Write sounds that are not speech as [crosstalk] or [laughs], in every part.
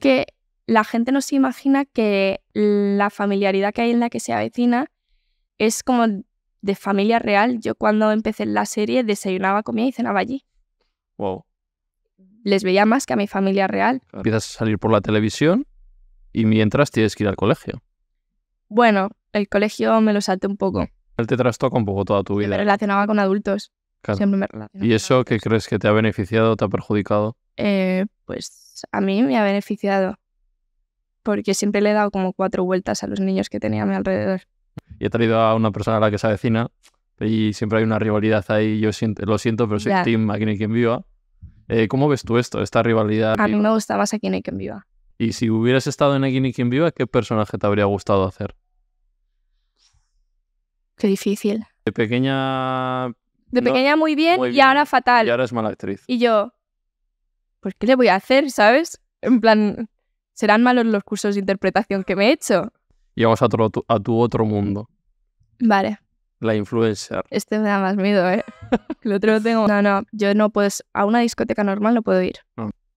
que la gente no se imagina que la familiaridad que hay en la que se avecina es como de familia real. Yo cuando empecé la serie desayunaba, comía y cenaba allí. Wow. Les veía más que a mi familia real. Empiezas a salir por la televisión y mientras tienes que ir al colegio. Bueno, el colegio me lo salté un poco. Él te trastoca un poco toda tu Yo me vida. relacionaba con adultos. Claro. Siempre me relacionaba ¿Y eso qué crees que te ha beneficiado o te ha perjudicado? Eh, pues a mí me ha beneficiado. Porque siempre le he dado como cuatro vueltas a los niños que tenía a mi alrededor. Y he traído a una persona a la que se avecina y siempre hay una rivalidad ahí. Yo siento, lo siento, pero soy Ya. Team Aquí no hay quien viva. Eh, ¿Cómo ves tú esto, esta rivalidad? A mí me gusta más Aquí no hay quien viva. Y si hubieras estado en Aquí no hay quien viva, ¿qué personaje te habría gustado hacer? Qué difícil. De pequeña... De No, pequeña muy bien, muy y ahora bien, fatal. Y ahora es mala actriz. Y yo, pues ¿qué le voy a hacer, sabes? En plan, serán malos los cursos de interpretación que me he hecho. Y vamos a, otro- tu- a tu otro mundo, Vale, la influencer. este me da más miedo, ¿eh? [laughs] El otro lo tengo. No, no, yo no puedo, a una discoteca normal no puedo ir.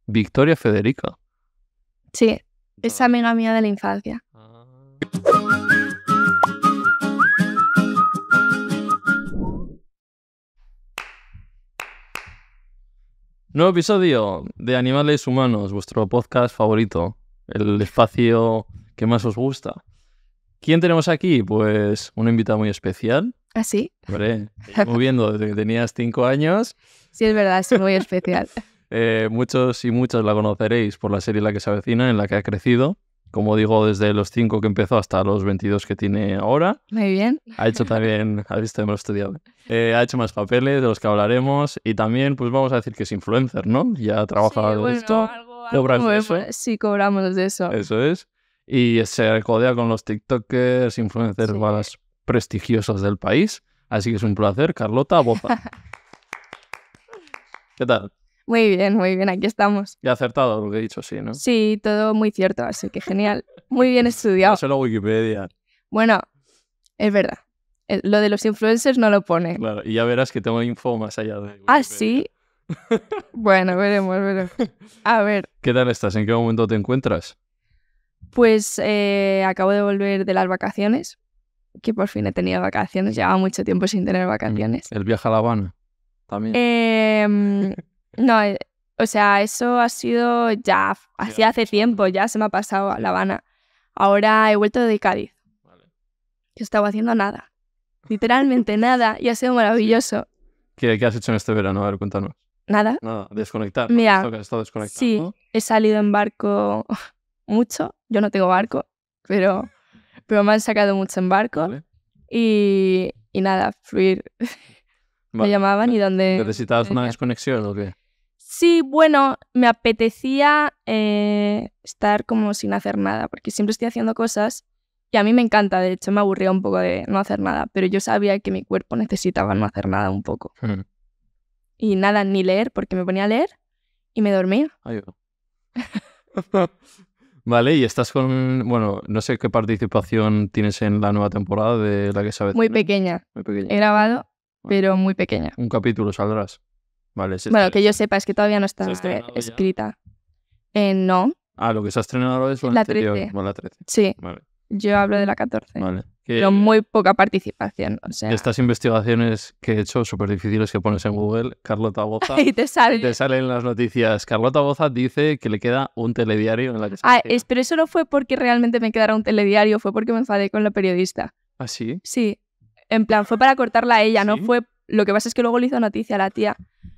Victoria Federica. Sí, esa amiga mía de la infancia. Nuevo episodio de Animales Humanos, vuestro podcast favorito, el espacio que más os gusta. ¿Quién tenemos aquí? Pues una invitada muy especial. ¿Así? Hombre, muy viendo desde que tenías cinco años. Sí, es verdad, es muy especial. [laughs] Eh, muchos y muchas la conoceréis por la serie La que se avecina, en la que ha crecido. Como digo, desde los 5 que empezó hasta los 22 que tiene ahora. Muy bien. Ha hecho también, [laughs] has visto, me lo he estudiado. Eh, ha hecho más papeles de los que hablaremos. Y también, pues vamos a decir que es influencer, ¿no? Ya trabaja Sí, de bueno, esto. algo- ¿Cobras algo de eso? Sí, cobramos de eso. Eso es. Y se codea con los TikTokers, influencers Sí. más prestigiosos del país. Así que es un placer, Carlota Boza. [laughs] ¿Qué tal? Muy bien, muy bien, aquí estamos. He acertado lo que he dicho, sí, ¿no? Sí, todo muy cierto, así que genial. [laughs] Muy bien estudiado. Solo Wikipedia. Bueno, es verdad. Eh, Lo de los influencers no lo pone. Claro, y ya verás que tengo info más allá de Wikipedia. Ah, sí. [laughs] bueno, veremos, veremos. A ver, ¿Qué tal estás? ¿En qué momento te encuentras? pues eh, acabo de volver de las vacaciones, que por fin he tenido vacaciones. Llevaba mucho tiempo sin tener vacaciones. El viaje a La Habana. También. Em, [laughs] no, eh, o sea, eso ha sido ya, hacía hace tiempo, ya se me ha pasado a La Habana. Ahora he vuelto de Cádiz. Vale. Yo estaba haciendo nada. Literalmente nada. Y ha sido maravilloso. ¿Qué, qué has hecho en este verano? A ver, cuéntanos. Nada. Nada, desconectar. Mira, has estado desconectado. Sí, ¿no? he salido en barco [laughs] mucho. Yo no tengo barco, pero, pero me han sacado mucho en barco. Vale. Y, y nada, fluir. [laughs] Me llamaban y donde... ¿Necesitabas una desconexión o qué? Sí, bueno, me apetecía eh, estar como sin hacer nada, porque siempre estoy haciendo cosas y a mí me encanta, de hecho me aburría un poco de no hacer nada, pero yo sabía que mi cuerpo necesitaba no hacer nada un poco. Hmm. Y nada, ni leer, porque me ponía a leer y me dormía. Ahí va. [laughs] vale, y estás con. Bueno, no sé qué participación tienes en la nueva temporada de la que sabes. Muy pequeña. Muy pequeña. He grabado, pero muy pequeña. Un capítulo saldrás. Vale, sí, Bueno, que yo sepa, es que todavía no está escrita. Eh, no, Ah, lo que se ha estrenado ahora es la, La anterior. 13. Vale, la 13. sí, Vale. yo hablo de la 14. vale. Que Pero muy poca participación, o sea... Estas investigaciones que he hecho súper difíciles que pones en Google, Carlota Boza. [laughs] Y te sale. te salen las noticias. Carlota Boza dice que le queda un telediario en la que se Ah, es, pero eso no fue porque realmente me quedara un telediario, fue porque me enfadé con la periodista. ¿Ah, sí? Sí, en plan, fue para cortarla a ella, no fue... Lo que pasa es que luego le hizo noticia a la tía.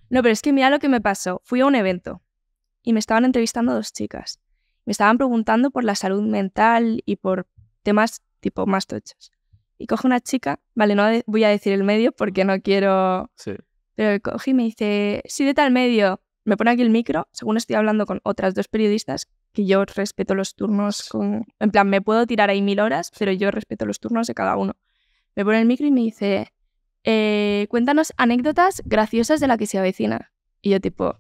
No, pero es que mira lo que me pasó. Fui a un evento y me estaban entrevistando dos chicas. Me estaban preguntando por la salud mental y por temas tipo más tochos. Y coge una chica, vale, no voy a decir el medio porque no quiero... Sí. Pero cogí y me dice, sí, de tal medio. Me pone aquí el micro, según estoy hablando con otras dos periodistas, que yo respeto los turnos con... En plan, me puedo tirar ahí mil horas, pero yo respeto los turnos de cada uno. Me pone el micro y me dice, "Eh, cuéntanos anécdotas graciosas de la que se avecina. Y yo tipo, o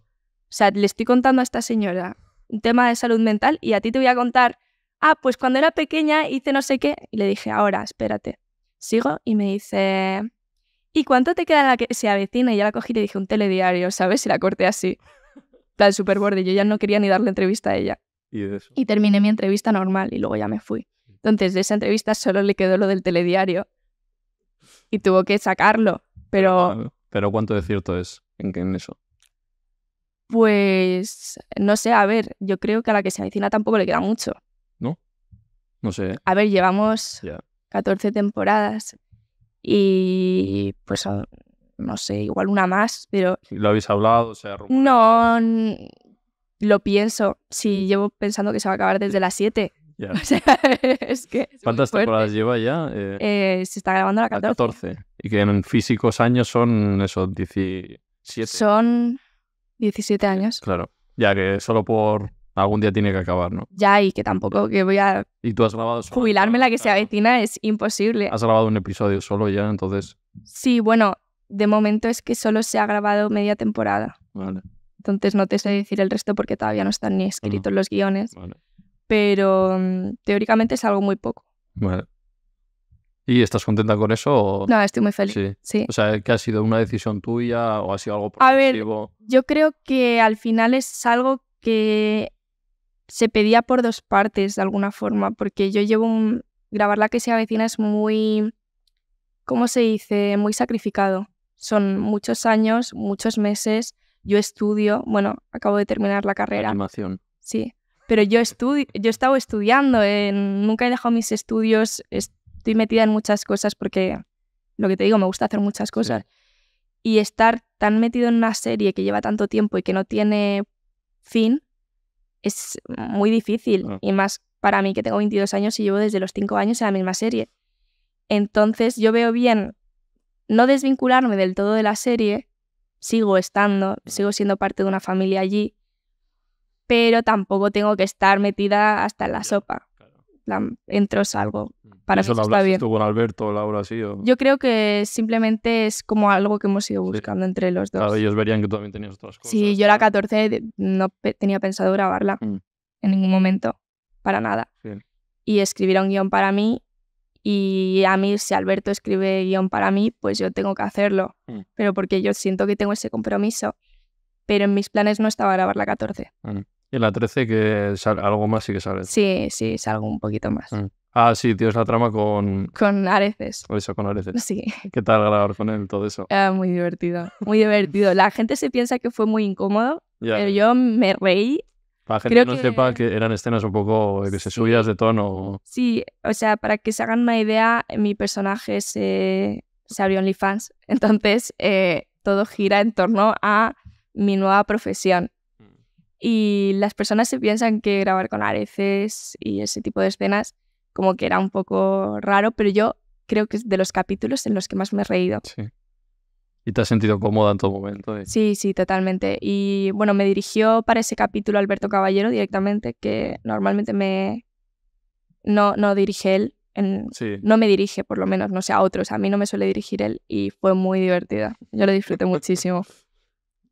sea, le estoy contando a esta señora un tema de salud mental y a ti te voy a contar, ah, pues cuando era pequeña hice no sé qué. Y le dije, ahora, espérate. Sigo y me dice, ¿y cuánto te queda la que se avecina? Y ya la cogí y le dije un telediario, ¿sabes? Y la corté así. Plan súper borde. Yo ya no quería ni darle entrevista a ella. Y eso. y terminé mi entrevista normal y luego ya me fui. Entonces, de esa entrevista solo le quedó lo del telediario y tuvo que sacarlo. Pero, Ah, Pero ¿cuánto de cierto es en, que- en eso? pues, no sé, a ver, yo creo que a la que se avecina tampoco le queda mucho. No sé. A ver, llevamos Ya. 14 temporadas y pues son, no sé, igual una más, pero ¿Lo habéis hablado? O sea, no lo pienso. Si llevo pensando que se va a acabar desde las 7. Ya. [laughs] O sea, es que... es muy ¿Cuántas temporadas lleva ya? Eh, Eh, se está grabando la la 14. 14. Y que en físicos años son esos 17. Son 17 años. Claro. Ya que solo por algún día tiene que acabar, ¿no? Ya, y que tampoco que voy a Y tú has grabado solo- jubilarme la que se avecina es imposible. Has grabado un episodio solo ya, entonces. Sí, bueno, de momento es que solo se ha grabado media temporada. Vale, Entonces no te sé decir el resto porque todavía no están ni escritos los guiones. vale. Pero mm, teóricamente es algo muy poco. Vale. ¿Y estás contenta con eso? O... No, estoy muy feliz. Sí. Sí. O sea, que ha sido una decisión tuya o ha sido algo A ver? Yo creo que al final es algo que se pedía por dos partes de alguna forma, porque yo llevo un... Grabar la que se avecina es muy... ¿Cómo se dice? Muy sacrificado. Son muchos años, muchos meses. Yo estudio, bueno, acabo de terminar la carrera. Animación. Sí, pero yo estudio, yo he estado estudiando, nunca he dejado mis estudios, estoy metida en muchas cosas porque, lo que te digo, me gusta hacer muchas cosas. Y estar tan metido en una serie que lleva tanto tiempo y que no tiene fin es muy difícil. Ah. Y más para mí que tengo 22 años y llevo desde los 5 años en la misma serie. Entonces yo veo bien no desvincularme del todo de la serie, sigo estando, sigo siendo parte de una familia allí, pero tampoco tengo que estar metida hasta en la sopa. plan, Entro, salgo. Para ¿Eso mí lo está bien. tú con Alberto, Laura, sí? O... Yo creo que simplemente es como algo que hemos ido Sí. buscando entre los dos. Claro, ellos verían que tú también tenías otras cosas. Sí, yo la tal. 14 de- no pe- tenía pensado grabarla Mm. en ningún momento, para nada. Sí. Y escribir un guion para mí. Y a mí, si Alberto escribe guion para mí, pues yo tengo que hacerlo. Mm. Pero porque yo siento que tengo ese compromiso. Pero en mis planes no estaba grabar la 14. Y en la 13 que sale- algo más sí que sale. Sí, sí, salgo un poquito más. Mm. Ah, sí, tienes la trama con Con Areces. eso, con Areces. Sí, [laughs] ¿Qué tal grabar con él todo eso? era muy divertido. Muy divertido. La gente se piensa que fue muy incómodo, Ya, pero yo me reí Para gente creo que no que- sepa que eran escenas un poco que se Sí. subías de tono. Sí, o sea, para que se hagan una idea, mi personaje se, se abrió OnlyFans. [laughs] Entonces, eh, todo gira en torno a mi nueva profesión. Y las personas se piensan que grabar con areces y ese tipo de escenas como que era un poco raro, pero yo creo que es de los capítulos en los que más me he reído. Sí. Y te has sentido cómoda en todo momento. eh. Sí, sí, totalmente. Y bueno, me dirigió para ese capítulo Alberto Caballero directamente, que normalmente me... No, no dirige él, en... Sí. no me dirige por lo menos, no sé, a otros, a mí no me suele dirigir él y fue muy divertida. Yo lo disfruté [laughs] muchísimo.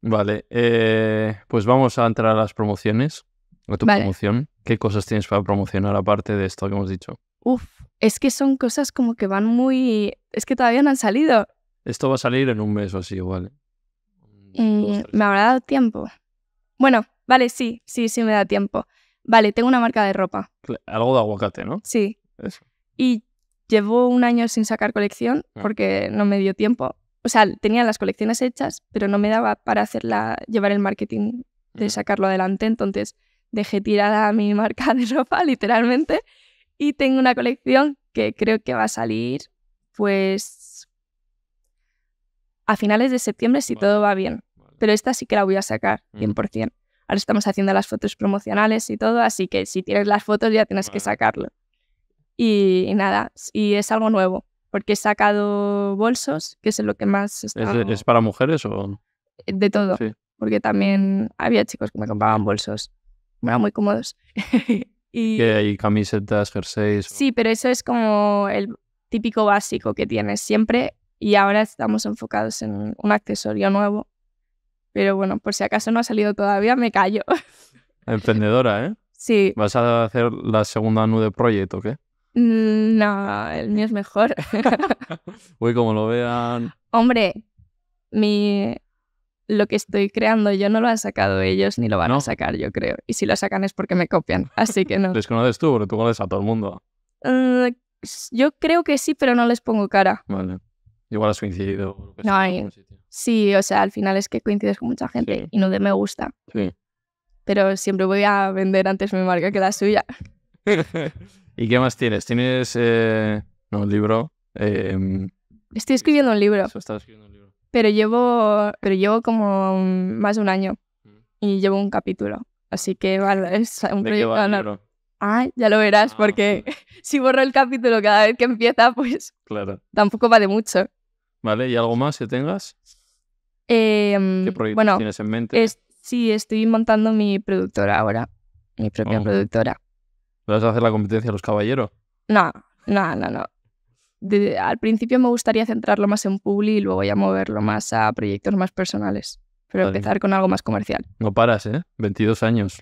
Vale, eh, pues vamos a entrar a las promociones. A tu Vale. promoción. ¿Qué cosas tienes para promocionar aparte de esto que hemos dicho? Uf, es que son cosas como que van muy... Es que todavía no han salido. Esto va a salir en un mes o así, igual. Mm. ¿Me habrá dado tiempo? Bueno, vale, sí, sí, sí me da tiempo. Vale, tengo una marca de ropa, Algo de aguacate, ¿no? sí. Eso. Y llevo un año sin sacar colección Ah. porque no me dio tiempo. O sea, tenía las colecciones hechas, pero no me daba para hacerla, llevar el marketing de sacarlo adelante. Entonces dejé tirada mi [laughs] marca de ropa, literalmente. Y tengo una colección que creo que va a salir, pues, a finales de septiembre si Vale. todo va bien. Vale. Pero esta sí que la voy a sacar, Mm. 100%. Ahora estamos haciendo las fotos promocionales y todo, así que si tienes las fotos ya tienes que sacarlo. Y, y nada, y es algo nuevo, porque he sacado bolsos, que es lo que más ¿Es, está... de- es para mujeres o...? de todo, Sí. porque también había chicos que me compraban bolsos, eran muy cómodos. [laughs] y, camisetas, jerseys... Sí, pero eso es como el típico básico que tienes siempre y ahora estamos enfocados en un accesorio nuevo. Pero bueno, por si acaso no ha salido todavía, me callo. Emprendedora, ¿eh? [laughs] Sí, ¿Vas a hacer la segunda Nude Project o qué? Mm, no, el mío es mejor. [laughs] Uy, como lo vean... Hombre, mi, lo que estoy creando yo no lo han sacado ellos ni lo van ¿No? a sacar, yo creo. Y si lo sacan es porque me copian, así que no. [laughs] Les conoces tú, porque tú conoces a todo el mundo. Eh, yo creo que sí, pero no les pongo cara. Vale. Igual has coincidido. No, hay-. Sí, o sea, al final es que coincides con mucha gente Sí. y no de me gusta. Sí. Pero siempre voy a vender antes mi marca que la suya. [laughs] ¿Y qué más tienes? ¿Tienes eh, no, un libro? Eh, Estoy escribiendo un libro, eso, estás escribiendo un libro. pero llevo, pero llevo como más de un año Mm. y llevo un capítulo. Así que vale, es un ¿De qué proyecto. el libro? Ah, ya lo verás, Ah, porque [laughs] si borro el capítulo cada vez que empieza, pues Claro. tampoco vale mucho. Vale, ¿y algo más que tengas? Em, ¿Qué proyectos bueno, tienes en mente? es, sí, estoy montando mi productora ahora. Mi propia Oh. productora. ¿Vas a hacer la competencia a los caballeros? No, no, no, no. De- al principio me gustaría centrarlo más en Publi y luego ya moverlo más a proyectos más personales. Pero Vale. empezar con algo más comercial. No paras, ¿eh? 22 años.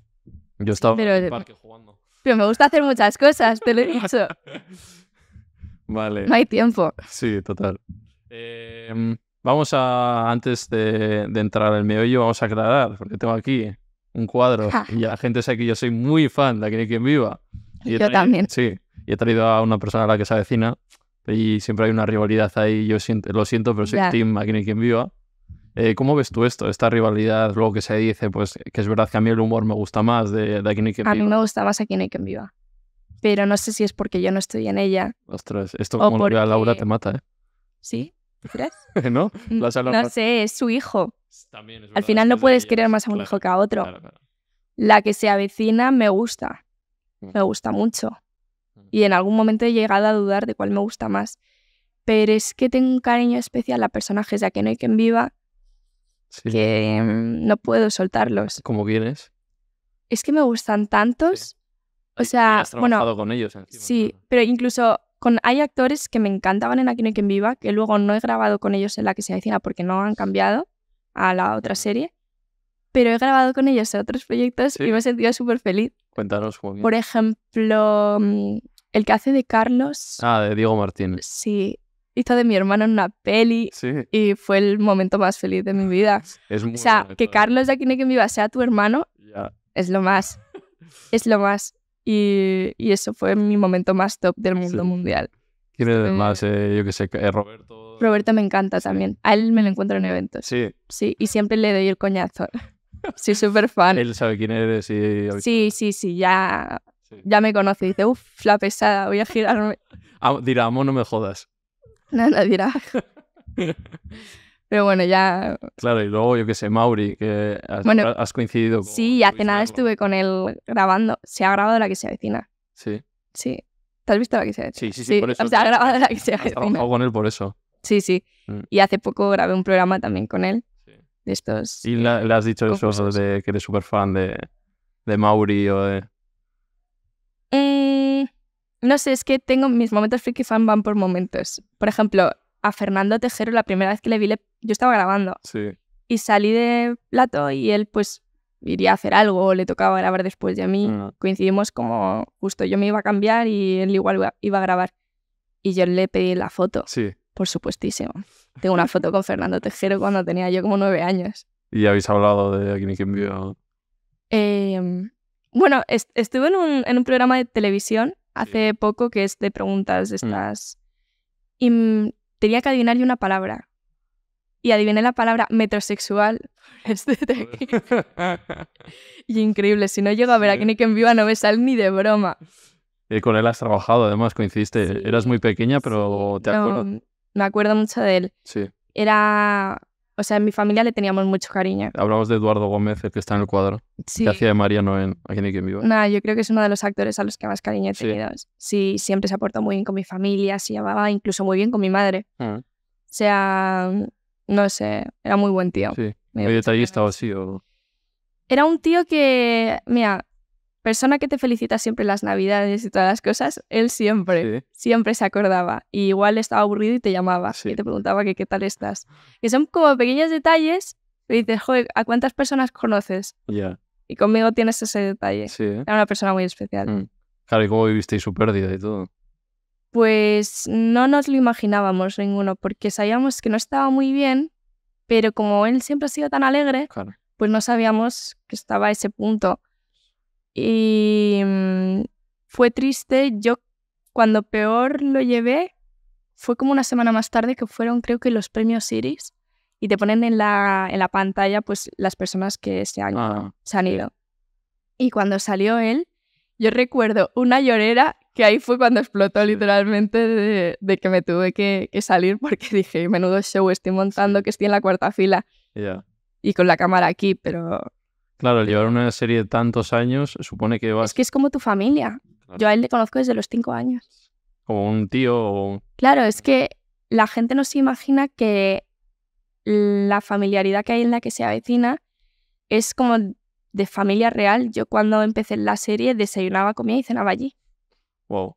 Yo estaba pero- en el parque jugando. Pero me gusta hacer muchas cosas, te lo he dicho. [laughs] Vale. No hay tiempo. Sí, total. Eh, vamos a, antes de, de entrar al meollo, vamos a aclarar, porque tengo aquí un cuadro y la gente sabe que yo soy muy fan de Aquí no hay quien viva. Y Yo traído- también. Sí, y he traído a una persona a la que se avecina y siempre hay una rivalidad ahí, yo siento, lo siento, pero soy Ya. team Aquí no hay quien viva. Eh, ¿Cómo ves tú esto, esta rivalidad, luego que se dice, pues que es verdad que a mí el humor me gusta más de, de Aquí no hay quien A mí viva? me gusta más Aquí no hay quien viva. Pero no sé si es porque yo no estoy en ella. Ostras, esto como lo vea Laura porque- te mata, ¿Sí? ¿Tú crees? ¿eh? [laughs] ¿No? La has hablado No sé, es su hijo. También es Al final no de puedes querer más a un claro, hijo que a otro. claro, claro. La que se avecina me gusta. Mm. Me gusta mucho. Mm. Y en algún momento he llegado a dudar de cuál me gusta más. Pero es que tengo un cariño especial a personajes de Aquí no hay quien viva Sí. que mm, no puedo soltarlos. ¿Cómo quieres? Es que me gustan tantos. O Y- y sea, has trabajado bueno, con ellos encima. sí, pero incluso con, hay actores que me encantaban en Aquí no hay quien viva, que luego no he grabado con ellos en la que se avecina porque no han cambiado a la otra serie. Pero he grabado con ellos en otros proyectos Sí. y me he sentido súper feliz. Cuéntanos. Por ejemplo, mm, el que hace de Carlos, Ah, de Diego Martínez. sí, hizo de mi hermano en una peli Sí, y fue el momento más feliz de mi vida. es muy O sea, que actor. Carlos de Aquí quien viva sea tu hermano es lo más. [laughs] Es lo más. Y, y eso fue mi momento más top del mundo Sí. mundial. ¿Quién es Eh, más? Eh, yo que sé, eh, Roberto. Roberto me encanta Sí. también. A él me lo encuentro en eventos. Sí, Sí, y siempre le doy el coñazo. [laughs] Soy súper fan. él sabe quién eres y. Sí, sí, sí, ya, Sí. ya me conoce. Dice, uff, la pesada, voy a girarme. [laughs] Ah, dirá, amo, no me jodas. [laughs] No, no dirá. Pero bueno, ya. Claro, y luego yo que sé, Mauri, que has, Bueno, has coincidido con. Sí, hace nada estuve con él grabando. Se ha grabado la que se avecina. Sí, Sí. ¿Te has visto la que se avecina? sí, sí, sí, por eso. O sea, ha grabado la que se Has avecina. trabajado con él por eso. Sí, sí. Mm. Y hace poco grabé un programa también con él. Sí. De estos. Y la- le has dicho eso de que eres súper fan de, de Mauri o de. Mm, no sé, es que tengo mis momentos freaky fan van por momentos. Por ejemplo, a Fernando Tejero, la primera vez que le vi, le- yo estaba grabando Sí. y salí de plato y él, pues, iría a hacer algo o le tocaba grabar después de a mí. Mm. Coincidimos como justo yo me iba a cambiar y él igual iba a grabar. Y yo le pedí la foto, Sí. Por supuestísimo. Tengo una foto con Fernando Tejero cuando tenía yo como nueve años. Y habéis hablado de Aquí quien viva. Eh, bueno, est- estuve en un, en un programa de televisión hace poco que es de preguntas de estas. Y mm, tenía que adivinar yo una palabra. Y adiviné la palabra metrosexual. [laughs] Este de aquí. Y increíble, si no llego a ver a. Kenny en viva no me sale ni de broma. Y con él has trabajado, además, coincidiste. Sí, Eras muy pequeña, pero te no, acuerdas. Me acuerdo mucho de él. Sí. Era. O sea, en mi familia le teníamos mucho cariño. Hablamos de Eduardo Gómez, el que está en el cuadro. Sí. Que hacía de Mariano en Aquí hay quien viva. Nada, yo creo que es uno de los actores a los que más cariño he tenido. Sí, siempre se ha portado muy bien con mi familia, se llevaba incluso muy bien con mi madre. Mm, O sea, no sé, era muy buen tío. Sí. Muy detallista o así. O... Era un tío que, mira, persona que te felicita siempre las navidades y todas las cosas, él siempre, Sí. siempre se acordaba. Y igual estaba aburrido y te llamaba Sí. y te preguntaba que qué tal estás. Que son como pequeños detalles, dices, joder, ¿a cuántas personas conoces? Ya. Y conmigo tienes ese detalle. Sí. ¿eh? Era una persona muy especial. Mm. Claro, ¿y cómo vivisteis su pérdida y todo? Pues no nos lo imaginábamos ninguno, porque sabíamos que no estaba muy bien, pero como él siempre ha sido tan alegre, Claro. pues no sabíamos que estaba a ese punto. Y mm, fue triste. Yo cuando peor lo llevé fue como una semana más tarde que fueron creo que los premios Iris y te ponen en la, en la pantalla pues las personas que se han, Ah, se han ido. Y cuando salió él, yo recuerdo una llorera que ahí fue cuando explotó literalmente de, de que me tuve que, que salir porque [laughs] dije, menudo show estoy montando, que estoy en la cuarta fila ya. y con la cámara aquí, pero Claro, llevar una serie de tantos años supone que vas es que es como tu familia. Claro. Yo a él le conozco desde los cinco años. como un tío o un- Claro, es que la gente no se imagina que la familiaridad que hay en la que se avecina es como de familia real. Yo cuando empecé la serie desayunaba, comía y cenaba allí. Wow.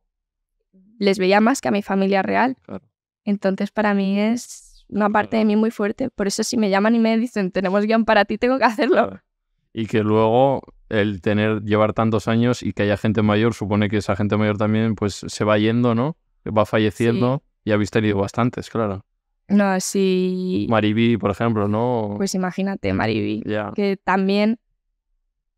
Les veía más que a mi familia real. Claro. Entonces para mí es una parte de mí muy fuerte. Por eso si me llaman y me dicen tenemos guion para ti, tengo que hacerlo. Claro. Y que luego el tener, llevar tantos años y que haya gente mayor, supone que esa gente mayor también pues se va yendo, ¿no? Va falleciendo. Y habéis tenido bastantes, claro. No, así... Mariby, por ejemplo, ¿no? Pues imagínate, Mariby. ya. que también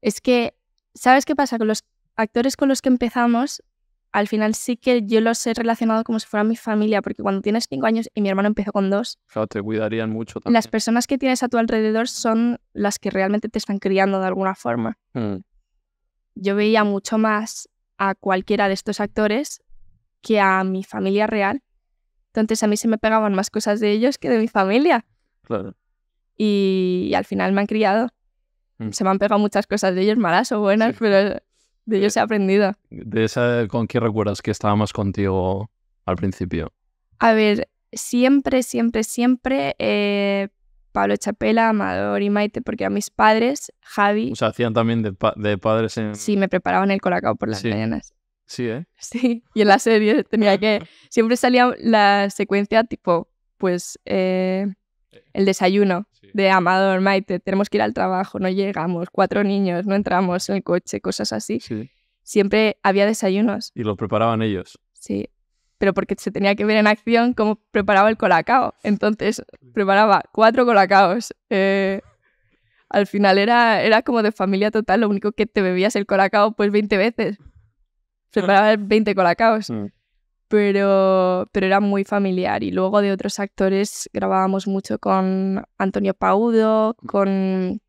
es que, ¿sabes qué pasa? Con los actores con los que empezamos, al final sí que yo los he relacionado como si fueran mi familia, porque cuando tienes cinco años y mi hermano empezó con dos, Claro, te cuidarían mucho también. las personas que tienes a tu alrededor son las que realmente te están criando de alguna forma. Mm, Yo veía mucho más a cualquiera de estos actores que a mi familia real. Entonces a mí se me pegaban más cosas de ellos que de mi familia. claro. Y, al final me han criado. Mm. Se me han pegado muchas cosas de ellos, malas o buenas, Sí. pero de ellos he aprendido. De esa, ¿con quién recuerdas que estaba más contigo al principio? A ver, siempre, siempre, siempre eh, Pablo Chapela, Amador y Maite, porque a mis padres, Javi, O sea, hacían también de, pa- de padres en... sí me preparaban el colacao por las Sí. mañanas. Sí, ¿eh? [laughs] Sí, y en la serie tenía que... Siempre salía la secuencia tipo, pues, eh, el desayuno Sí. de Amador, Maite, tenemos que ir al trabajo, no llegamos, cuatro niños, no entramos en el coche, cosas así. Sí. Siempre había desayunos, Y lo preparaban ellos. sí. Pero porque se tenía que ver en acción cómo preparaba el colacao. Entonces, preparaba cuatro colacaos. eh, al final era, era como de familia total, lo único que te bebías el colacao pues 20 veces. Preparaba 20 colacaos. Mm. Pero, pero era muy familiar. Y luego de otros actores grabábamos mucho con Antonio Paudo, con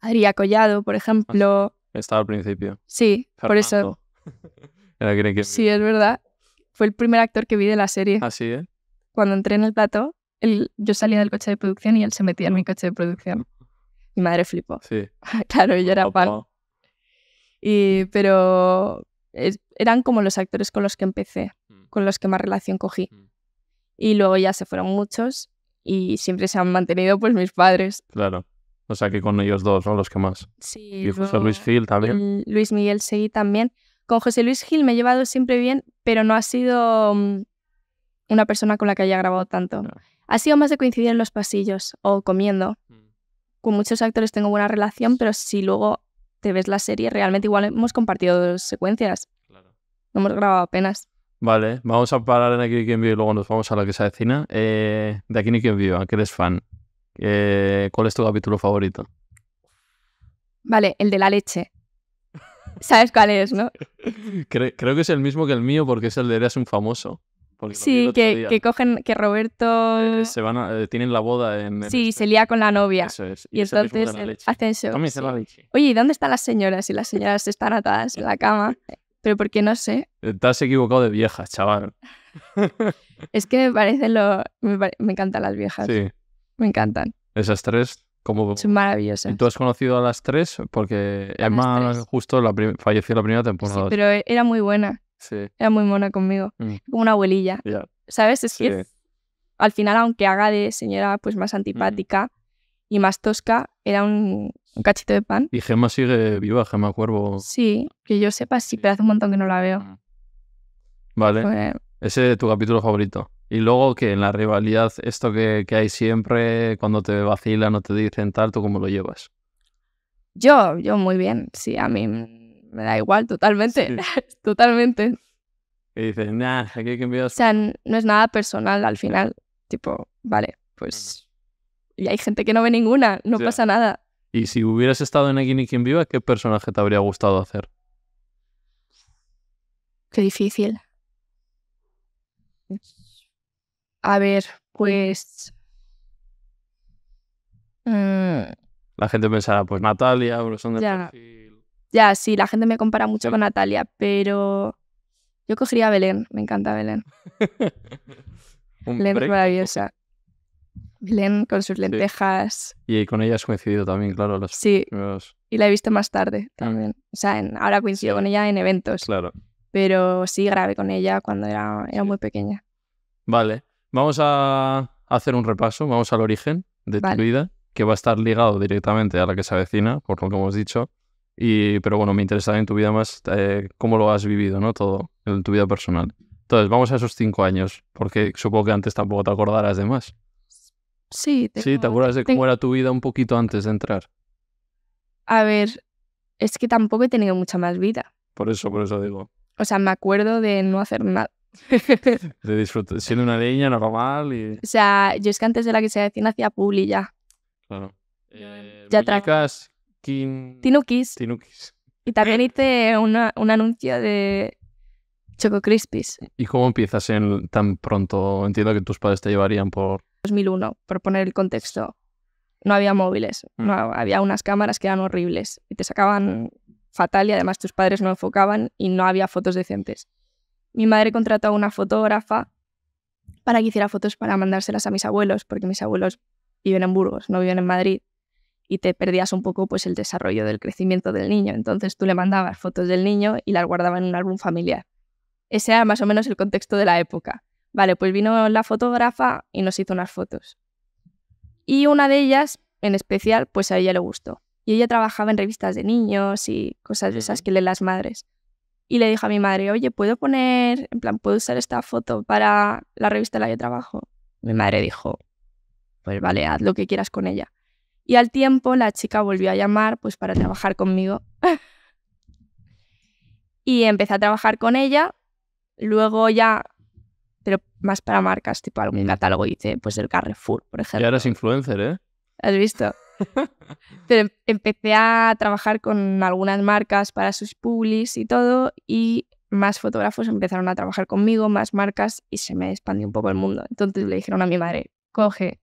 Adrià Collado, por ejemplo. Estaba al principio. Sí, por eso. [laughs] Era Sí, es verdad. Fue el primer actor que vi de la serie. Ah, sí, ¿eh? Cuando entré en el plató, él- yo salía del coche de producción y él se metía en mi coche de producción. Mi madre flipó. Sí. [laughs] claro, ella era fan. Y, pero es- eran como los actores con los que empecé, Mm. con los que más relación cogí. Mm. Y luego ya se fueron muchos y siempre se han mantenido pues mis padres. Claro. O sea que con ellos dos, ¿no? Los que más. Sí, Y José Luis Gil también. Luis Miguel Seguí también. Con José Luis Gil me he llevado siempre bien, pero no ha sido mm, una persona con la que haya grabado tanto. No. Ha sido más de coincidir en los pasillos o comiendo. Con muchos actores tengo buena relación, pero si luego te ves la serie, realmente igual hemos compartido dos secuencias. Claro. No hemos grabado apenas. Vale, vamos a parar en Aquí quien vive y luego nos vamos a la que se avecina. Eh, de Aquí ni quien viva, que eres fan. Eh, ¿Cuál es tu capítulo favorito? Vale, el de la leche. [laughs] ¿Sabes cuál es, no? [laughs] Cre- creo que es el mismo que el mío porque es el de Eres un famoso. Porque Sí, que, que cogen, que Roberto... Eh, se van a- eh, tienen la boda en... Sí, se lía con la novia. Eso es. Y entonces leche. hacen show. Sí. la leche. Oye, ¿y dónde están las señoras? Y las señoras están atadas en la cama. Pero ¿por qué no sé? Eh, Te has equivocado de viejas, chaval. [laughs] Es que me parece lo... Me, pare- me encantan las viejas. Sí, Me encantan. esas tres. Como... Son maravillosas. ¿Y tú has conocido a las tres? Porque A Emma justo la prim- falleció la primera Sí, temporada. pero era muy buena. Sí, Era muy mona conmigo. Mm. Como una abuelilla. ¿Sabes? Es que al final, aunque haga de señora pues Mm. más antipática y más tosca, era un, un cachito de pan. Y Gemma sigue viva, Gemma Cuervo. Sí, que yo sepa, sí, pero hace un montón que no la veo. Mm. Vale, ese es tu capítulo favorito. Y luego que en la rivalidad, esto que, que hay siempre, cuando te vacilan o te dicen tal, ¿tú cómo lo llevas? Yo, yo muy bien. Sí, a mí me da igual, totalmente. Sí. [laughs] totalmente. Y dices, nah, aquí hay que enviar... O sea, no es nada personal al final. Tipo, vale, pues Y hay gente que no ve ninguna, no pasa nada. Y si hubieras estado en Aquí ni quien viva, ¿qué personaje te habría gustado hacer? Qué difícil. A ver, pues... mm, La gente pensará, pues Natalia, pero son de Ya. sí, la gente me compara mucho con Natalia, pero yo cogería a Belén, me encanta Belén. [laughs] Belén es maravillosa. Belén con sus lentejas. Y con ella has coincidido también, claro, los Sí, primeros. y la he visto más tarde también. O sea, en- ahora coincido Sí. con ella en eventos, Claro. pero sí grabé con ella cuando era, era Sí. muy pequeña. Vale, vamos a hacer un repaso, vamos al origen de tu vida, que va a estar ligado directamente a la que se avecina, por lo que hemos dicho. Y, pero bueno, me interesa en tu vida más eh, cómo lo has vivido, ¿no? Todo, en tu vida personal. Entonces, vamos a esos cinco años, porque supongo que antes tampoco te acordarás de más. Sí, Sí, ¿te tengo- acuerdas de tengo- cómo era tu vida un poquito antes de entrar? A ver, es que tampoco he tenido mucha más vida. Por eso, por eso digo. O sea, me acuerdo de no hacer nada. [laughs] De disfrutar, siendo una niña normal y... o sea, yo es que antes de la que se avecina hacía publi ya. Claro. Eh, ya tra- muñecas, kin- Tinukis. tinukis. Y también hice una- un anuncio de Choco Crispies ¿Y cómo empiezas en tan pronto? Entiendo que tus padres te llevarían por... 2001, por poner el contexto. No había móviles, Mm. no, había unas cámaras que eran horribles y te sacaban fatal y además tus padres no enfocaban y no había fotos decentes. Mi madre contrató a una fotógrafa para que hiciera fotos para mandárselas a mis abuelos, porque mis abuelos viven en Burgos, no viven en Madrid, y te perdías un poco pues el desarrollo del crecimiento del niño. Entonces tú le mandabas fotos del niño y las guardaba en un álbum familiar. Ese era más o menos el contexto de la época. Vale, pues vino la fotógrafa y nos hizo unas fotos. Y una de ellas, en especial, pues a ella le gustó. Y ella trabajaba en revistas de niños y cosas de esas que leen las madres. Y le dijo a mi madre, oye, ¿puedo poner, en plan, ¿puedo usar esta foto para la revista en la que trabajo? Mi madre dijo, pues vale, haz lo que quieras con ella. Y al tiempo la chica volvió a llamar pues para trabajar conmigo. [laughs] y empecé a trabajar con ella. Luego ya, pero más para marcas, tipo algún Mm. catálogo hice, pues el Carrefour, por ejemplo. Ya eres influencer, ¿eh? ¿Has visto? [laughs] Pero em- empecé a trabajar con algunas marcas para sus publis y todo, y más fotógrafos empezaron a trabajar conmigo, más marcas, y se me expandió un poco el mundo. Entonces le dijeron a mi madre, coge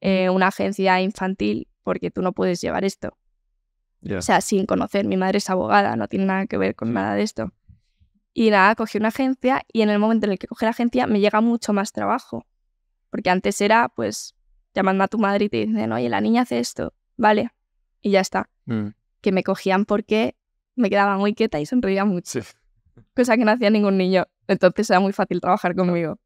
eh, una agencia infantil porque tú no puedes llevar esto. Ya. O sea, sin conocer, mi madre es abogada, no tiene nada que ver con nada de esto. Y nada, cogí una agencia y en el momento en el que cogí la agencia me llega mucho más trabajo. Porque antes era, pues, llamando a tu madre y te dicen, oye, la niña hace esto, vale, y ya está. Mm, Que me cogían porque me quedaba muy quieta y sonreía mucho, Sí. cosa que no hacía ningún niño. Entonces era muy fácil trabajar conmigo.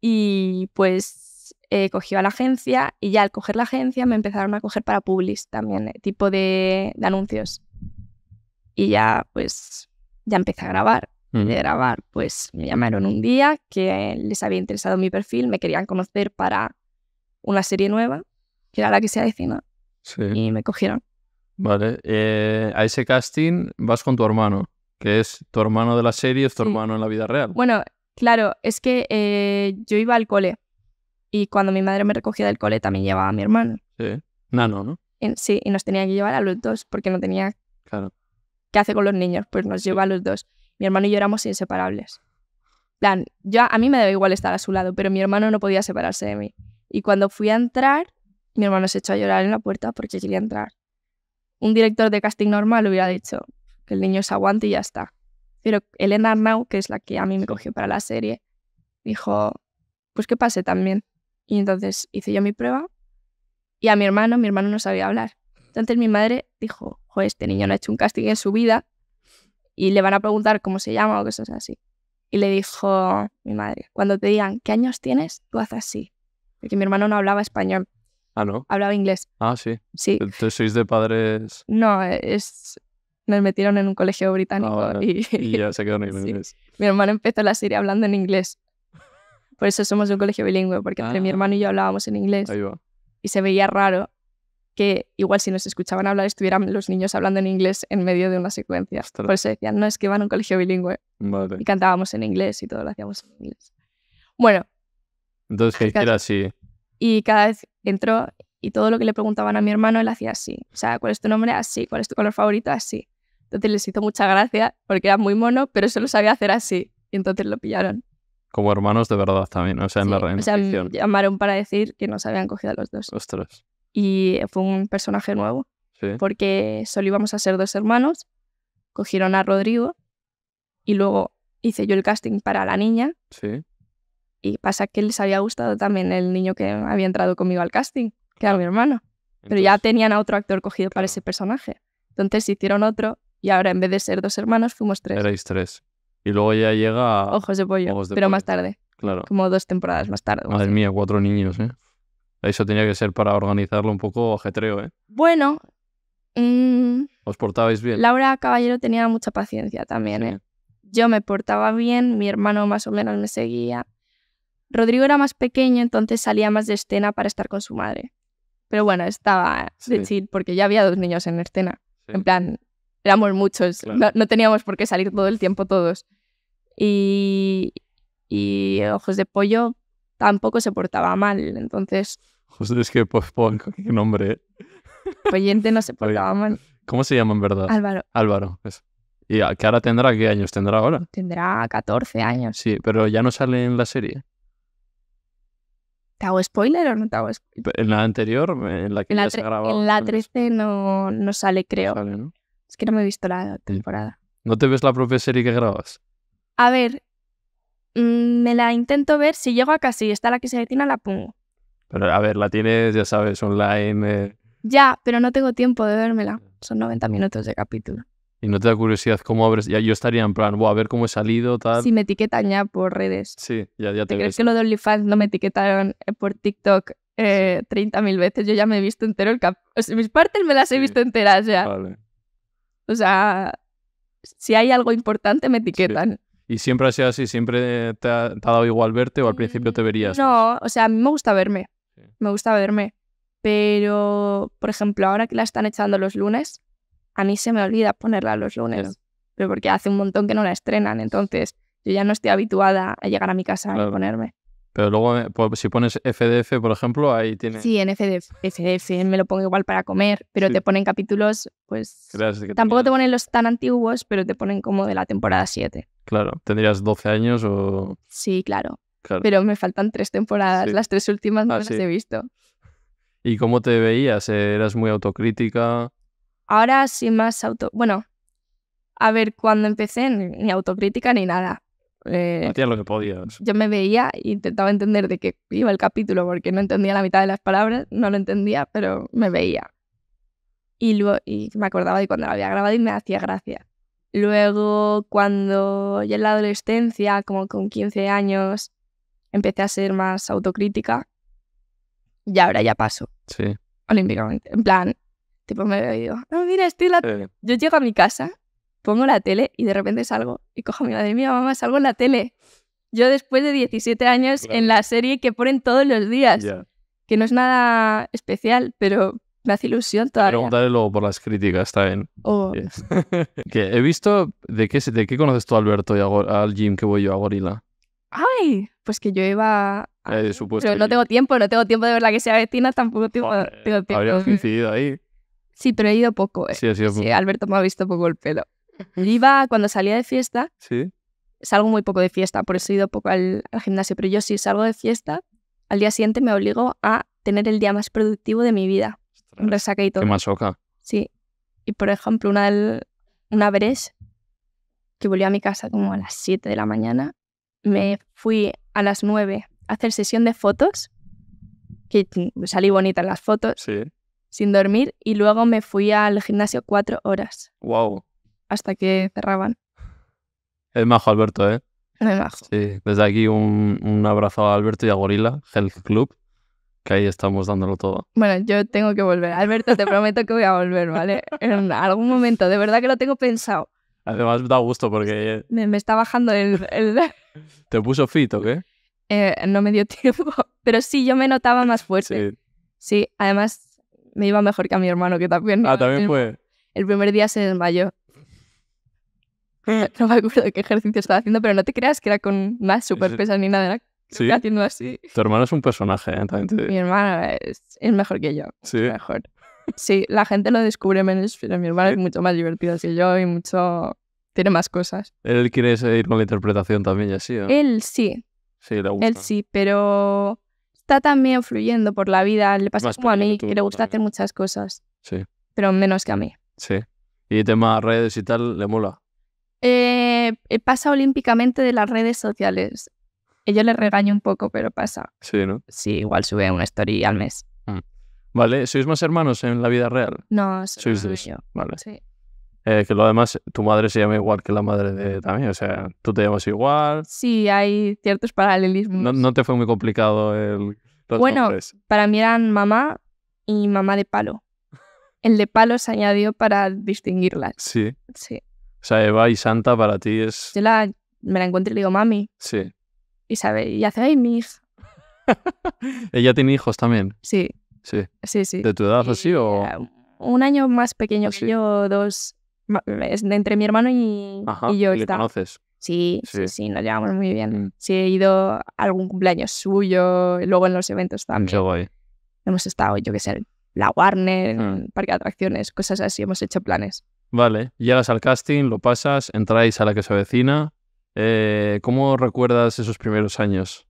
Y pues eh, cogí a la agencia y ya al coger la agencia me empezaron a coger para publis también, eh, tipo de, de anuncios. Y ya pues ya empecé a grabar. Mm, De grabar, pues me llamaron un día que les había interesado mi perfil, me querían conocer para una serie nueva, que era la que se avecina, sí. y me cogieron. Vale. eh, a ese casting vas con tu hermano, que es tu hermano de la serie, es tu Sí. hermano en la vida real. Bueno, claro, es que eh, yo iba al cole y cuando mi madre me recogía del cole también llevaba a mi hermano. Sí. Nano, ¿no? En- sí, y nos tenía que llevar a los dos porque no tenía Claro. qué hace con los niños, pues nos lleva a los dos. Mi hermano y yo éramos inseparables. plan, yo a mí me daba igual estar a su lado, pero mi hermano no podía separarse de mí. Y cuando fui a entrar, mi hermano se echó a llorar en la puerta porque quería entrar. Un director de casting normal hubiera dicho que el niño se aguante y ya está. Pero Elena Arnau, que es la que a mí me cogió para la serie, dijo, pues que pase también. Y entonces hice yo mi prueba y a mi hermano, mi hermano no sabía hablar. Entonces mi madre dijo, joder, este niño no ha hecho un casting en su vida y le van a preguntar cómo se llama o cosas así. Y le dijo mi madre, cuando te digan qué años tienes, tú haz así. Porque mi hermano no hablaba español, Ah, ¿no? hablaba inglés. Ah, sí. Sí, Entonces sois de padres... no, es... Nos metieron en un colegio británico Ah, vale. y, Y ya se quedaron en [laughs] Sí. inglés. mi hermano empezó la serie hablando en inglés. Por eso somos de un colegio bilingüe, porque entre mi Ah. hermano y yo hablábamos en inglés Ahí va. y se veía raro que igual si nos escuchaban hablar estuvieran los niños hablando en inglés en medio de una secuencia. Ostras. Por eso decían, no, es que van a un colegio bilingüe Vale. y cantábamos en inglés y todo lo hacíamos en inglés. Bueno, Entonces, que era así. y cada vez entró y todo lo que le preguntaban a mi hermano él hacía así. O sea, ¿cuál es tu nombre? Así. ¿Cuál es tu color favorito? Así. Entonces les hizo mucha gracia porque era muy mono, pero solo sabía hacer así. Y entonces lo pillaron. Como hermanos de verdad también, o sea, en Sí, la o sea, reencarnación. llamaron para decir que nos habían cogido a los dos. Ostras. Y fue un personaje nuevo Sí. porque solo íbamos a ser dos hermanos. Cogieron a Rodrigo y luego hice yo el casting para la niña. Sí. Y pasa que les había gustado también el niño que había entrado conmigo al casting, que era mi hermano. Pero ya tenían a otro actor cogido para ese personaje. Entonces hicieron otro y ahora en vez de ser dos hermanos fuimos tres. Erais tres. Y luego ya llega. Ojos de pollo, Ojos de pero más tarde, Claro. como dos temporadas más tarde. Madre así. mía, cuatro niños, ¿eh? Eso tenía que ser para organizarlo un poco ajetreo, ¿eh? Bueno, mm, ¿Os portabais bien? Laura Caballero tenía mucha paciencia también. Sí. ¿eh? Yo me portaba bien, mi hermano más o menos me seguía. Rodrigo era más pequeño, entonces salía más de escena para estar con su madre. Pero bueno, estaba de Sí. chill porque ya había dos niños en escena. Sí. En plan, éramos muchos, Claro. no, no teníamos por qué salir todo el tiempo todos. Y, y Ojos de Pollo tampoco se portaba mal, entonces es que pues, qué nombre, ¿eh? Poyente no se [laughs] portaba mal. ¿Cómo se llama en verdad? Álvaro Álvaro. eso. ¿Y a- qué ahora tendrá? ¿Qué años tendrá ahora? tendrá 14 años. Sí, pero ya no sale en la serie. ¿Te hago spoiler o no te hago spoiler? En la anterior, en la que En la, ya se grababa. en la pues, 13 no, no sale, creo. sale, ¿no? Es que no me he visto la temporada. ¿No te ves la propia serie que grabas? A ver, mm, me la intento ver. Si llego a casa y está la que se avecina, la pongo. Pero a ver, la tienes, ya sabes, online. eh, Ya, pero no tengo tiempo de vérmela. Son 90 minutos de capítulo. y no te da curiosidad cómo abres. Ya yo estaría en plan, "Buah, a ver cómo he salido, tal. Si me etiquetan ya por redes. Sí, ya, ya te ¿Te crees que lo de OnlyFans no me etiquetaron eh, por TikTok eh, 30.000 veces? Yo ya me he visto entero el cap... O sea, mis partes me las he Sí. visto enteras ya. Vale. O sea, si hay algo importante me etiquetan. ¿Y siempre ha sido así? ¿Siempre te ha, te ha dado igual verte o al principio te verías? Mm, No, o sea, a mí me gusta verme. Sí. Me gusta verme. Pero, por ejemplo, ahora que la están echando los lunes, a mí se me olvida ponerla los lunes. Pero porque hace un montón que no la estrenan. Entonces, yo ya no estoy habituada a llegar a mi casa Claro. y ponerme. Pero luego, eh, si pones FDF, por ejemplo, ahí tiene. Sí, en FDF, FDF me lo pongo igual para comer, pero Sí. te ponen capítulos, pues... que Tampoco te ponen los tan antiguos, pero te ponen como de la temporada 7. Claro, tendrías 12 años o. Sí, claro. Claro. Pero me faltan tres temporadas. Sí. Las tres últimas no Ah, las sí. he visto. ¿Y cómo te veías? ¿Eras muy autocrítica? Ahora sí más auto... Bueno, a ver, cuando empecé ni autocrítica ni nada. Eh, Hacías lo que podías. yo me veía e intentaba entender de qué iba el capítulo porque no entendía la mitad de las palabras, no lo entendía, pero me veía. Y luego y me acordaba de cuando lo había grabado y me hacía gracia. Luego, cuando ya en la adolescencia, como con 15 años, empecé a ser más autocrítica y ahora ya paso Sí. olímpicamente. En plan, tipo me veo y digo, no, mira, estoy la yo llego a mi casa, pongo la tele y de repente salgo y cojo a mi madre mía, mamá, salgo en la tele. Yo después de 17 años Claro. en la serie que ponen todos los días, ya. que no es nada especial, pero me hace ilusión todavía. Preguntaré luego por las críticas, está bien. O- [laughs] Bien. que he visto. ¿De qué, ¿De qué conoces tú a Alberto y a al gym que voy yo, a Gorila? Ay, pues que yo iba... a- Eh, supuesto pero no tengo tiempo, no tengo tiempo de ver la que sea vecina, tampoco tengo, Joder, tengo tiempo. Habría coincidido ahí. Sí, pero he ido poco. eh. Sí, ha sido. Sí, Alberto me ha visto poco el pelo. Iba cuando salía de fiesta, Sí. salgo muy poco de fiesta, por eso he ido poco al, al gimnasio, pero yo si salgo de fiesta, al día siguiente me obligo a tener el día más productivo de mi vida. Un resaca y todo. Qué masoca. Sí. Y por ejemplo, una, del- una Breche, que volví a mi casa como a las 7 de la mañana, me fui a las 9 a hacer sesión de fotos, que salí bonita en las fotos, Sí. sin dormir, y luego me fui al gimnasio cuatro horas, Wow. Hasta que cerraban. Es majo, Alberto, ¿eh? Me bajo. Sí. Desde aquí un, un abrazo a Alberto y a Gorila Health Club, que ahí estamos dándolo todo. Bueno, yo tengo que volver. Alberto, te prometo que voy a volver, ¿vale? En algún momento, de verdad que lo tengo pensado. Además, da gusto porque Me, me está bajando el... el- [laughs] te puso fit, ¿o qué? eh, no me dio tiempo. [laughs] Pero sí, yo me notaba más fuerte. Sí. Sí, además me iba mejor que a mi hermano, que también... Ah, también el, fue. el primer día se desmayó. No me acuerdo qué ejercicio estaba haciendo, pero no te creas que era con más super pesas ni nada. Era Sí. haciendo así. Tu hermano es un personaje, ¿eh? También te. Mi hermano es, es mejor que yo. Sí. Mejor. Sí, la gente lo descubre menos, pero mi hermano es mucho más divertido que yo y mucho... Tiene más cosas. Él quiere seguir con la interpretación también y así, ¿no? Él sí, Sí, le gusta. él sí, pero está también fluyendo por la vida. Le pasa Más como a mí, que tú, que le gusta hacer muchas cosas, Sí, pero menos que a mí. sí. Y tema redes y tal, le mola. Eh, eh, pasa olímpicamente de las redes sociales. Yo le regaño un poco, pero pasa. Sí, ¿no? Sí, igual sube una story al mes. Vale, ¿sois más hermanos en la vida real? No, Sois dos. yo. Vale. Sí. Eh, que lo demás, tu madre se llama igual que la madre de también, o sea, tú te llamas igual. Sí, hay ciertos paralelismos. No, no te fue muy complicado el. los Bueno, nombres. Para mí eran mamá y mamá de palo. El de palo se añadió para distinguirlas. Sí. Sí. O sea, Eva y Santa para ti es. Yo la, me la encuentro y le digo, mami. Sí. Y sabe, y hace, ay, mi hija. [laughs] ¿Ella tiene hijos también? Sí, Sí. sí, sí. ¿De tu edad así o.? Un año más pequeño Sí. que yo, dos. entre mi hermano y, Ajá. y yo ¿y le está. conoces? Sí, Sí. sí, sí, nos llevamos muy bien. Mm. Sí, he ido a algún cumpleaños suyo, luego en los eventos también. Qué guay. Hemos estado, yo qué sé, en la Warner, en Mm. el parque de atracciones, cosas así, hemos hecho planes. Vale, llegas al casting, lo pasas, entráis a la que se avecina. Eh, ¿Cómo recuerdas esos primeros años?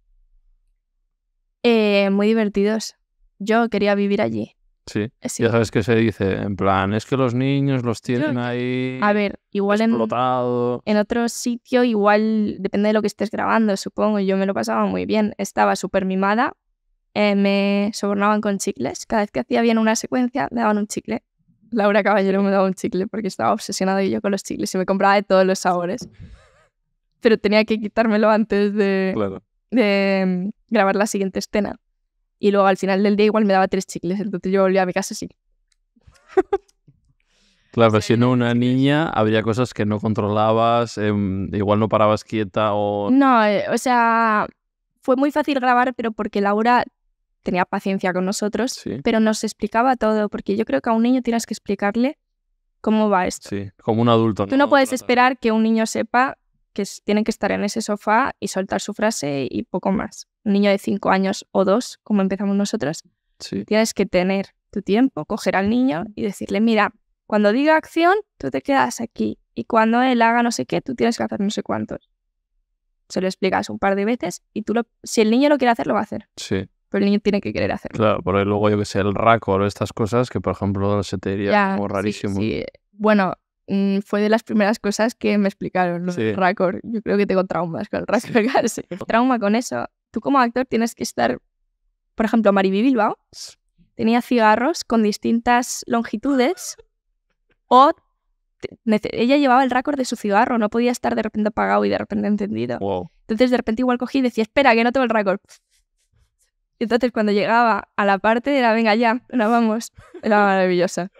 Eh, muy divertidos. Yo quería vivir allí. Sí. Sí. Ya sabes que se dice, en plan, es que los niños los tienen Yo- ahí A ver, igual en otro sitio, igual depende de lo que estés grabando, supongo. Yo me lo pasaba muy bien. Estaba súper mimada. eh, me sobornaban con chicles. Cada vez que hacía bien una secuencia, me daban un chicle. Laura Caballero me daba un chicle porque estaba obsesionada yo con los chicles y me compraba de todos los sabores. Pero tenía que quitármelo antes de, Claro. de mm, grabar la siguiente escena. Y luego al final del día igual me daba tres chicles, entonces yo volvía a mi casa así. [laughs] Claro, pero siendo una niña, habría cosas que no controlabas, em, igual no parabas quieta o... No, eh, o sea, fue muy fácil grabar, pero porque Laura tenía paciencia con nosotros, Sí, pero nos explicaba todo, porque yo creo que a un niño tienes que explicarle cómo va esto. sí, como un adulto. Tú no puedes esperar que un niño sepa que s- tiene que estar en ese sofá y soltar su frase y poco más. Un niño de cinco años o dos, como empezamos nosotros, Sí, tienes que tener tu tiempo, coger al niño y decirle, mira, cuando diga acción, tú te quedas aquí. Y cuando él haga no sé qué, tú tienes que hacer no sé cuántos. Se lo explicas un par de veces y tú lo, si el niño lo quiere hacer, lo va a hacer. sí, Pero el niño tiene que querer hacerlo. claro, porque luego yo que sé, el racor o estas cosas que por ejemplo se te diría Ya, como sí, rarísimo. sí. Bueno, mm, fue de las primeras cosas que me explicaron, lo del Sí. racor. Yo creo que tengo traumas con el racor. [laughs] casi. [laughs] Trauma con eso. Tú como actor tienes que estar, por ejemplo, Mariby Bilbao tenía cigarros con distintas longitudes o ella llevaba el récord de su cigarro, no podía estar de repente apagado y de repente encendido. Wow. Entonces de repente igual cogí y decía, espera, que no tengo el récord. Entonces cuando llegaba a la parte era, venga ya, ahora vamos. Era maravillosa.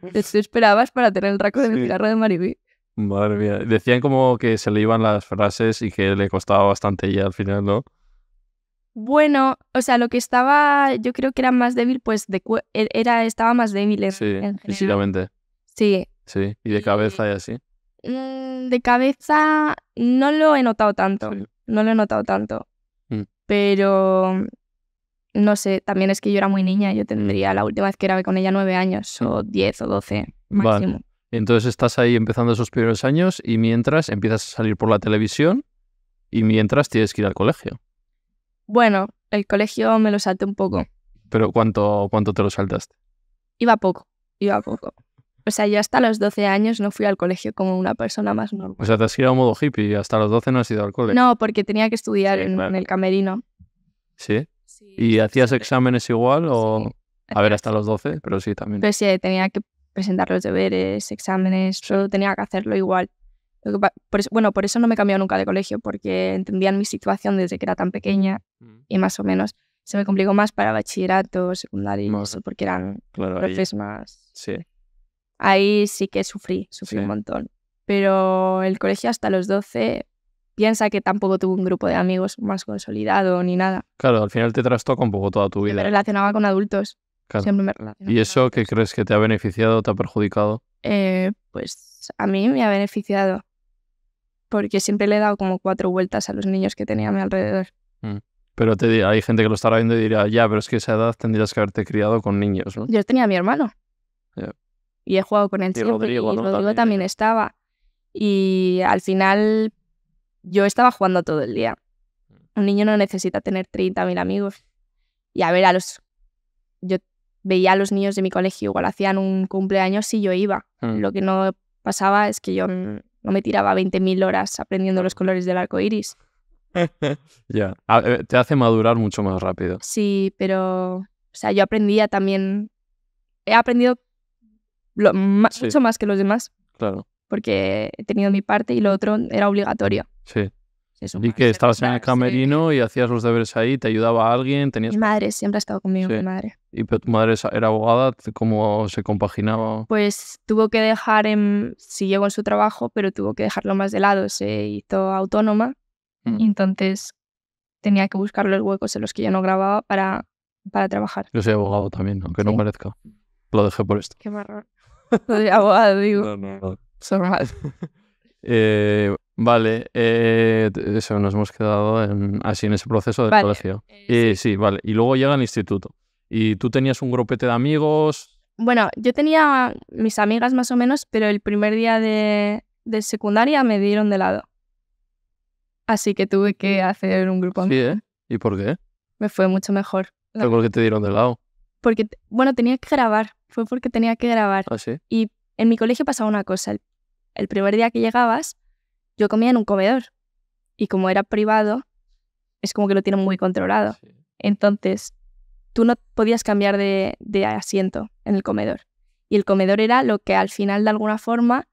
[laughs] Tú esperabas para tener el récord del Sí. cigarro de Mariby. Madre mía. Decían como que se le iban las frases y que le costaba bastante ya al final, ¿no? Bueno, o sea, lo que estaba, yo creo que era más débil, pues de e- era, estaba más débil en, Sí, en físicamente. Sí. Sí, y de cabeza y así. Mm, De cabeza no lo he notado tanto. Sí. No lo he notado tanto. Mm. Pero no sé, también es que yo era muy niña. Yo tendría la última vez que grabé con ella nueve años, o diez o doce Vale. máximo. Y Entonces estás ahí empezando esos primeros años y mientras empiezas a salir por la televisión y mientras tienes que ir al colegio. Bueno, el colegio me lo salté un poco. Pero ¿cuánto, cuánto te lo saltaste? Iba poco, iba poco. O sea, yo hasta los 12 años no fui al colegio como una persona más normal. O sea, te has ido a modo hippie y hasta los 12 no has ido al cole. No, porque tenía que estudiar Sí, en, claro. en el camerino. ¿Sí? ¿Y hacías exámenes igual o...? Sí. A ver, hasta los 12, pero sí, también. Pues sí, tenía que presentar los deberes, exámenes, todo tenía que hacerlo igual. Lo que pa- por eso- bueno, por eso no me he cambiado nunca de colegio, porque entendían mi situación desde que era tan pequeña y más o menos se me complicó más para bachillerato, y eso, porque eran Claro, ahí- profes más... Sí. Ahí sí que sufrí, sufrí Sí. un montón. Pero el colegio hasta los 12, piensa que tampoco tuve un grupo de amigos más consolidado ni nada. Claro, al final te trastoca un poco toda tu Yo me vida. relacionaba con adultos, Claro. siempre me relacionaba ¿Y con eso qué crees que te ha beneficiado, te ha perjudicado? Eh, pues a mí me ha beneficiado. Porque siempre le he dado como cuatro vueltas a los niños que tenía a mi alrededor. Pero te, hay gente que lo estará viendo y dirá, ya, pero es que esa edad tendrías que haberte criado con niños, ¿no? Yo tenía a mi hermano. Ya. Y he jugado con él Y siempre, Rodrigo, y ¿no? Rodrigo También. también estaba. Y al final yo estaba jugando todo el día. Un niño no necesita tener 30.000 amigos. Y a ver, a los... Yo veía a los niños de mi colegio, igual hacían un cumpleaños y yo iba. Mm. Lo que no pasaba es que yo no me tiraba 20.000 horas aprendiendo los colores del arco iris. [laughs] Ya. Eh, te hace madurar mucho más rápido. Sí, pero, o sea, yo aprendía también, he aprendido lo- ma- Sí. mucho más que los demás, Claro. Porque he tenido mi parte y lo otro era obligatorio. Sí. Es Y que estabas en el camerino y hacías los deberes ahí, te ayudaba alguien, tenías... Mi madre siempre ha estado conmigo, Sí. mi madre. Y pero tu madre era abogada, ¿cómo se compaginaba? Pues tuvo que dejar, en, siguió con su trabajo, pero tuvo que dejarlo más de lado, se hizo autónoma Mm. y entonces tenía que buscar los huecos en los que yo no grababa para, para trabajar. Yo soy abogado también, aunque no parezca. Lo dejé por esto. Qué marrón. [laughs] Soy abogado, digo. No, no, no. Eh, vale, eh, eso nos hemos quedado en, así en ese proceso Vale, colegio. Eh, sí, vale. Y luego llega el instituto. Y tú tenías un grupete de amigos. Bueno, yo tenía mis amigas más o menos, pero el primer día de, de secundaria me dieron de lado. Así que tuve que hacer un grupo. Sí, ¿eh? ¿Y por qué? Me fue mucho mejor. ¿Pero por qué te dieron de lado? Porque, bueno, tenía que grabar. Fue porque tenía que grabar. ¿Ah, sí? En mi colegio pasaba una cosa. El, el primer día que llegabas, yo comía en un comedor. Y como era privado, es como que lo tienen muy controlado. Entonces, tú no podías cambiar de, de asiento en el comedor. Y el comedor era lo que al final, de alguna forma,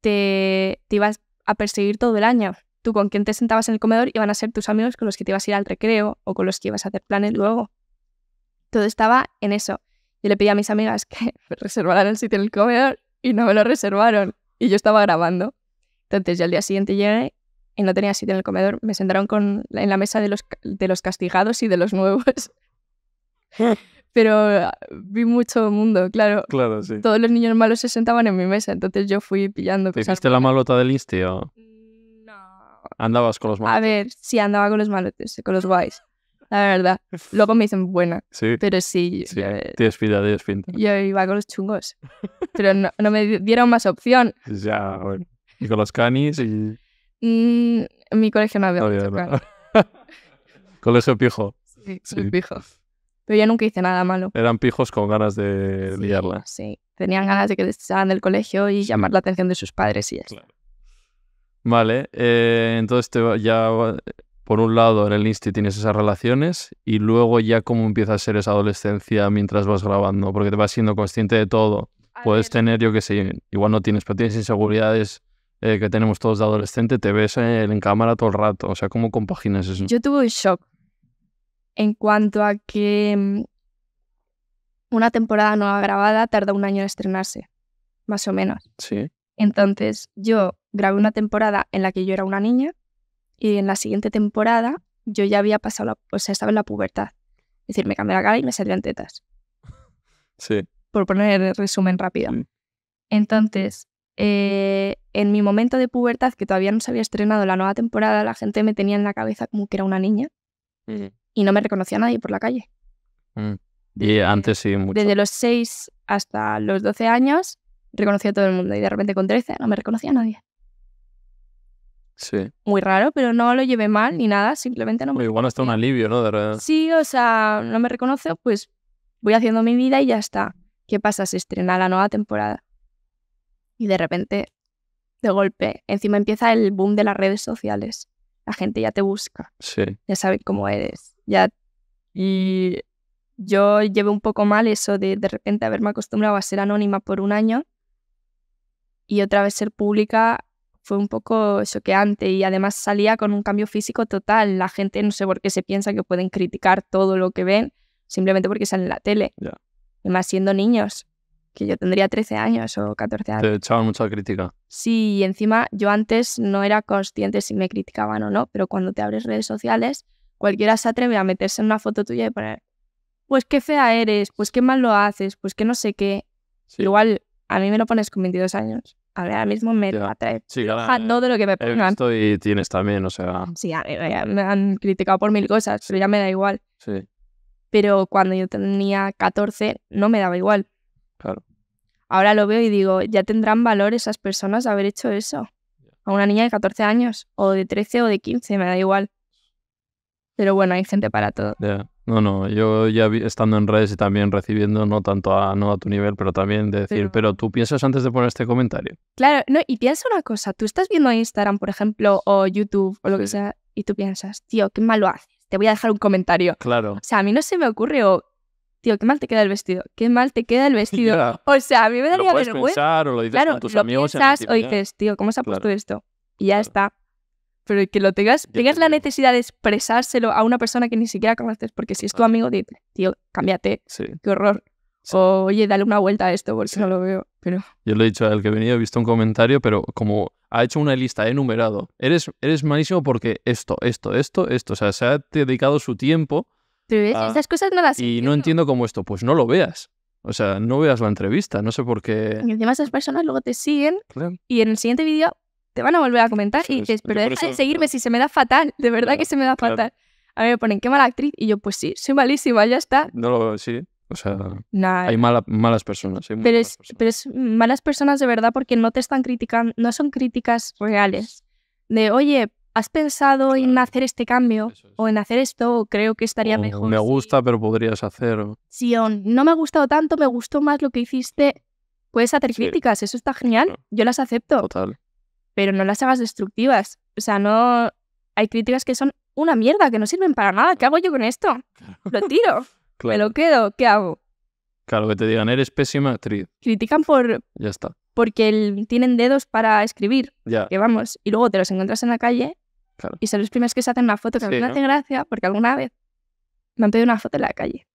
te, te ibas a perseguir todo el año. Tú con quien te sentabas en el comedor iban a ser tus amigos con los que te ibas a ir al recreo o con los que ibas a hacer planes luego. Todo estaba en eso. Yo le pedí a mis amigas que [laughs] reservaran el sitio en el comedor y no me lo reservaron. Y yo estaba grabando. Entonces yo al día siguiente llegué y no tenía sitio en el comedor. Me sentaron con, en la mesa de los, de los castigados y de los nuevos. [laughs] Pero vi mucho mundo, claro. Claro, sí. Todos los niños malos se sentaban en mi mesa, entonces yo fui pillando ¿Te hiciste la malota del Insti o No. andabas con los A malos? ver, sí, andaba con los malotes, con los guays. La verdad. Luego me dicen buena, [laughs] Sí, pero sí, sí. yo, Tienes pinta, tienes pinta. yo iba con los chungos. [laughs] Pero no, no me di- dieron más opción. Ya, bueno. Y con los canis y... Mm, en mi colegio no había No mucho había nada. [laughs] Colegio pijo. Sí, Sí. pijo. Pero yo nunca hice nada malo. Eran pijos con ganas de Sí, liarla. Sí, tenían ganas de que salgan del colegio y llamar la atención de sus padres y está. Claro. Vale, eh, entonces te ya por un lado en el Insti tienes esas relaciones y luego ya cómo empieza a ser esa adolescencia mientras vas grabando, porque te vas siendo consciente de todo. A Puedes ver, tener, yo qué sé, igual no tienes, pero tienes inseguridades eh, que tenemos todos de adolescente, te ves en, en cámara todo el rato. O sea, ¿cómo compaginas eso? Yo tuve un shock en cuanto a que mm, una temporada nueva grabada tarda un año en estrenarse, más o menos. Sí, Entonces, yo grabé una temporada en la que yo era una niña y en la siguiente temporada yo ya había pasado, la, o sea, estaba en la pubertad. Es decir, me cambié la cara y me salían tetas, [laughs] sí. por poner el resumen rápido. Mm. Entonces, eh, en mi momento de pubertad, que todavía no se había estrenado la nueva temporada, la gente me tenía en la cabeza como que era una niña y no me reconocía nadie por la calle. Mm. Y Desde- antes sí, mucho. Desde los 6 hasta los 12 años reconocía a todo el mundo y de repente con 13 no me reconocía a nadie. Sí. Muy raro, pero no lo llevé mal ni nada, simplemente no me Bueno, igual hasta un alivio, ¿no? De. Sí, o sea, no me reconoce, pues voy haciendo mi vida y ya está. ¿Qué pasa? Se estrena la nueva temporada. Y de repente, de golpe, encima empieza el boom de las redes sociales. La gente ya te busca, Sí. ya sabe cómo eres. Ya... Y yo llevé un poco mal eso de de repente haberme acostumbrado a ser anónima por un año y otra vez ser pública fue un poco choqueante y además salía con un cambio físico total. La gente no sé por qué se piensa que pueden criticar todo lo que ven simplemente porque salen en la tele. Y más siendo niños, que yo tendría 13 años o 14 años. Te echaban mucha crítica. Sí, y encima yo antes no era consciente si me criticaban o no, pero cuando te abres redes sociales, cualquiera se atreve a meterse en una foto tuya y poner, pues qué fea eres, pues qué mal lo haces, pues qué no sé qué. Sí. Igual a mí me lo pones con 22 años ahora mismo me Ya. atrae Sí, ja, todo lo que me he pongan. visto y tienes también, o sea, Sí, a mí me, me han criticado por mil cosas, pero ya me da igual. sí, Pero cuando yo tenía 14 no me daba igual. claro. Ahora lo veo y digo, ya tendrán valor esas personas de haber hecho eso. A una niña de 14 años, o de 13 o de 15, me da igual. Pero bueno, hay gente para todo. Ya. No, no, yo ya vi- estando en redes y también recibiendo, no tanto a, no a tu nivel, pero también de decir, Pero- pero, tú piensas antes de poner este comentario. Claro, no, y piensa una cosa, tú estás viendo Instagram, por ejemplo, o YouTube, o lo que sea, y tú piensas, tío, qué mal lo haces, te voy a dejar un comentario. Claro. O sea, a mí no se me ocurre, o, tío, qué mal te queda el vestido, qué mal te queda el [laughs] vestido. O sea, a mí me Lo daría puedes vergüenza. pensar o lo dices Claro, con tus lo amigos en piensas o dices, tío, ¿cómo se ha puesto Claro. esto? Y ya Claro. está. Pero que lo tengas, Ya tengas te la necesidad de expresárselo a una persona que ni siquiera conoces, porque si es tu amigo, dile, tío, cámbiate, Sí. qué horror. Sí. O, oye, dale una vuelta a esto porque Sí. no lo veo. Pero Yo le he dicho al que venía, he visto un comentario, pero como ha hecho una lista, he enumerado. Eres, eres malísimo porque esto, esto, esto, esto. O sea, se ha dedicado su tiempo Ah, esas cosas no las y no entiendo cómo esto. Pues no lo veas. O sea, no veas la entrevista. No sé por qué. Y encima esas personas luego te siguen Claro. y en el siguiente vídeo te van a volver a comentar y es. dices, pero deja de seguirme si se me da fatal, de verdad Claro, que se me da claro. fatal. A mí me ponen, qué mala actriz. Y yo, pues sí, soy malísima, ya está. No lo sí. O sea, Nah, hay mala- malas personas. hay pero, malas es, personas. pero es malas personas de verdad porque no te están criticando, no son críticas reales. De, oye, ¿has pensado en Claro. hacer este cambio? Es. O en hacer esto, o creo que estaría O mejor. Me gusta, pero podrías hacer. Si o no me ha gustado tanto, me gustó más lo que hiciste. Puedes hacer Sí. críticas, eso está genial. Yo las acepto. Total. Pero no las hagas destructivas. O sea, no. Hay críticas que son una mierda, que no sirven para nada. ¿Qué hago yo con esto? Lo tiro, [laughs] me Claro. lo quedo, ¿qué hago? Claro, que te digan, eres pésima actriz. Critican por Ya está. porque el- tienen dedos para escribir, Ya. que vamos, y luego te los encuentras en la calle Claro. y son los primeros que se hacen una foto, que a mí me ¿no? hace gracia, porque alguna vez me han pedido una foto en la calle.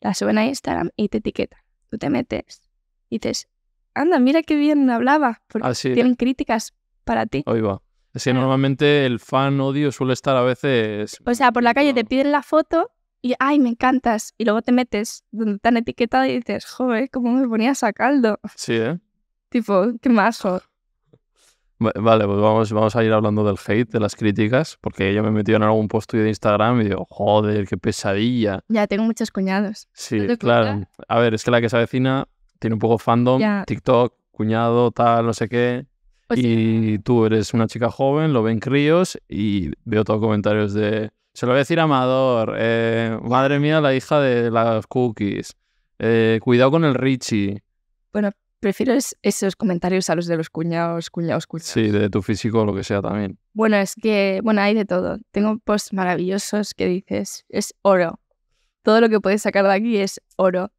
La suben a Instagram y te etiquetan. Tú te metes y dices, anda, mira qué bien hablaba, porque Ah, sí. tienen críticas para ti. Hoy va. Es que Claro. normalmente el fan odio suele estar a veces. O sea, por la calle te piden la foto y, ay, me encantas. Y luego te metes donde te han etiquetado y dices, joder, ¿cómo me ponías a caldo? Sí, ¿eh? Tipo, qué majo. Va- Vale, pues vamos, vamos a ir hablando del hate, de las críticas, porque yo me he metido en algún post de Instagram y digo, joder, qué pesadilla. Ya tengo muchos cuñados. Sí, ¿Te das claro. cuenta? A ver, es que la que se avecina tiene un poco fandom, Ya. TikTok, cuñado, tal, no sé qué. Sea, y tú eres una chica joven, lo ven críos y veo todos comentarios de... Se lo voy a decir a Amador, eh, madre mía, la hija de las cookies, eh, cuidado con el Richie, prefiero es- esos comentarios a los de los cuñados, cuñados, cuñados. sí, de tu físico o lo que sea también. Bueno, es que, bueno, hay de todo. Tengo posts maravillosos que dices, es oro. Todo lo que puedes sacar de aquí es oro.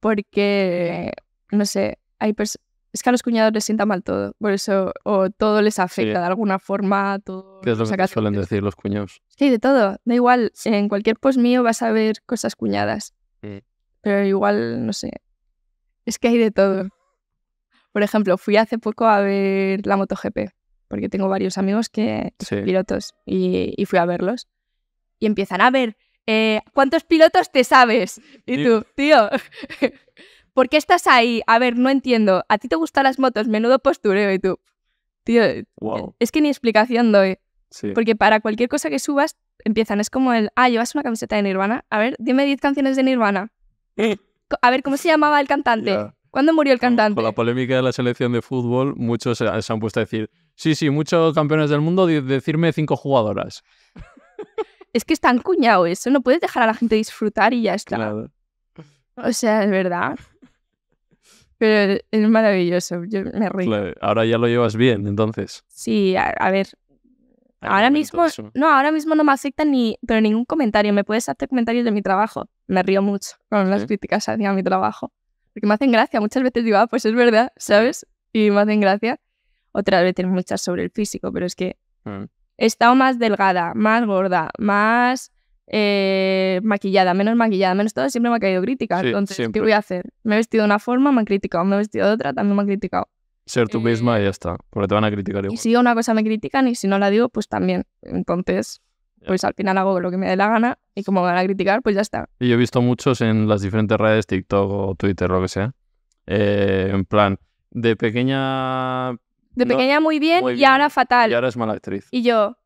Porque, no sé, hay pers- es que a los cuñados les sienta mal todo. Por eso, o todo les afecta Sí. de alguna forma. Todo ¿Qué es lo que te suelen decir los cuñados? Es que hay de todo. Da igual, en cualquier post mío vas a ver cosas cuñadas. Mm. Pero igual, no sé. Es que hay de todo. [laughs] Por ejemplo, fui hace poco a ver la MotoGP, porque tengo varios amigos que Sí. pilotos y, y fui a verlos. Y empiezan a ver, eh, ¿cuántos pilotos te sabes? Y Sí. tú, tío, ¿por qué estás ahí? A ver, no entiendo. ¿A ti te gustan las motos? Menudo postureo. Y tú, tío, Wow. es que ni explicación doy. Sí. Porque para cualquier cosa que subas, empiezan. Es como el, ah, llevas una camiseta de Nirvana. A ver, dime 10 canciones de Nirvana. [laughs] A ver, ¿cómo se llamaba el cantante? ¿Cuándo murió el cantante? Con la polémica de la selección de fútbol, muchos se, han puesto a decir, sí, sí, muchos campeones del mundo, decirme cinco jugadoras. [laughs] Es que es tan cuñado eso. No puedes dejar a la gente disfrutar y ya está. Claro. O sea, es verdad. Pero es maravilloso. Yo me río. Claro, Ahora ya lo llevas bien, entonces. Sí, a, a ver. Hay Ahora mismo, eso. no, ahora mismo no me afecta ni, pero ningún comentario. Me puedes hacer comentarios de mi trabajo. Me río mucho con las Sí. críticas hacia mi trabajo. Porque me hacen gracia. Muchas veces digo, ah, pues es verdad, ¿sabes? Y me hacen gracia. Otras veces muchas sobre el físico, pero es que Mm. he estado más delgada, más gorda, más eh, maquillada, menos maquillada, menos todo, siempre me ha caído crítica. Sí, Entonces, siempre. ¿qué voy a hacer? Me he vestido de una forma, me han criticado, me he vestido de otra, también me han criticado. Ser tú misma Eh, y ya está, porque te van a criticar Y igual. si digo una cosa me critican y si no la digo, pues también. Entonces, pues al final hago lo que me dé la gana y como me van a criticar, pues ya está. Y yo he visto muchos en las diferentes redes, TikTok o Twitter, lo que sea. eh, en plan, De pequeña... De No, pequeña muy bien, muy y bien, ahora fatal. Y ahora es mala actriz. Y yo,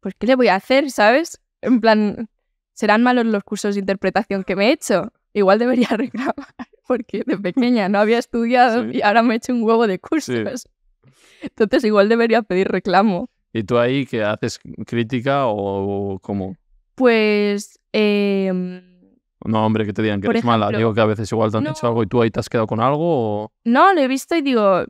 pues ¿qué le voy a hacer, sabes? En plan, serán malos los cursos de interpretación que me he hecho. Igual debería [laughs] reclamar, porque de pequeña no había estudiado Sí. y ahora me he hecho un huevo de cursos. Entonces igual debería pedir reclamo. ¿Y tú ahí qué haces? ¿Crítica o cómo? Pues, em, No, hombre, que te digan que Por eres mala. Digo que a veces igual te han no. dicho algo y tú ahí te has quedado con algo o... no, lo he visto y digo,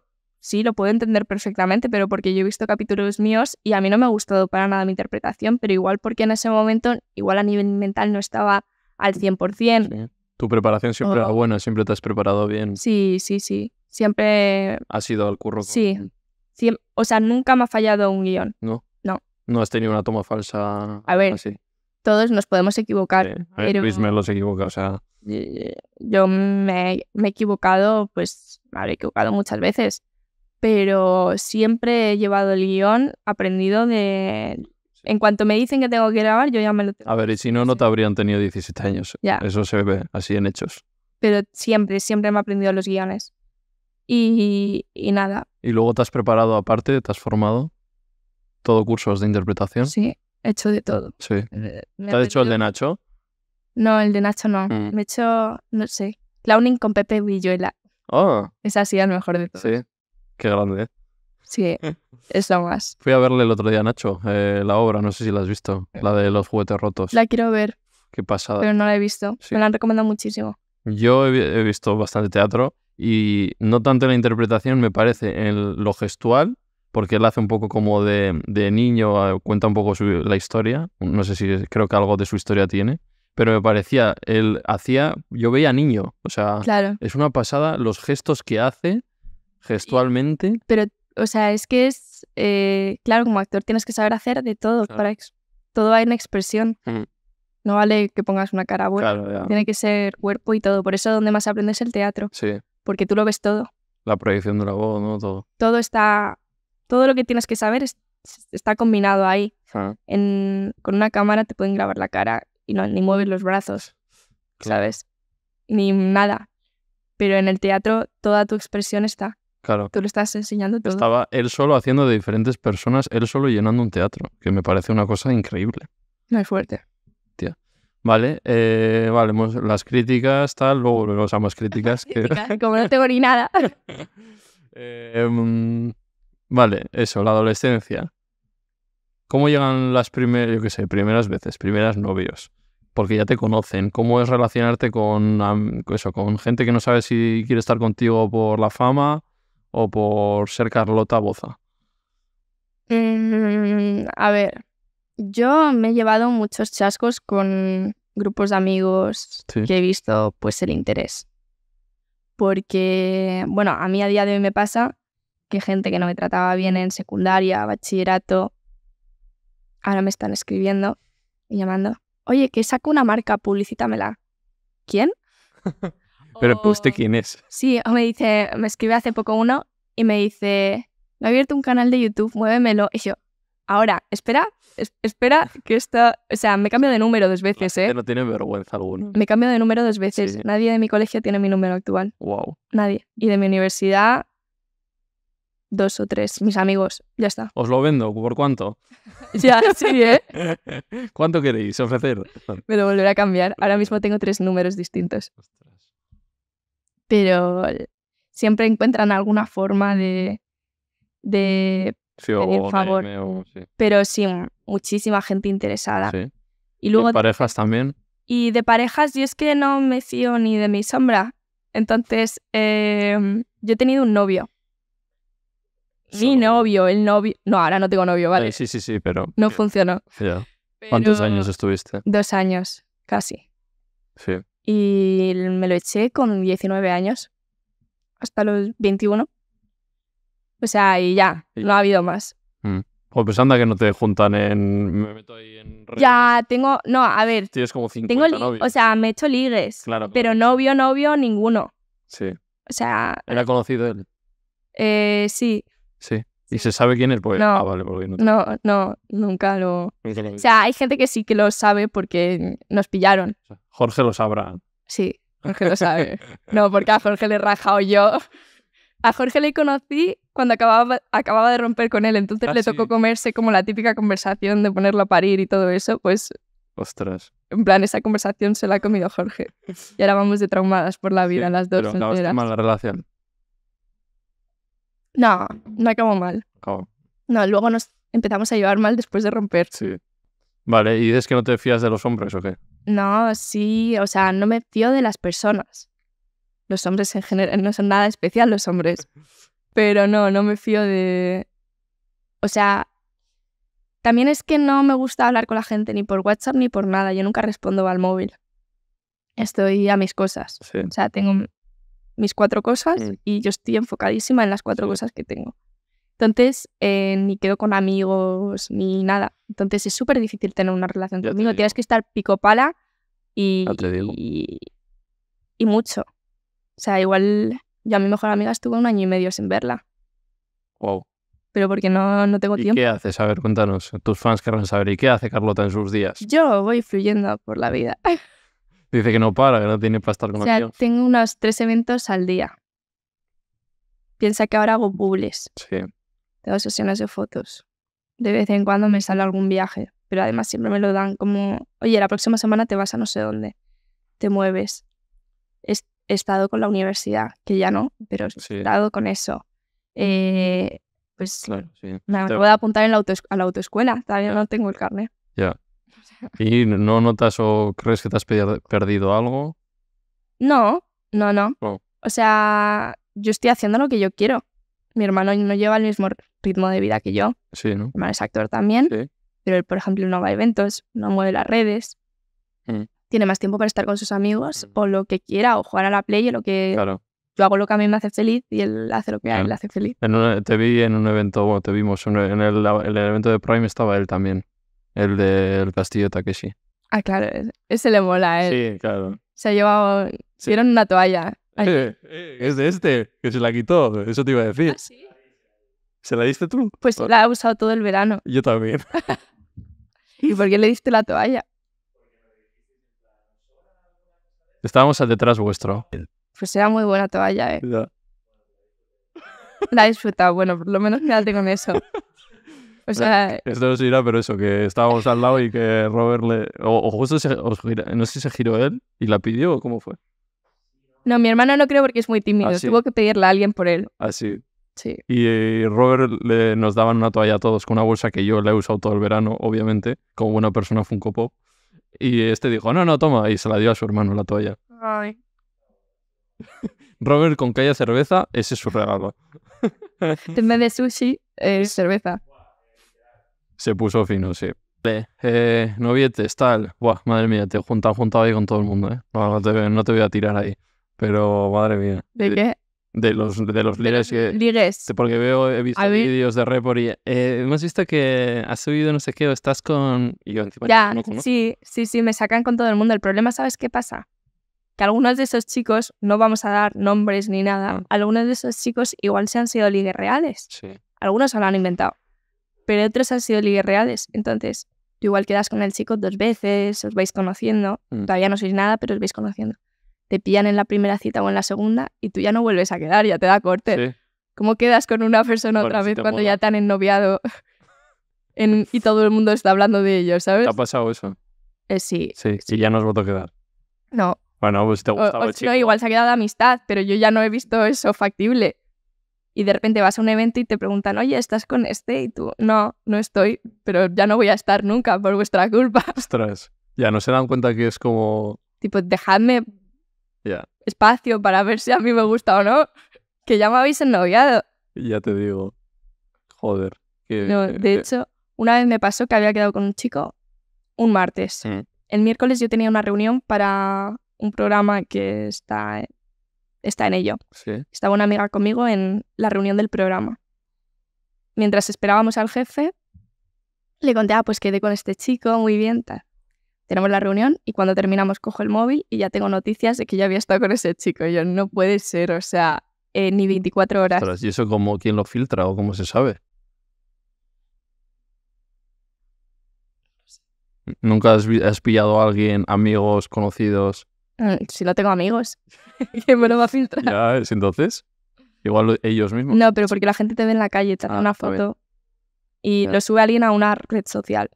sí, lo puedo entender perfectamente, pero porque yo he visto capítulos míos y a mí no me ha gustado para nada mi interpretación, pero igual porque en ese momento, igual a nivel mental no estaba al 100%. Sí. Tu preparación siempre era O- buena, siempre te has preparado bien. Sí, sí, sí. Siempre Has ido al curro. Sí. O sea, nunca me ha fallado un guion. No has tenido una toma falsa A ver, así. Todos nos podemos equivocar. Sí. A ver, pero- Luis los equivoca, o sea... Eh, Yo me, me he equivocado, pues me habré equivocado muchas veces, pero siempre he llevado el guion aprendido de... En cuanto me dicen que tengo que grabar, yo ya me lo tengo. A ver, y si no, no Sí. te habrían tenido 17 años. Ya. Eso se ve así en hechos. Pero siempre, siempre me he aprendido los guiones. Y, y nada, Y luego te has preparado aparte, te has formado. Todo cursos de interpretación. sí, he hecho de todo. Sí. Eh, me ¿Te has hecho el de Nacho? No, el de Nacho no. Mm. Me he hecho, no sé, clowning con Pepe Villuela. Ah, Es así el mejor de todos. sí. Qué grande. ¿eh? Sí, [laughs] es lo más. Fui a verle el otro día Nacho, eh, la obra, no sé si la has visto, la de los juguetes rotos. La quiero ver, Qué pasada. pero no la he visto. Sí. Me la han recomendado muchísimo. Yo he, he visto bastante teatro y no tanto en la interpretación, me parece en lo gestual, porque él hace un poco como de, de niño, eh, cuenta un poco su- la historia. No sé si creo que algo de su historia tiene, pero me parecía, él hacía, yo veía niño, o sea, Claro, es una pasada los gestos que hace gestualmente. pero, o sea, es que es, eh, claro, como actor tienes que saber hacer de todo, Claro. para todo va en expresión. Mm. No vale que pongas una cara buena, Claro, tiene que ser cuerpo y todo. Por eso donde más aprendes es el teatro, Sí, porque tú lo ves todo. la proyección de la voz, ¿no? Todo. Todo está, todo lo que tienes que saber es- está combinado ahí. Ah, En, con una cámara te pueden grabar la cara y no, ni mueves los brazos, Claro. ¿sabes? Ni nada. Pero en el teatro toda tu expresión está. Claro. Tú lo estás enseñando todo. Estaba él solo haciendo de diferentes personas, él solo llenando un teatro, que me parece una cosa increíble. Muy fuerte. Vale, eh, vale, las críticas, tal, luego volvemos a más críticas. [laughs] que- [laughs] Como no tengo ni nada. [laughs] Eh, mm, vale, eso, la adolescencia. ¿Cómo llegan las primeras, yo qué sé, primeras veces, primeras novios? Porque ya te conocen. ¿Cómo es relacionarte con eso, con gente que no sabe si quiere estar contigo por la fama o por ser Carlota Boza? Mm, a ver, yo me he llevado muchos chascos con grupos de amigos Sí. que he visto pues el interés. Porque, bueno, a mí a día de hoy me pasa que gente que no me trataba bien en secundaria, bachillerato, ahora me están escribiendo y llamando. Oye, que saco una marca, publicítamela. ¿Quién? [laughs] Pero O- ¿usted quién es? Sí, o me dice, me escribe hace poco uno y me dice, me he abierto un canal de YouTube, muévemelo. Y yo, ahora, espera, es- espera, que esto, o sea, me cambio de número dos veces, ¿eh? No tiene vergüenza alguna. Me cambio de número dos veces. Sí. Nadie de mi colegio tiene mi número actual. Wow. Nadie. Y de mi universidad, dos o tres, mis amigos. Ya está. Os lo vendo, ¿por cuánto? [laughs] Ya, sí, ¿eh? [laughs] ¿Cuánto queréis ofrecer? Me lo volveré a cambiar. Ahora mismo tengo tres números distintos. Pero siempre encuentran alguna forma de, de Sí, o Pedir DM favor. o- sí, pero sí, muchísima gente interesada. sí. Y luego, ¿Y parejas también? y de parejas, yo es que no me fío ni de mi sombra. Entonces, em, yo he tenido un novio. Mi novio, el novio. No, ahora no tengo novio, ¿vale? Eh, sí, sí, sí, pero... No funcionó. ¿Cuántos Pero- años estuviste? Dos años, casi. Sí. Y me lo eché con 19 años. Hasta los 21. O sea, y ya, no ha habido más. O pues anda que no te juntan en... Me meto ahí en redes. Ya tengo. No, a ver. Tienes como 50 Tengo novios. o sea, me he hecho ligues. Claro, Pero claro. novio, novio, ninguno. Sí. O sea, ¿Era conocido él? eh, sí. Sí. ¿Y se sabe quién es? Pues... No. Ah, vale, porque no... No, no, nunca lo. O sea, hay gente que sí que lo sabe porque nos pillaron. Jorge lo sabrá. Sí, Jorge lo sabe. No, porque a Jorge le he rajado yo A Jorge le conocí cuando acababa, acababa de romper con él, entonces Ah, le sí. tocó comerse como la típica conversación de ponerlo a parir y todo eso, pues Ostras. en plan esa conversación se la ha comido Jorge. Y ahora vamos de traumadas por la vida Sí, las dos Pero la relación. No, no acabó mal. Acabó. No, luego nos empezamos a llevar mal después de romper. Sí. Vale, ¿y dices que no te fías de los hombres o qué? No, sí, o sea, no me fío de las personas. Los hombres en general no son nada especial los hombres. [laughs] Pero no, no me fío de... O sea, también es que no me gusta hablar con la gente ni por WhatsApp ni por nada. Yo nunca respondo al móvil. Estoy a mis cosas. Sí. O sea, tengo mis cuatro cosas Mm. y yo estoy enfocadísima en las cuatro Sí. cosas que tengo. Entonces, eh, ni quedo con amigos ni nada. Entonces, es súper difícil tener una relación te conmigo. Tienes que estar pico pala y, y, y mucho. O sea, igual yo a mi mejor amiga estuve un año y medio sin verla, Wow. pero porque no, no tengo ¿Y tiempo. qué haces? A ver, cuéntanos. Tus fans querrán saber. ¿Y qué hace Carlota en sus días? Yo voy fluyendo por la vida. [laughs] Dice que no para, que no tiene para estar con O sea, tengo unos tres eventos al día. Piensa que ahora hago bubbles. Sí. Tengo sesiones de fotos. De vez en cuando me sale algún viaje, pero además siempre me lo dan como, oye, la próxima semana te vas a no sé dónde, te mueves. Es- He estado con la universidad, que ya no, pero he Sí. estado con eso. Eh, pues Claro, sí. me acabo de apuntar en la autoes- a la autoescuela, todavía no tengo el carnet. Ya. [laughs] ¿Y no notas o crees que te has pe- perdido algo? No, no, no. No. O sea, yo estoy haciendo lo que yo quiero. Mi hermano no lleva el mismo ritmo de vida que yo. Sí, ¿no? Mi hermano es actor también, Sí. pero él, por ejemplo, no va a eventos, no mueve las redes. Mm. Tiene más tiempo para estar con sus amigos Mm. o lo que quiera, o jugar a la play, o lo que Claro. yo hago lo que a mí me hace feliz y él hace lo que a él le hace feliz. En te vi en un evento, bueno, te vimos en el, en el evento de Prime estaba él también. El del Castillo Takeshi. Ah, claro, e- ese le mola él. Sí, claro. Se ha llevado, Sí. vieron una toalla. Eh, eh, es de este, que se la quitó. Eso te iba a decir. ¿ah, sí? ¿Se la diste tú? Pues Ah. la ha usado todo el verano. Yo también. [laughs] ¿Y por qué le diste la toalla? Estábamos al detrás vuestro. Pues era muy buena toalla, ¿eh? Ya. La he disfrutado. Bueno, por lo menos quédate con eso. [laughs] O sea, Esto no se dirá, pero eso, que estábamos al lado y que Robert le... O, o justo se, gira- no sé si se giró él y la pidió o cómo fue. no, mi hermano no creo porque es muy tímido. Ah, sí. Tuvo que pedirle a alguien por él. Así. Sí. Y eh, Robert le, nos daban una toalla a todos con una bolsa que yo le he usado todo el verano, obviamente, como buena persona Funko Pop. Y este dijo, no, no, toma, y se la dio a su hermano la toalla. Ay. [laughs] Robert, con que haya cerveza, ese es su regalo. [laughs] En vez de sushi, eh, cerveza. Se puso fino, sí. Eh, novietes, tal. Buah, madre mía, te he juntado, ahí con todo el mundo, ¿eh? No, no te, no te voy a tirar ahí. Pero, madre mía. ¿De qué? De los, de los ligues que... Ligues. Porque veo, he visto vídeos de Repor y eh, hemos visto que has subido no sé qué o estás con... Y yo encima Ya, no sí, sí, sí, me sacan con todo el mundo. El problema, ¿sabes qué pasa? Que algunos de esos chicos, no vamos a dar nombres ni nada, Ah. algunos de esos chicos igual se han sido ligues reales. Sí. Algunos se lo han inventado, pero otros han sido ligues reales. Entonces, tú igual quedas con el chico dos veces, os vais conociendo, Mm. todavía no sois nada, pero os vais conociendo. Te pillan en la primera cita o en la segunda y tú ya no vuelves a quedar, ya te da corte. Sí. ¿Cómo quedas con una persona Bueno, otra si vez te cuando mola. ya te han ennoviado [laughs] en- y todo el mundo está hablando de ello, ¿Te ¿sabes? ha pasado eso? Eh, sí, Sí, sí, ya no os voto a quedar. no. Bueno, pues te O, gustaba o el si no, chico. igual se ha quedado de amistad, pero yo ya no he visto eso factible. Y de repente vas a un evento y te preguntan, oye, ¿estás con este? Y tú, no, no estoy, pero ya no voy a estar nunca por vuestra culpa. [laughs] Ostras. Ya no se dan cuenta que es como... tipo, dejadme Ya, espacio para ver si a mí me gusta o no. Que ya me habéis ennoviado. ya te digo. Joder. que- No, que- de hecho, una vez me pasó que había quedado con un chico un martes. Mm. El miércoles yo tenía una reunión para un programa que está, está en ello. Sí. Estaba una amiga conmigo en la reunión del programa. Mientras esperábamos al jefe, le conté, ah, pues quedé con este chico, muy bien, tal. Tenemos la reunión y cuando terminamos cojo el móvil y ya tengo noticias de que yo había estado con ese chico. Y yo, no puede ser, o sea, eh, ni 24 horas. Ostras, ¿y eso como quién lo filtra o cómo se sabe? ¿Nunca has pillado a alguien, amigos, conocidos? Mm, Si no tengo amigos, [laughs] ¿quién me lo va a filtrar? Ya, es entonces. Igual lo- ellos mismos. No, pero porque la gente te ve en la calle, te hace Ah, una foto y lo sube alguien a una red social.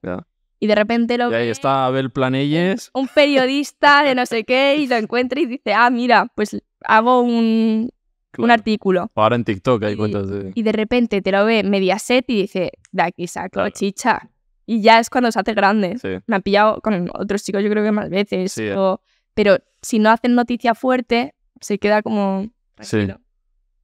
Y de repente lo Y ahí ve está Abel Planelles. un periodista de no sé qué y lo encuentra y dice, ah, mira, pues hago un, un Claro. artículo. Ahora en TikTok hay Y- cuentas de. Y de repente te lo ve Mediaset y dice, de aquí saco Claro. chicha. Y ya es cuando se hace grande. Sí. Me ha pillado con otros chicos yo creo que más veces. Sí, eh. Pero si no hacen noticia fuerte, se queda como... Sí. tranquilo.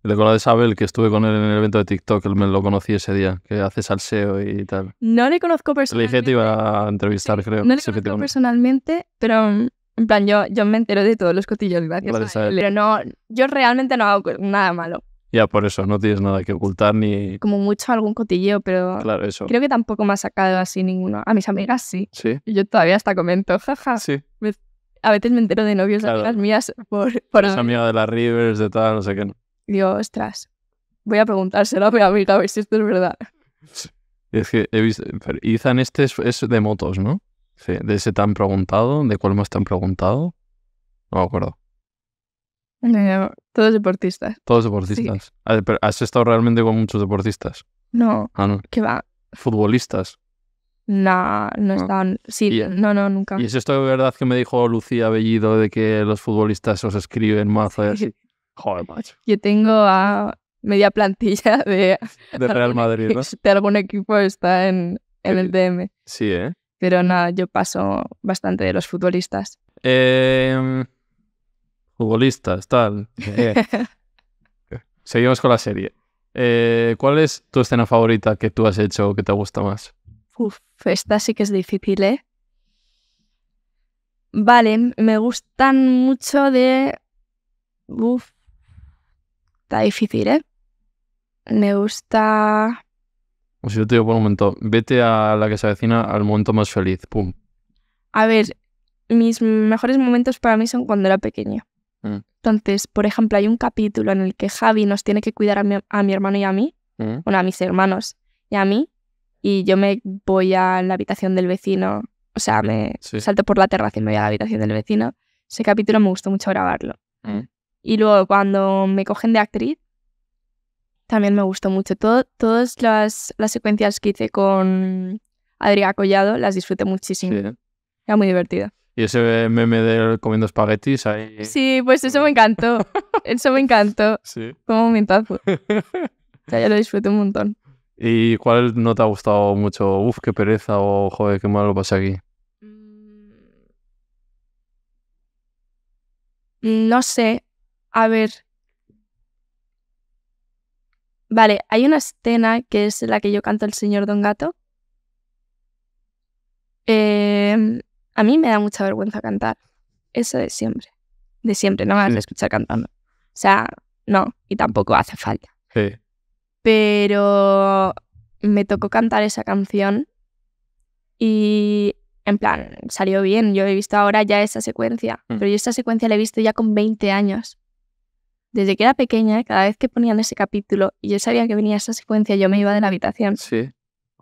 ¿Le conoces a Abel que estuve con él en el evento de TikTok? Él me lo conocí ese día, que hace salseo y tal. No le conozco Le dije personalmente. te iba a entrevistar, creo. No le Sí, conozco personalmente, pero mm, en plan, yo, yo me entero de todos los cotillos gracias, Gracias a él. Pero no, yo realmente no hago nada malo. Ya, por eso, no tienes nada que ocultar ni. Como mucho algún cotilleo, pero Claro, eso. creo que tampoco me ha sacado así ninguno. A mis amigas sí. Sí. Y yo todavía hasta comento, jaja. Sí. A veces me entero de novios Claro. amigas mías por, por Es amiga de las Rivers, de tal, no sé qué. Digo, ostras, voy a preguntárselo a mi amiga a ver si esto es verdad. Es que he visto. pero este es, es de motos, ¿no? Sí. De ese tan preguntado. ¿De cuál más tan preguntado? No me acuerdo. Todos deportistas. Todos deportistas. Ah, ¿Has estado realmente con muchos deportistas? No, Ah, no. que va. Futbolistas. No, no No. están. Sí, Y- no, no, nunca. ¿Y es esto de verdad que me dijo Lucía Bellido de que los futbolistas os escriben mazo y así? [laughs] Joder, macho. Yo tengo a media plantilla [laughs] de, De Real Madrid, ¿no? de algún equipo está en, en el DM. Sí, ¿eh? Pero nada, yo paso bastante de los futbolistas. Em, futbolistas, tal. Eh, [laughs] Seguimos con la serie. Eh, ¿Cuál es tu escena favorita que tú has hecho o que te gusta más? Uf, esta sí que es difícil, ¿eh? Vale, me gustan mucho de... Uf, está difícil, ¿eh? Me gusta... O si yo te digo por un momento, vete a la que se avecina al momento más feliz. Pum. A ver, mis mejores momentos para mí son cuando era pequeño. Mm. Entonces, por ejemplo, hay un capítulo en el que Javi nos tiene que cuidar a mi, a mi hermano y a mí, Mm. bueno, a mis hermanos y a mí, y yo me voy a la habitación del vecino, o sea, me Sí. salto por la terraza y me voy a la habitación del vecino. Ese capítulo me gustó mucho grabarlo. Mm. Y luego cuando me cogen de actriz, también me gustó mucho. Todo, todas las, las secuencias que hice con Adrián Collado las disfruté muchísimo. Sí, ¿eh? Era muy divertido. Y ese meme de comiendo espaguetis ahí. Sí, pues eso me encantó. [laughs] Eso me encantó. Sí. Fue un momentazo. [laughs] O sea, yo lo disfruté un montón. ¿Y cuál no te ha gustado mucho? Uf, qué pereza o joder, qué mal lo pasé aquí. No sé. A ver. Vale, hay una escena que es la que yo canto el señor Don Gato. Eh, a mí me da mucha vergüenza cantar. Eso de siempre. De siempre, no me vas Sí. a escuchar cantando. O sea, no, y tampoco hace falta. Sí. Pero me tocó cantar esa canción y en plan, salió bien. Yo he visto ahora ya esa secuencia, Mm. pero yo esa secuencia la he visto ya con 20 años. Desde que era pequeña, cada vez que ponían ese capítulo y yo sabía que venía esa secuencia, yo me iba de la habitación. Sí.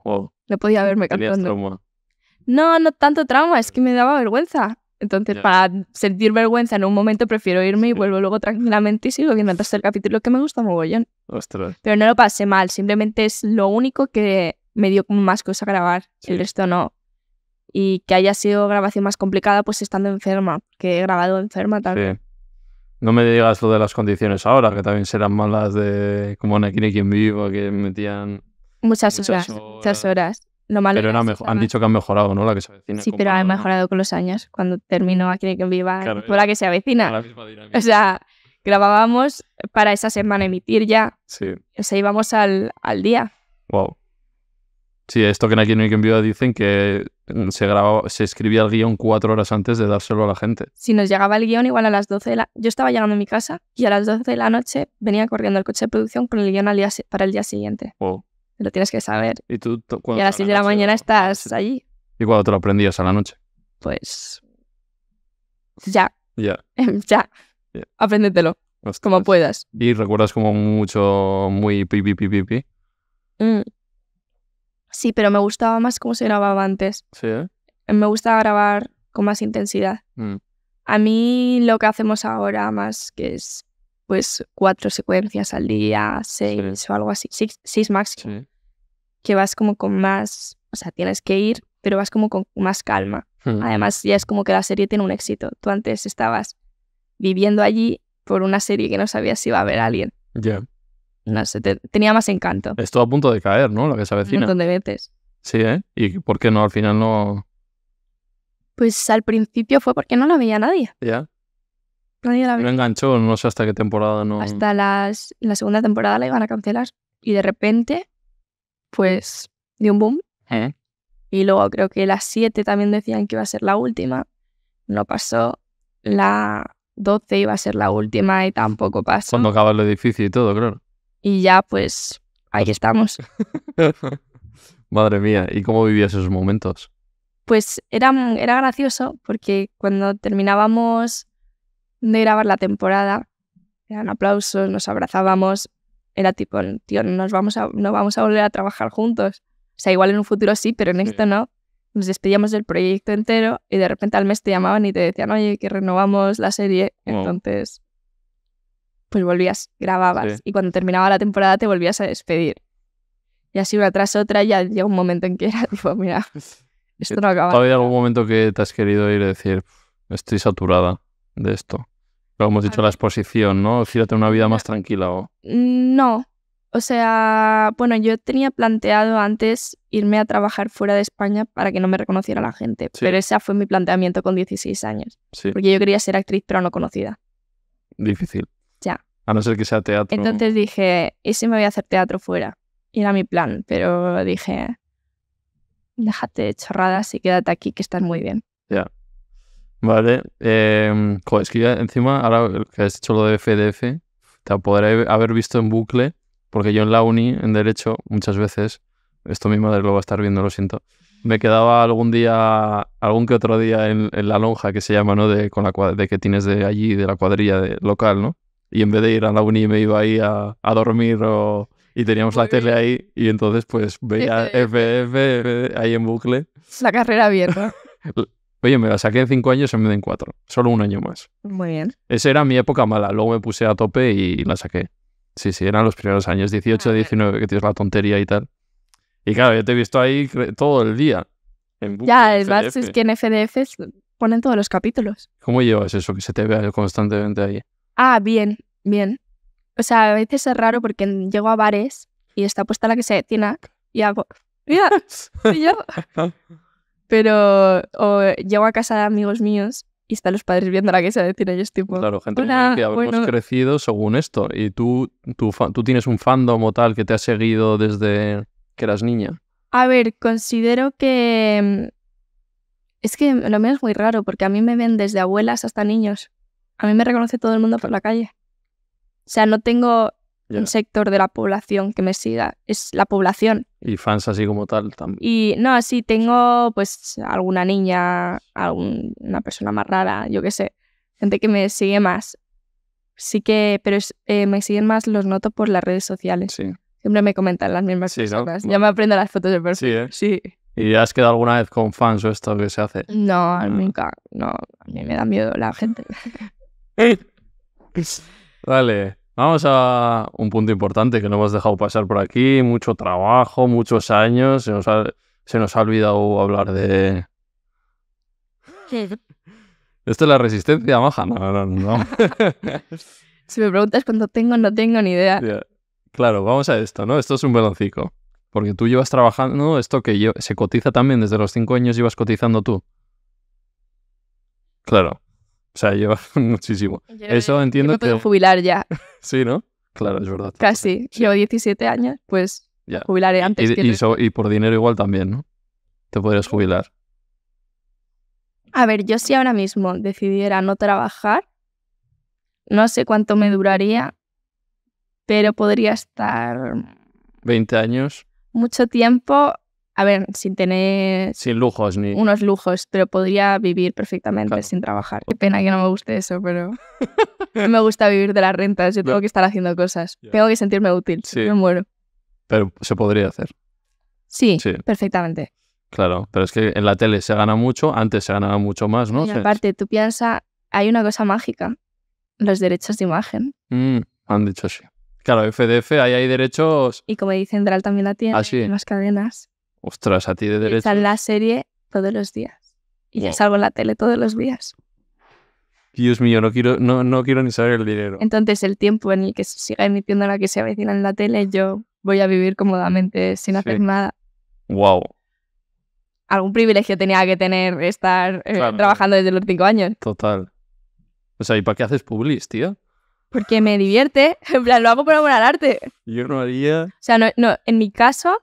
Wow. No podía verme cantando. trauma. No, no tanto trauma, es que me daba vergüenza. Entonces, para sentir vergüenza en un momento, prefiero irme y vuelvo luego tranquilamente y sigo viendo el resto del capítulo que me gusta mogollón. Ostras. Pero no lo pasé mal, simplemente es lo único que me dio como más cosa grabar, Sí. el resto no. Y que haya sido grabación más complicada, pues estando enferma, que he grabado enferma también. Sí. No me digas lo de las condiciones ahora, que también serán malas de como en Aquí quien viva, que metían. Muchas, Muchas horas, horas. muchas horas. Lo malo Pero era mejor. Han dicho que han mejorado, ¿no? La que se avecina. Sí, pero ha mejorado con los años. Cuando terminó Aquí hay quien viva, Claro, fue la que se avecina. la misma. O sea, grabábamos para esa semana emitir ya. Sí. O sea, íbamos al, al día. Wow. Sí, esto que en Aquí quien viva dicen que se grababa, se escribía el guion cuatro horas antes de dárselo a la gente. Si nos llegaba el guion, igual a las 12 de la... Yo estaba llegando a mi casa y a las 12 de la noche venía corriendo el coche de producción con el guion al día para el día siguiente. Wow. Lo tienes que saber. Y tú Y a las 6 de la mañana estás allí. Y cuando te lo aprendías a la noche. Pues ya, Ya. [laughs] ya. Ya. Apréndetelo, Ostras. como puedas. Y recuerdas como mucho, muy pi, pi, pi, pi, pi. Mm. Sí, pero me gustaba más cómo se grababa antes. Sí, ¿eh? Me gusta grabar con más intensidad. Mm. A mí lo que hacemos ahora más que es pues cuatro secuencias al día, seis o algo así, seis, seis máximo, Sí. que vas como con más, o sea, tienes que ir, pero vas como con más calma. Mm. Además, ya es como que la serie tiene un éxito. Tú antes estabas viviendo allí por una serie que no sabías si iba a haber alguien. Ya. No sé, te- tenía más encanto. Esto a punto de caer, ¿no? La que se Un avecina. montón de veces. Sí, ¿eh? ¿Y por qué no? Al final no... Pues al principio fue porque no la veía nadie. Ya. Nadie la No enganchó, no sé hasta qué temporada no... Hasta las, la segunda temporada la iban a cancelar. Y de repente, pues dio un boom. ¿Eh? Y luego creo que las 7 también decían que iba a ser la última. No pasó. La 12 iba a ser la última y tampoco pasó. Cuando acaba el edificio y todo, claro. Y ya pues ahí estamos. [laughs] Madre mía, ¿y cómo vivías esos momentos? Pues era, era gracioso porque cuando terminábamos de grabar la temporada, eran aplausos, nos abrazábamos, era tipo, tío, nos vamos a, no vamos a volver a trabajar juntos. O sea, igual en un futuro sí, pero en esto no. Nos despedíamos del proyecto entero y de repente al mes te llamaban y te decían, oye, que renovamos la serie. Wow. Entonces, pues volvías, grababas. Sí. Y cuando terminaba la temporada te volvías a despedir. Y así una tras otra ya llega un momento en que era [laughs] tipo, mira, esto no acaba. ¿Todavía hay algún momento que te has querido ir y decir, estoy saturada de esto? Lo hemos dicho, la exposición, ¿no? Gírate una vida más tranquila o... No. O sea, bueno, yo tenía planteado antes irme a trabajar fuera de España para que no me reconociera la gente, Sí. pero ese fue mi planteamiento con 16 años, Sí, porque yo quería ser actriz pero no conocida. difícil. Ya. A no ser que sea teatro. Entonces dije, ¿y si me voy a hacer teatro fuera? Y era mi plan, pero dije, déjate de chorradas y quédate aquí que estás muy bien. Vale. Eh, joder, es que ya encima, ahora que has hecho lo de FDF, te podré haber visto en bucle, porque yo en la uni, en Derecho, muchas veces, esto mi madre lo va a estar viendo, lo siento, me quedaba algún día, algún que otro día en, en la lonja que se llama, ¿no? De, con la, de que tienes de allí, de la cuadrilla de, local, ¿no? Y en vez de ir a la uni me iba ahí a, a dormir o... Y teníamos la Muy tele bien. ahí y entonces pues veía FDF. Ahí en bucle. La carrera ¿no? [laughs] Oye, me la saqué en cinco años en vez de en cuatro. Solo un año más. Muy bien. Esa era mi época mala. Luego me puse a tope y la saqué. Sí, sí, eran los primeros años, 18, Ah, 19, que tienes la tontería y tal. Y claro, yo te he visto ahí todo el día. En Ya, FDF. es que en FDF ponen todos los capítulos. ¿Cómo llevas eso, que se te vea constantemente ahí? Ah, bien, bien. O sea, a veces es raro porque llego a bares y está puesta la que se detiene y hago, mira, [laughs] soy yo. [laughs] Pero o llego a casa de amigos míos y están los padres viendo la que se detiene y yo estoy tipo, Claro, gente Hola, que bueno. crecido según esto. Y tú, tú, tú tienes un fandom o tal que te ha seguido desde que eras niña. A ver, considero que... mm, Es que lo mío es muy raro porque a mí me ven desde abuelas hasta niños. A mí me reconoce todo el mundo por la calle. O sea, no tengo un sector de la población que me siga. Es la población. Y fans así como tal también. Y no, sí, tengo pues alguna niña, algún- una persona más rara, yo qué sé. Gente que me sigue más. Sí que, pero es- eh, me siguen más, los noto por las redes sociales. Sí. Siempre me comentan las mismas Sí, ¿no? personas. Ya Bueno. me aprendo las fotos de perfil. Sí, ¿eh? Sí. ¿Y has quedado alguna vez con fans o esto que se hace? No, nunca. No, a mí me da miedo la gente. [laughs] Vale, vamos a un punto importante que no hemos dejado pasar por aquí. Mucho trabajo, muchos años. Se nos ha, se nos ha olvidado hablar de... Esto es la resistencia, maja. No, no, no. [laughs] si me preguntas cuánto tengo, no tengo ni idea. Claro, vamos a esto, ¿no? Esto es un veloncico. Porque tú llevas trabajando, esto que se cotiza también desde los cinco años, llevas cotizando tú. Claro. O sea, llevas [laughs] muchísimo. Eso entiendo me puedo que- jubilar ya, [laughs] Sí, ¿no? Claro, es verdad. casi. Sí. Llevo 17 años, pues Ya. jubilaré antes Y, que y el so- y por dinero igual también, ¿no? Te podrías jubilar. A ver, yo si ahora mismo decidiera no trabajar, no sé cuánto me duraría, pero podría estar 20 años mucho tiempo, a ver, sin tener sin lujos ni... unos lujos, pero podría vivir perfectamente Claro. sin trabajar. Qué pena que no me guste eso, pero no [laughs] me gusta vivir de las rentas, yo tengo que estar haciendo cosas, tengo que sentirme útil, Sí. me muero. Pero se podría hacer. Sí, Sí. perfectamente. Claro, pero es que en la tele se gana mucho, antes se ganaba mucho más, ¿no? Y aparte, tú piensas, hay una cosa mágica. los derechos de imagen. Mm, han dicho sí. Claro, FDF, ahí hay derechos. Y como dicen, Dral también la tiene Ah, sí. en las cadenas. Ostras, a ti de derechos. Está en la serie todos los días. Y ya Wow. salgo en la tele todos los días. Dios mío, no quiero, no, no quiero ni saber el dinero. Entonces, el tiempo en el que se siga emitiendo la que se avecina en la tele, yo voy a vivir cómodamente sin hacer Sí. nada. Wow, Algún privilegio tenía que tener estar eh, Claro. trabajando desde los cinco años. total. O sea, ¿y para qué haces publis, tío? Porque me divierte. [laughs] En plan, lo hago por amor al arte. Yo no haría. O sea, no, no, en mi caso,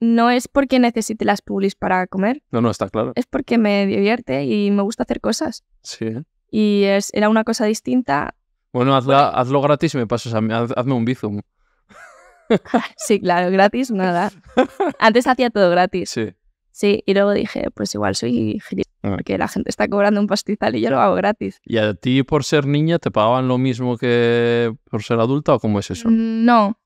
no es porque necesite las publis para comer, No, no, está claro. es porque me divierte y me gusta hacer cosas. Sí. Y es, era una cosa distinta. Bueno, hazla- hazlo gratis y me pasas a mí. haz- hazme un bizum. [laughs] Sí, claro, gratis, nada. Antes hacía todo gratis. Sí. Sí, y luego dije, pues igual soy gilipollas, Ah. porque la gente está cobrando un pastizal y yo lo hago gratis. ¿Y a ti por ser niña te pagaban lo mismo que por ser adulta o cómo es eso? Mm, No. O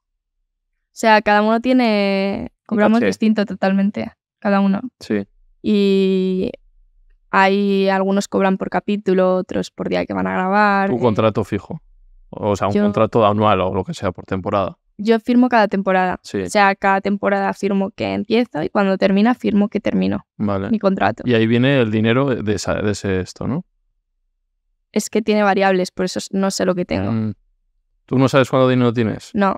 sea, cada uno tiene... Cobramos caché. distinto totalmente, cada uno. Sí. Y hay algunos cobran por capítulo, otros por día que van a grabar. Un eh, contrato fijo. O sea, un Yo- contrato anual o lo que sea por temporada. Yo firmo cada temporada. Sí. O sea, cada temporada firmo que empiezo y cuando termina firmo que termino Vale. mi contrato. Y ahí viene el dinero de, esa- de ese esto, ¿no? Es que tiene variables, por eso no sé lo que tengo. Mm. ¿Tú no sabes cuánto dinero tienes? No.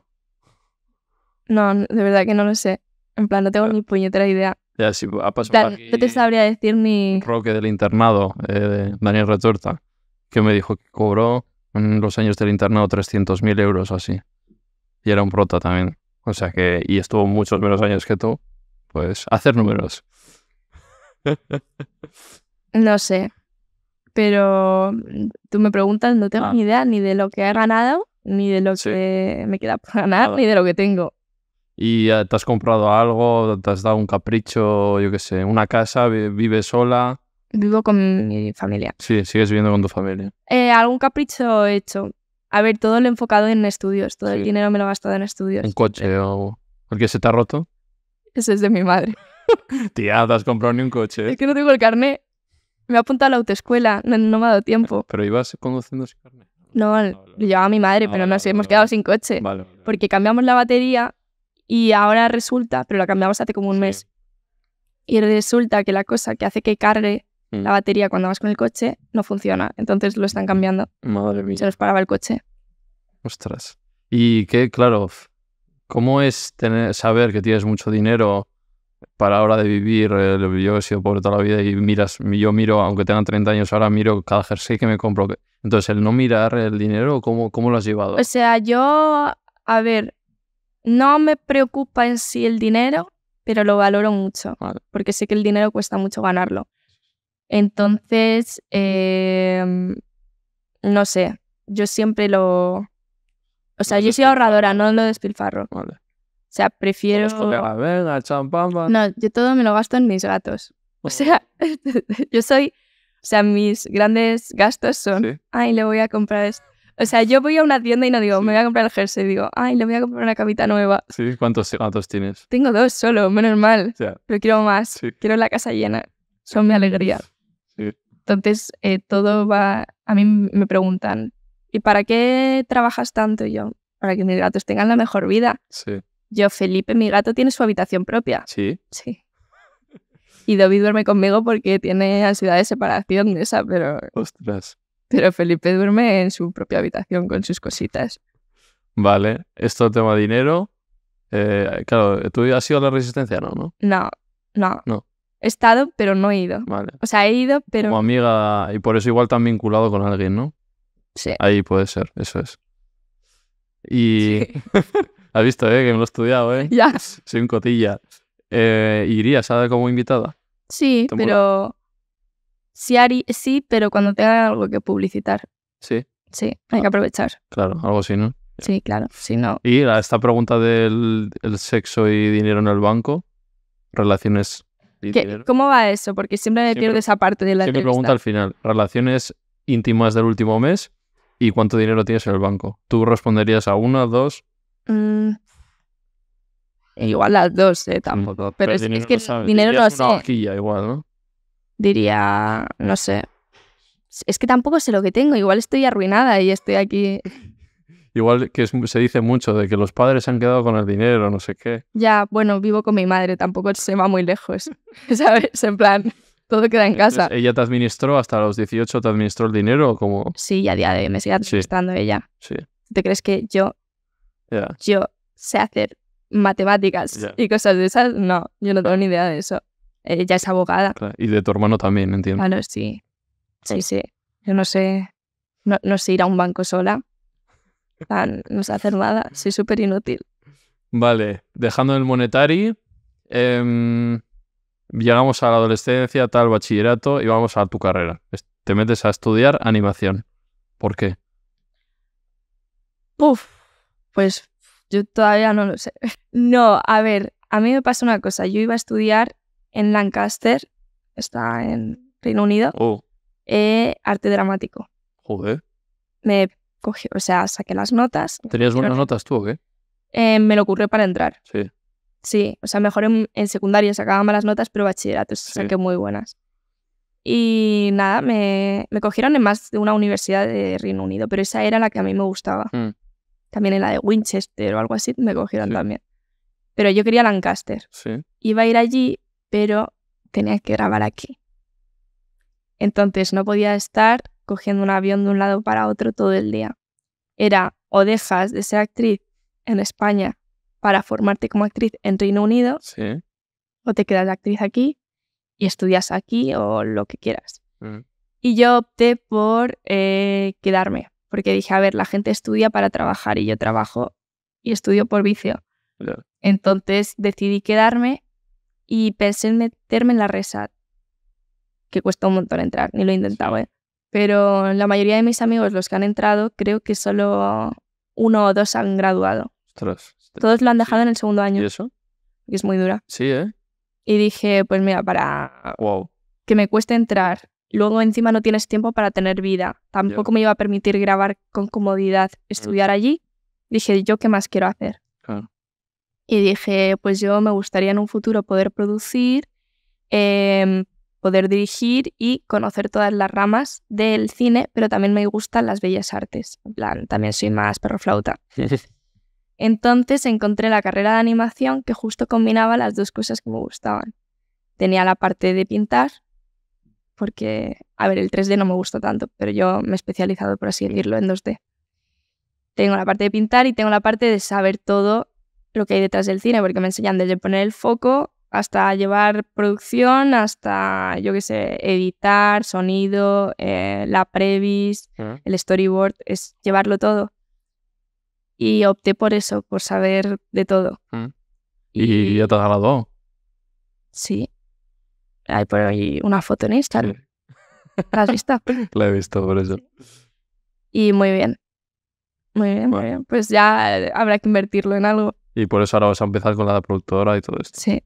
No, de verdad que no lo sé. En plan, no tengo ni puñetera idea. Ya, si ha pasado plan, aquí no te sabría decir ni... Roque del internado, eh, Daniel Retorta, que me dijo que cobró en los años del internado 300.000 euros o así. Y era un prota también. O sea que, y estuvo muchos menos años que tú. Pues, hacer números. [laughs] No sé. Pero tú me preguntas, no tengo Ah. ni idea ni de lo que he ganado, ni de lo Sí. que me queda por ganar, Nada. ni de lo que tengo. ¿Y te has comprado algo? ¿Te has dado un capricho? Yo qué sé, una casa? vi- ¿Vives sola? Vivo con mi familia. Sí, sigues viviendo con tu familia. Eh, algún capricho he hecho. A ver, todo lo he enfocado en estudios. Todo Sí. el dinero me lo he gastado en estudios. ¿Un coche o...? ¿El que se te ha roto? Ese es de mi madre. [laughs] Tía, no te has comprado ni un coche. Es que no tengo el carnet. Me he apuntado a la autoescuela. No, no me ha dado tiempo. [laughs] Pero ibas conduciendo sin carnet. No, lo llevaba mi madre, Ah, pero vale, nos hemos quedado sin coche. Vale, vale. Porque cambiamos la batería y ahora resulta, pero la cambiamos hace como un mes. Y resulta que la cosa que hace que cargue Mm. la batería cuando vas con el coche no funciona. Entonces lo están cambiando. Madre mía. Se nos paraba el coche. Ostras. Y que, claro, ¿cómo es tener, saber que tienes mucho dinero para ahora de vivir? Yo he sido pobre toda la vida y miras, yo miro, aunque tenga 30 años, ahora miro cada jersey que me compro. Entonces, el no mirar el dinero, ¿cómo, cómo lo has llevado? O sea, yo, a ver, no me preocupa en sí el dinero, pero lo valoro mucho. Porque sé que el dinero cuesta mucho ganarlo. Entonces, eh, no sé, yo siempre lo... O sea, yo soy ahorradora, no lo despilfarro. O sea, prefiero... Los colegas, venga, champán, va". No, yo todo me lo gasto en mis gatos. O sea, [laughs] yo soy... O sea, mis grandes gastos son... Sí. Ay, le voy a comprar esto. O sea, yo voy a una tienda y no digo, Sí. me voy a comprar el jersey. Digo, ay, le voy a comprar una camita nueva. Sí, ¿cuántos gatos tienes? Tengo dos solo, menos mal. Pero quiero más. Sí. Quiero la casa llena. Son mi alegría. Sí. Entonces, eh, todo va... A mí me preguntan, ¿y para qué trabajas tanto? Y yo, para que mis gatos tengan la mejor vida. sí. Yo, Felipe, mi gato tiene su habitación propia. Sí. Sí. Y David duerme conmigo porque tiene ansiedad de separación de esa, pero, Ostras. Pero Felipe duerme en su propia habitación con sus cositas. Vale. Esto tema dinero. Eh, claro, ¿tú has ido a la resistencia? No, ¿no? No, no. No. He estado, pero no he ido. Vale. O sea, he ido, pero... Como amiga, y por eso igual tan vinculado con alguien, ¿no? Sí. Ahí puede ser, eso es. Y [laughs] has visto, ¿eh? Que me lo he estudiado, ¿eh? Ya. Soy un cotilla. Eh, ¿Irías a como invitada? Sí, pero... Sí, Ari, sí, pero cuando tenga algo que publicitar. Sí, Sí, hay Ah. que aprovechar. claro, algo así, ¿no? Sí, claro. Si no... Y esta pregunta del el sexo y dinero en el banco, relaciones y ¿Qué- dinero. ¿Cómo va eso? Porque siempre me Siempre- pierdo esa parte de la Siempre pregunta entrevista. al final, relaciones íntimas del último mes y cuánto dinero tienes en el banco. ¿Tú responderías a una, dos? Mm, Igual las dos, eh, tampoco. Pero, es, es que el dinero no sé. una igual, ¿no? Diría, no sé, Es que tampoco sé lo que tengo, igual estoy arruinada y estoy aquí. [laughs] Igual que es- se dice mucho de que los padres se han quedado con el dinero, no sé qué. Ya, bueno, vivo con mi madre, tampoco se va muy lejos. [laughs] ¿Sabes? En plan, todo queda en casa. ¿Ella te administró hasta los 18, te administró el dinero o como...? Sí, a día de hoy me sigue Sí. administrando ella. Sí, ¿Te crees que yo, yo sé hacer matemáticas y cosas de esas? No, yo no tengo ni idea de eso. Ella es abogada. claro. Y de tu hermano también, entiendo. Claro, sí. Sí, sí. Yo no sé, no, no sé ir a un banco sola. No sé hacer nada. Soy súper inútil. Vale, dejando el monetario, em, llegamos a la adolescencia, tal, bachillerato y vamos a tu carrera. Te metes a estudiar animación. ¿Por qué? Puf, pues yo todavía no lo sé. [laughs] No, a ver, a mí me pasa una cosa. Yo iba a estudiar en Lancaster, está en Reino Unido, Oh, eh, arte dramático. joder. Me cogí, o sea, saqué las notas. ¿Tenías buenas notas tú o qué? eh, me lo ocurrió para entrar. Sí. Sí, o sea, mejor en, en secundaria sacaba malas notas, pero bachillerato Sí. saqué muy buenas. Y nada, me, me cogieron en más de una universidad de Reino Unido, pero esa era la que a mí me gustaba. Mm. También en la de Winchester o algo así me cogieron Sí. también. Pero yo quería Lancaster. Sí. Iba a ir allí, pero tenía que grabar aquí. Entonces no podía estar cogiendo un avión de un lado para otro todo el día. Era o dejas de ser actriz en España para formarte como actriz en Reino Unido Sí. o te quedas de actriz aquí y estudias aquí o lo que quieras. Mm. Y yo opté por eh, quedarme, porque dije, a ver, la gente estudia para trabajar y yo trabajo y estudio por vicio. Entonces decidí quedarme y pensé en meterme en la RESAT, que cuesta un montón entrar, ni lo he intentado, ¿eh? Pero la mayoría de mis amigos, los que han entrado, creo que solo uno o dos han graduado. Ostras. Todos lo han dejado en el segundo ¿Y año, eso? que es muy dura. Sí, ¿eh? Y dije, pues mira, para Wow. que me cueste entrar, luego encima no tienes tiempo para tener vida, tampoco me iba a permitir grabar con comodidad, estudiar allí, dije, ¿yo qué más quiero hacer? Claro. Y dije, pues yo me gustaría en un futuro poder producir, em, poder dirigir y conocer todas las ramas del cine, pero también me gustan las bellas artes. En plan, también soy más perro flauta. [laughs] Entonces encontré la carrera de animación que justo combinaba las dos cosas que me gustaban. Tenía la parte de pintar, porque, a ver, el 3D no me gusta tanto, pero yo me he especializado, por así decirlo, en 2D. Tengo la parte de pintar y tengo la parte de saber todo lo que hay detrás del cine, porque me enseñan desde poner el foco hasta llevar producción, hasta, yo qué sé, editar, sonido, eh, la previs, el storyboard, es llevarlo todo. Y opté por eso, por saber de todo. Mm. Y ya te has graduado. Sí. Hay por ahí una foto en Instagram. ¿La has visto? [laughs] La he visto por eso. Y muy bien. Muy bien, muy Bueno. bien. Pues ya eh, habrá que invertirlo en algo. Y por eso ahora vas a empezar con la productora y todo esto. Sí.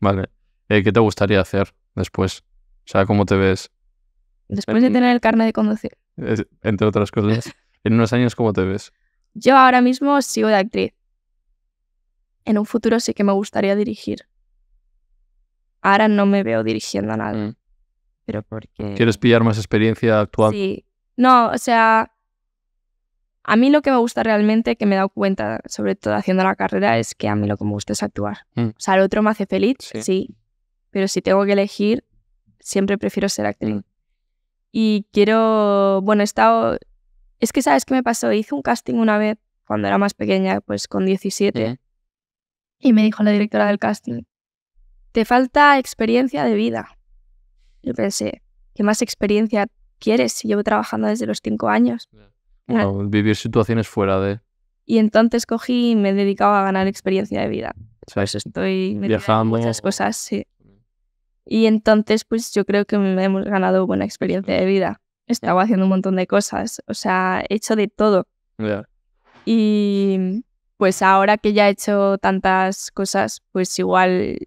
Vale. Eh, ¿Qué te gustaría hacer después? O sea, ¿cómo te ves? Después de tener el carnet de conducir. Es- entre otras cosas. [laughs] En unos años, ¿cómo te ves? Yo ahora mismo sigo de actriz. En un futuro sí que me gustaría dirigir. Ahora no me veo dirigiendo nada. Mm. Pero porque... ¿Quieres pillar más experiencia actual? Sí. No, o sea, a mí lo que me gusta realmente, que me he dado cuenta, sobre todo haciendo la carrera, es que a mí lo que me gusta es actuar. Mm. O sea, el otro me hace feliz, Sí. sí. Pero si tengo que elegir, siempre prefiero ser actriz. Mm. Y quiero, bueno, he estado... Es que, ¿sabes qué me pasó? Hice un casting una vez, cuando era más pequeña, pues con 17, Mm. y me dijo la directora del casting, te falta experiencia de vida. Yo pensé, ¿qué más experiencia quieres si llevo trabajando desde los cinco años? Bueno, vivir situaciones fuera de... Y entonces cogí y me he dedicado a ganar experiencia de vida. Por eso estoy en Viajando. muchas cosas, sí. Y entonces, pues yo creo que me hemos ganado buena experiencia de vida. He estado haciendo un montón de cosas, o sea, he hecho de todo. ya. Y pues ahora que ya he hecho tantas cosas, pues igual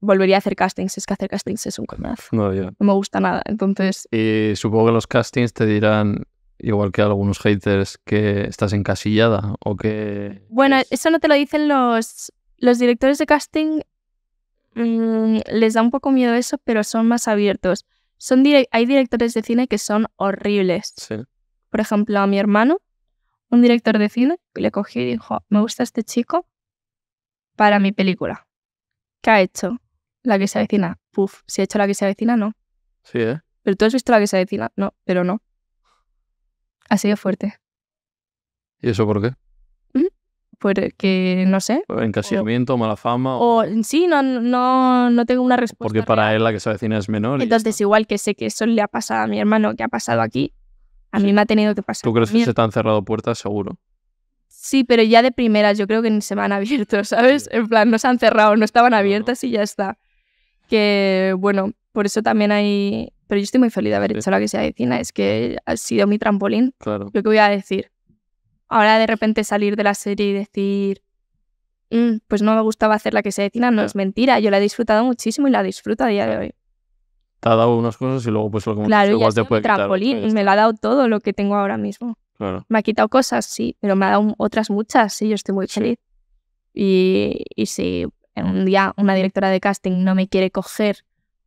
volvería a hacer castings. Es que hacer castings es un coñazo. No, ya. No me gusta nada. Entonces, Y supongo que los castings te dirán, igual que algunos haters, que estás encasillada o que... bueno, es- eso no te lo dicen los, los directores de casting. mm, les da un poco miedo eso, pero son más abiertos. Son hay directores de cine que son horribles. Sí. Por ejemplo, a mi hermano, un director de cine, le cogí y dijo, me gusta este chico para mi película. ¿Qué ha hecho? La que se avecina. Puf, si ha hecho la que se avecina, no. Sí, ¿eh? ¿Pero tú has visto la que se avecina? No, pero no. Ha sido fuerte. ¿Y eso por qué? Porque, no sé. Encasillamiento, mala fama. o- O sí, no, no, no tengo una respuesta. Porque para real. él la que se avecina es menor. Entonces, igual que sé que eso le ha pasado a mi hermano, que ha pasado aquí, a mí me ha tenido que pasar. ¿Tú crees que se te han cerrado puertas? Seguro. Sí, pero ya de primeras yo creo que ni se me han abierto, [laughs] ¿sabes? En plan, no se han cerrado, no estaban abiertas y ya está. Que bueno, por eso también hay... Pero yo estoy muy feliz de haber Sí. hecho la que se avecina, es que ha sido mi trampolín. Claro. Lo que voy a decir. Ahora de repente salir de la serie y decir, "Mm, pues no me gustaba hacer la que se avecina, no Ya. es mentira. Yo la he disfrutado muchísimo y la disfruto a día de hoy. Te ha dado unas cosas y luego, pues, lo que Claro, igual te puede quitar. trampolín ya me la ha dado todo lo que tengo ahora mismo. Claro. Me ha quitado cosas, sí, pero me ha dado otras muchas, sí, yo estoy muy Sí. feliz. Y, y si un día una directora de casting no me quiere coger,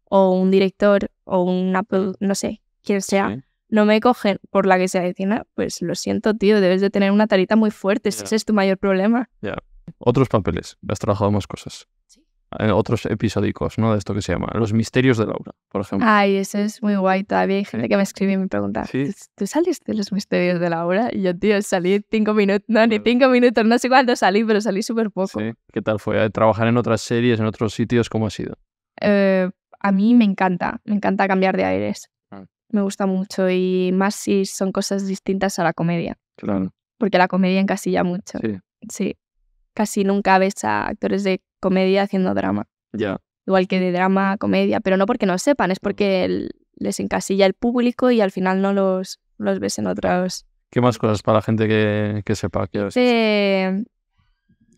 o un director, o una, no sé, quien sea, Sí. no me cogen por la que se avecina, pues lo siento, tío, debes de tener una tarita muy fuerte, si Ya. ese es tu mayor problema. Otros papeles. Has trabajado más cosas. Sí. En otros episódicos, ¿no? De esto que se llama Los misterios de Laura, por ejemplo. Ay, eso es muy guay. Todavía hay gente que me escribe y me pregunta, Sí. ¿tú, tú saliste de los misterios de Laura? Y yo, tío, salí cinco minutos, no, ni cinco minutos, no sé cuánto salí, pero salí súper poco. Sí. ¿Qué tal fue? Eh, ¿Trabajar en otras series, en otros sitios? ¿Cómo ha sido? Eh, a mí me encanta, me encanta cambiar de aires. Ah. Me gusta mucho y más si son cosas distintas a la comedia, Claro. porque la comedia encasilla mucho. Sí. Sí. Casi nunca ves a actores de comedia haciendo drama. Ya. Igual que de drama comedia, pero no porque no sepan, es porque el- les encasilla el público y al final no los, los ves en otros. ¿Qué más cosas para la gente que, que sepa? Decir? Hice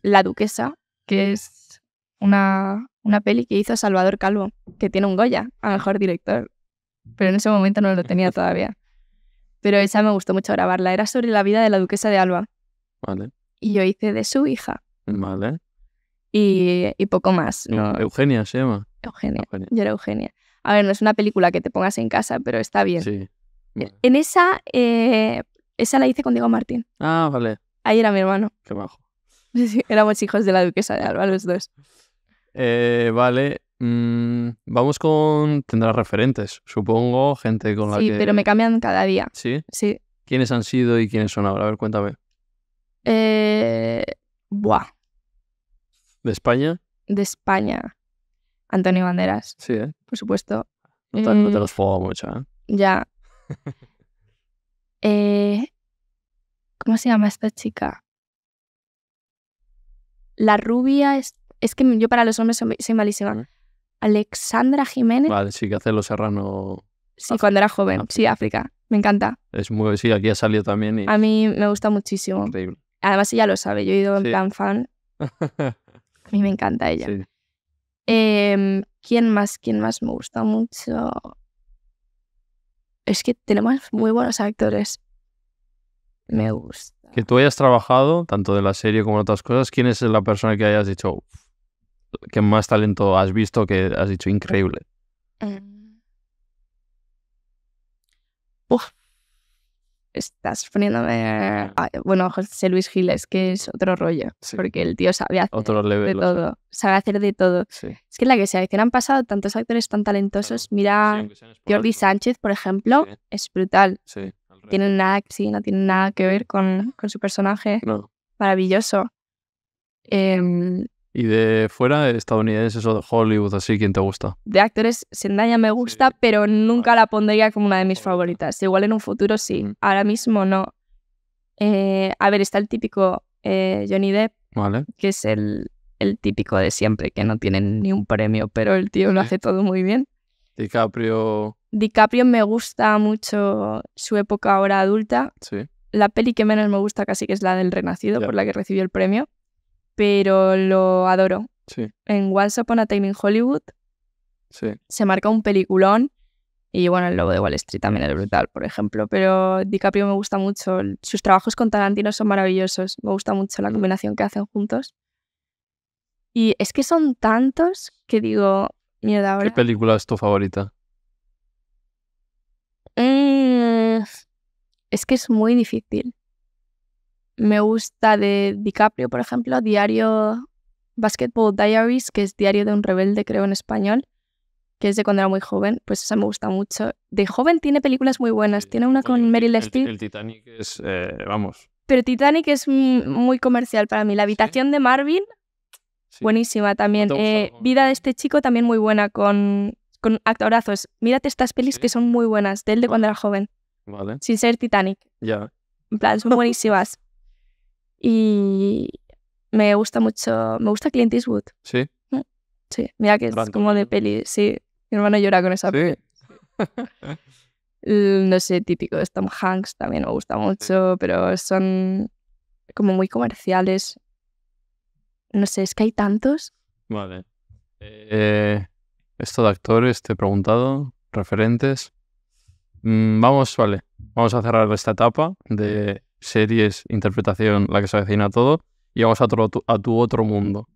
La Duquesa, que es una, una peli que hizo Salvador Calvo, que tiene un Goya a mejor director. Pero en ese momento no lo tenía [laughs] todavía. Pero esa me gustó mucho grabarla. Era sobre la vida de la Duquesa de Alba. Vale. Y yo hice de su hija. Vale. Y, y poco más. ¿no? Eugenia se llama. Eugenia. Eugenia. Yo era Eugenia. A ver, no es una película que te pongas en casa, pero está bien. Sí. Vale. En esa, eh, esa la hice con Diego Martín. Ah, vale. Ahí era mi hermano. Qué bajo. [laughs] Sí, éramos hijos de la duquesa de Alba, los dos. Eh, vale. mm, vamos con. Tendrás referentes, supongo, gente con la Sí, que. pero me cambian cada día. ¿Sí? Sí. ¿Quiénes han sido y quiénes son ahora? A ver, cuéntame. Eh, buah, ¿De España? de España. Antonio Banderas, Sí, ¿eh? por supuesto. No te, no te Mm, los fuego mucho, ¿eh? Ya. [laughs] Eh, ¿Cómo se llama esta chica? La rubia es... Es que yo para los hombres soy, soy malísima. Alexandra Jiménez. Vale, sí que hace Los Serrano. Sí, cuando era joven. África. Sí, África. Me encanta. Es muy. Sí, aquí ha salido también y. A mí me gusta muchísimo. Increíble. Además ella lo sabe. Yo he ido en Sí. plan fan. [laughs] A mí me encanta ella. sí. Em, ¿Quién más? ¿Quién más me gusta mucho? Es que tenemos muy buenos actores. Me gusta. Que tú hayas trabajado, tanto de la serie como en otras cosas, ¿quién es la persona que hayas dicho "Uf, que más talento has visto que has dicho increíble? Mm. Uf. Estás poniéndome. Bueno, José Luis Giles, que es otro rollo. Sí. Porque el tío sabe hacer Otro de level. todo. Sabe hacer de todo. Sí. Es que en la que se han pasado tantos actores tan talentosos. Mira, Sí, Jordi. Sánchez, por ejemplo, es brutal. Tienen nada, sí, no tienen nada que ver con, con su personaje. No. Maravilloso. Em, Y de fuera, estadounidenses o de Hollywood, así, ¿quién te gusta? de actores, Zendaya me gusta, Sí. pero nunca la pondría como una de mis Favorita. favoritas. Igual en un futuro sí. Ahora mismo no. Eh, a ver, está el típico eh, Johnny Depp, Vale. que es el, el típico de siempre, que no tiene ni un premio, pero el tío lo hace todo muy bien. DiCaprio, DiCaprio me gusta mucho su época ahora adulta. sí. La peli que menos me gusta casi que es la del Renacido, por la que recibió el premio, pero lo adoro. En Once Upon a Time in Hollywood sí. se marca un peliculón. Y bueno, el lobo de Wall Street también es brutal, por ejemplo. Pero DiCaprio me gusta mucho. Sus trabajos con Tarantino son maravillosos. Me gusta mucho la mm. combinación que hacen juntos. Y es que son tantos que digo, mierda, ahora. ¿Qué película es tu favorita? Mm, es que es muy difícil. Me gusta de DiCaprio, por ejemplo, Diario Basketball Diaries, que es Diario de un rebelde, creo en español, que es de cuando era muy joven. Pues esa me gusta mucho. De joven tiene películas muy buenas. Sí. Tiene una con el- Meryl Streep. El Titanic es, eh, vamos. Pero Titanic es muy comercial para mí. La habitación de Marvin, sí. buenísima también. ¿No te ha gustado Eh, Vida de este chico también muy buena con, con actorazos. Mírate estas pelis que son muy buenas, de él de cuando era joven, Vale, sin ser Titanic. ya. En plan, son [laughs] buenísimas. Y me gusta mucho, me gusta Clint Eastwood. Sí, Sí, mira que es como de peli. Sí, mi hermano llora con esa peli. [laughs] sí. Mm, No sé, típico de Tom Hanks también me gusta mucho, pero son como muy comerciales. No sé, es que hay tantos. Vale. Eh, esto de actores, te he preguntado, referentes. Mm, vamos, vale. Vamos a cerrar esta etapa de series, interpretación, la que se avecina a todo. Y vamos a, tu- a tu otro mundo,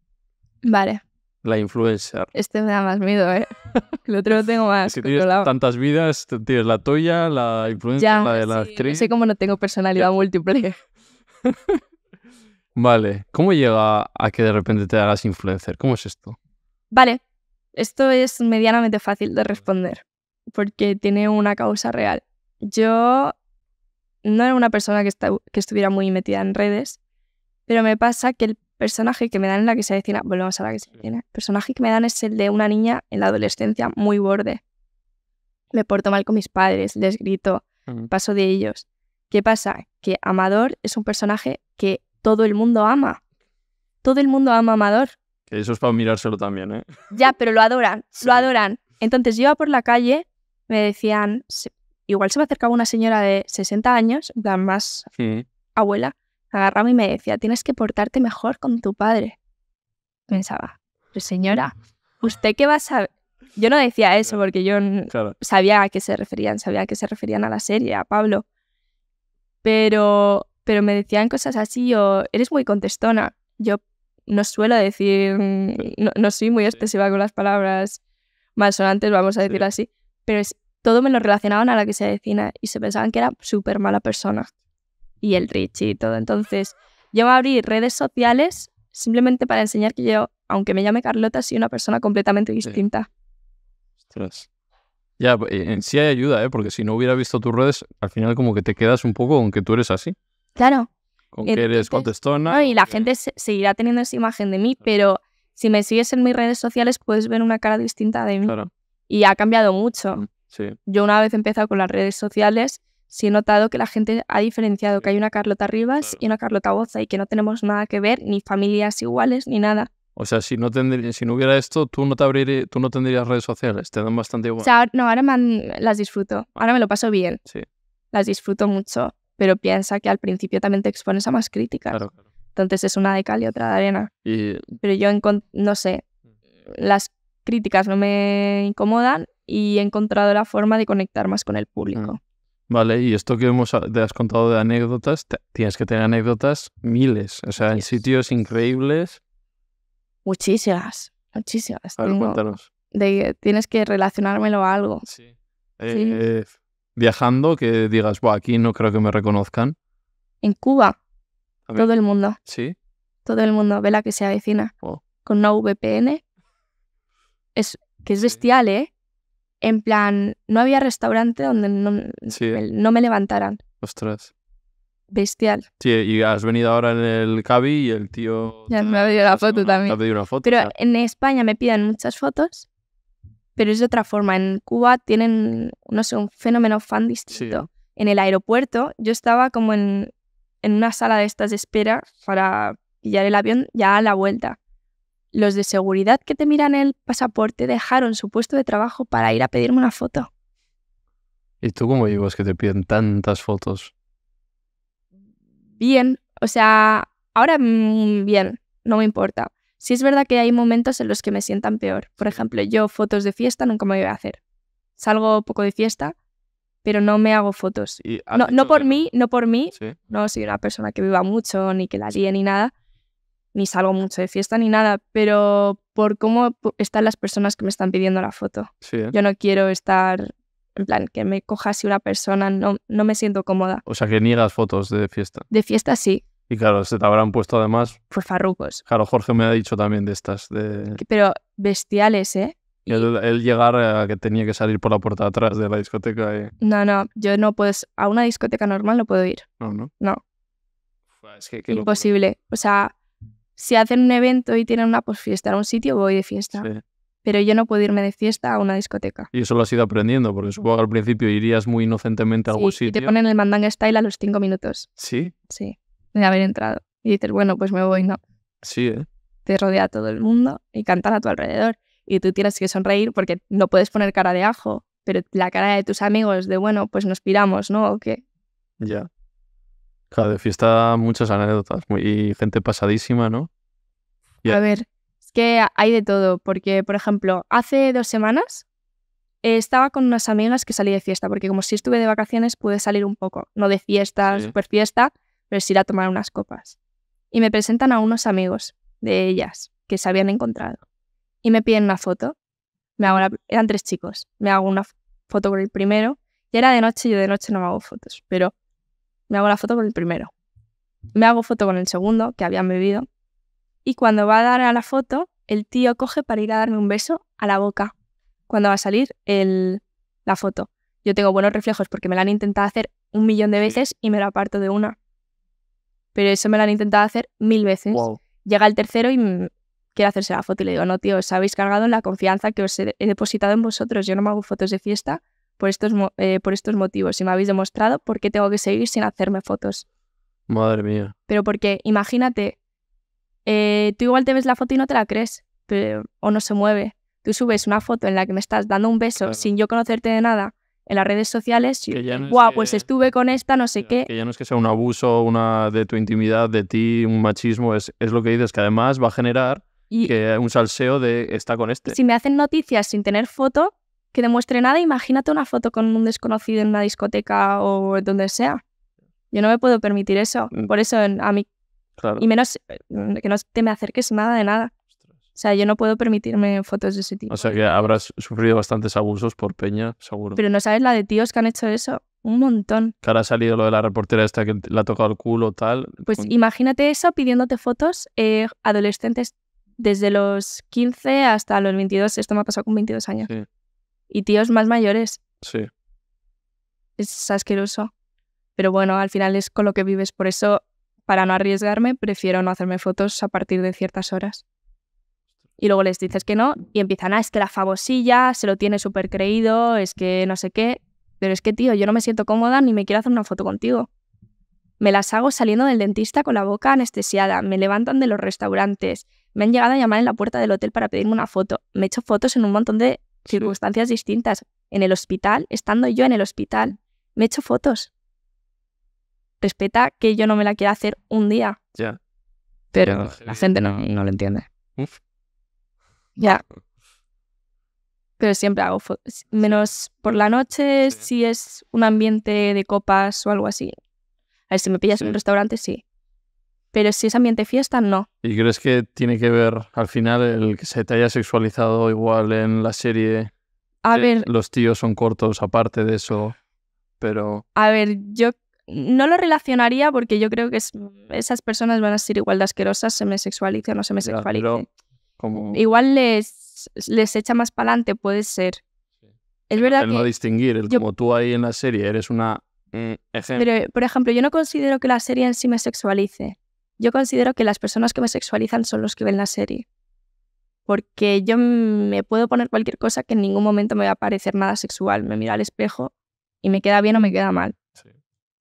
Vale, la influencer. este me da más miedo, ¿eh? [laughs] El otro lo tengo más Si tienes controlado. tantas vidas, tienes la tuya, la influencer, Ya, la de la sí, no actriz. sé cómo no tengo personalidad múltiple. [laughs] Vale, ¿cómo llega a que de repente te hagas influencer? ¿Cómo es esto? Vale, esto es medianamente fácil de responder porque tiene una causa real. Yo no era una persona que, esta- que estuviera muy metida en redes, pero me pasa que el personaje que me dan en la que se avecina, volvemos a la que se avecina, el personaje que me dan es el de una niña en la adolescencia muy borde. Me porto mal con mis padres, les grito, Mm. paso de ellos. ¿Qué pasa? Que Amador es un personaje que todo el mundo ama. Todo el mundo ama a Amador. Que eso es para mirárselo también, ¿eh? Ya, pero lo adoran, Sí. lo adoran. Entonces yo iba por la calle, me decían, igual se me acercaba una señora de 60 años, en plan más Mm. abuela, agarraba y me decía, tienes que portarte mejor con tu padre. Pensaba, pero señora, ¿usted qué va a saber? Yo no decía eso porque yo Claro. sabía a qué se referían, sabía a qué se referían a la serie, a Pablo. Pero, pero me decían cosas así o eres muy contestona. Yo no suelo decir, no, no soy muy expresiva con las palabras malsonantes, vamos a Sí. decirlo así, pero es, todo me lo relacionaban a la que se avecina y se pensaban que era súper mala persona. Y el Richie y todo. Entonces, yo me abrí redes sociales simplemente para enseñar que yo, aunque me llame Carlota, soy una persona completamente distinta. Ostras. Ya, eh, en sí hay ayuda, ¿eh? Porque si no hubiera visto tus redes, al final como que te quedas un poco con que tú eres así. Claro. Con que eres contestona. No, y la que- gente se- seguirá teniendo esa imagen de mí, pero si me sigues en mis redes sociales puedes ver una cara distinta de mí. Claro, Y ha cambiado mucho. Sí. Yo una vez empezado con las redes sociales, sí he notado que la gente ha diferenciado que hay una Carlota Rivas Claro. y una Carlota Boza y que no tenemos nada que ver, ni familias iguales, ni nada. O sea, si no, tendrí- si no hubiera esto, tú no, te abrirí- tú no tendrías redes sociales. Te dan bastante igual. O sea, no, ahora me han- las disfruto. Ahora me lo paso bien. sí, Las disfruto mucho. Pero piensa que al principio también te expones a más críticas. claro. claro. Entonces es una de cal y otra de arena. Y pero yo no sé, las críticas no me incomodan y he encontrado la forma de conectar más con el público. Vale, y esto que hemos, te has contado de anécdotas, te- tienes que tener anécdotas miles, o sea, en Yes. sitios increíbles. Muchísimas, muchísimas. A ver, Tengo cuéntanos. de tienes que relacionármelo a algo. Sí. Eh, viajando, que digas, Buah, aquí no creo que me reconozcan. En Cuba, todo el mundo, Sí, todo el mundo ve la que se avecina Wow. con una VPN. Es que es Sí. bestial, ¿eh? En plan, no había restaurante donde no, Sí. me- no me levantaran. ostras. Bestial. Sí, y has venido ahora en el Cabi y el tío... Ya me ha pedido la foto una- también. Te ha pedido una foto. Pero en España me piden muchas fotos, pero es de otra forma. En Cuba tienen, no sé, un fenómeno fan distinto. En el aeropuerto yo estaba como en, en una sala de estas de espera para pillar el avión ya a la vuelta. Los de seguridad que te miran el pasaporte dejaron su puesto de trabajo para ir a pedirme una foto. ¿Y tú cómo llevas que te piden tantas fotos? Bien, o sea, ahora mm, bien, no me importa. Sí es verdad que hay momentos en los que me sientan peor. Por ejemplo, yo fotos de fiesta nunca me voy a hacer. Salgo poco de fiesta, pero no me hago fotos. No, no por mí, no por mí. Sí, No soy una persona que viva mucho, ni que la líe, ni nada. Ni salgo mucho de fiesta, ni nada. Pero por cómo están las personas que me están pidiendo la foto. sí, ¿eh? Yo no quiero estar En plan, que me coja así una persona, no, no me siento cómoda. O sea, que niegas fotos de fiesta. De fiesta sí, Y claro, se te habrán puesto además. pues farrucos. Claro, Jorge me ha dicho también de estas. De Pero bestiales, ¿eh? y él, él llegar a que tenía que salir por la puerta de atrás de la discoteca. Y... No, no, yo no puedo, a una discoteca normal no puedo ir. No, no. No. Es que locura. Imposible. O sea, si hacen un evento y tienen una posfiesta en un sitio, voy de fiesta. Sí. Pero yo no puedo irme de fiesta a una discoteca. Y eso lo has ido aprendiendo, porque supongo que al principio irías muy inocentemente a algún Sí, y sitio. te ponen el mandanga style a los cinco minutos. Sí, Sí, de haber entrado. Y dices, bueno, pues me voy, no. sí, ¿eh? Te rodea todo el mundo y cantan a tu alrededor. Y tú tienes que sonreír porque no puedes poner cara de ajo. Pero la cara de tus amigos de, bueno, pues nos piramos, ¿no? O que Ya. De fiesta muchas anécdotas. Y gente pasadísima, ¿no? Ya. A ver, es que hay de todo, porque, por ejemplo, hace dos semanas eh, estaba con unas amigas que salí de fiesta, porque como si estuve de vacaciones pude salir un poco, no de fiesta, Sí. super fiesta, pero sí ir a tomar unas copas. Y me presentan a unos amigos de ellas que se habían encontrado. Y me piden una foto. Me hago la- eran tres chicos. Me hago una foto con el primero. Ya era de noche, yo de noche no me hago fotos, pero me hago la foto con el primero. Me hago foto con el segundo, que habían bebido. Y cuando va a dar a la foto, el tío coge para ir a darme un beso a la boca. Cuando va a salir el, la foto. Yo tengo buenos reflejos porque me la han intentado hacer un millón de veces y me la aparto de una. Pero eso me lo han intentado hacer mil veces. Wow. Llega el tercero y mm, quiere hacerse la foto y le digo, no, tío, os habéis cargado en la confianza que os he depositado en vosotros. Yo no me hago fotos de fiesta por estos, eh, por estos motivos. Y me habéis demostrado por qué tengo que seguir sin hacerme fotos. Madre mía. Pero porque, imagínate, eh, tú igual te ves la foto y no te la crees, pero, o no se mueve. Tú subes una foto en la que me estás dando un beso Claro. sin yo conocerte de nada en las redes sociales. no es Guau, que- pues estuve con esta, no sé qué. Que ya no es que sea un abuso una de tu intimidad, de ti, un machismo, es, es lo que dices, que además va a generar Y que un salseo de está con este. si me hacen noticias sin tener foto que demuestre nada, imagínate una foto con un desconocido en una discoteca o donde sea. Yo no me puedo permitir eso. Mm. Por eso a mí, Claro. y menos eh, que no te me acerques nada de nada. O sea, yo no puedo permitirme fotos de ese tipo. O sea que habrás sufrido bastantes abusos por Peña, seguro. Pero no sabes la de tíos que han hecho eso. Un montón. Que ahora ha salido lo de la reportera esta que le ha tocado el culo, tal. Pues con- imagínate eso pidiéndote fotos eh, adolescentes desde los 15 hasta los 22. Esto me ha pasado con 22 años. Sí. Y tíos más mayores. Sí. Es asqueroso. Pero bueno, al final es con lo que vives. Por eso, para no arriesgarme, prefiero no hacerme fotos a partir de ciertas horas. Y luego les dices que no y empiezan, ah, es que la famosilla se lo tiene súper creído, es que no sé qué. Pero es que, tío, yo no me siento cómoda ni me quiero hacer una foto contigo. Me las hago saliendo del dentista con la boca anestesiada, me levantan de los restaurantes, me han llegado a llamar en la puerta del hotel para pedirme una foto. Me he hecho fotos en un montón de Sí. circunstancias distintas. En el hospital, estando yo en el hospital, me he hecho fotos. Respeta que yo no me la quiera hacer un día. Ya. Pero la gente no, no lo entiende. Uf. Ya. Pero siempre hago fotos. Menos por la noche, Sí. si es un ambiente de copas o algo así. A ver, si me pillas en un restaurante, sí. Pero si es ambiente fiesta, no. ¿Y crees que tiene que ver al final el que se te haya sexualizado igual en la serie? A que ver, Los tíos son cortos aparte de eso, pero a ver, yo no lo relacionaría porque yo creo que es- esas personas van a ser igual de asquerosas, se me sexualice o no se me Ya, sexualice. pero como Igual les, les echa más para adelante, puede ser. Es verdad el que... no distinguir, el yo- como tú ahí en la serie eres una mm, ejemplo. Pero, por ejemplo, yo no considero que la serie en sí me sexualice. Yo considero que las personas que me sexualizan son los que ven la serie. Porque yo me puedo poner cualquier cosa que en ningún momento me va a parecer nada sexual. Me miro al espejo y me queda bien o me queda mal. Sí.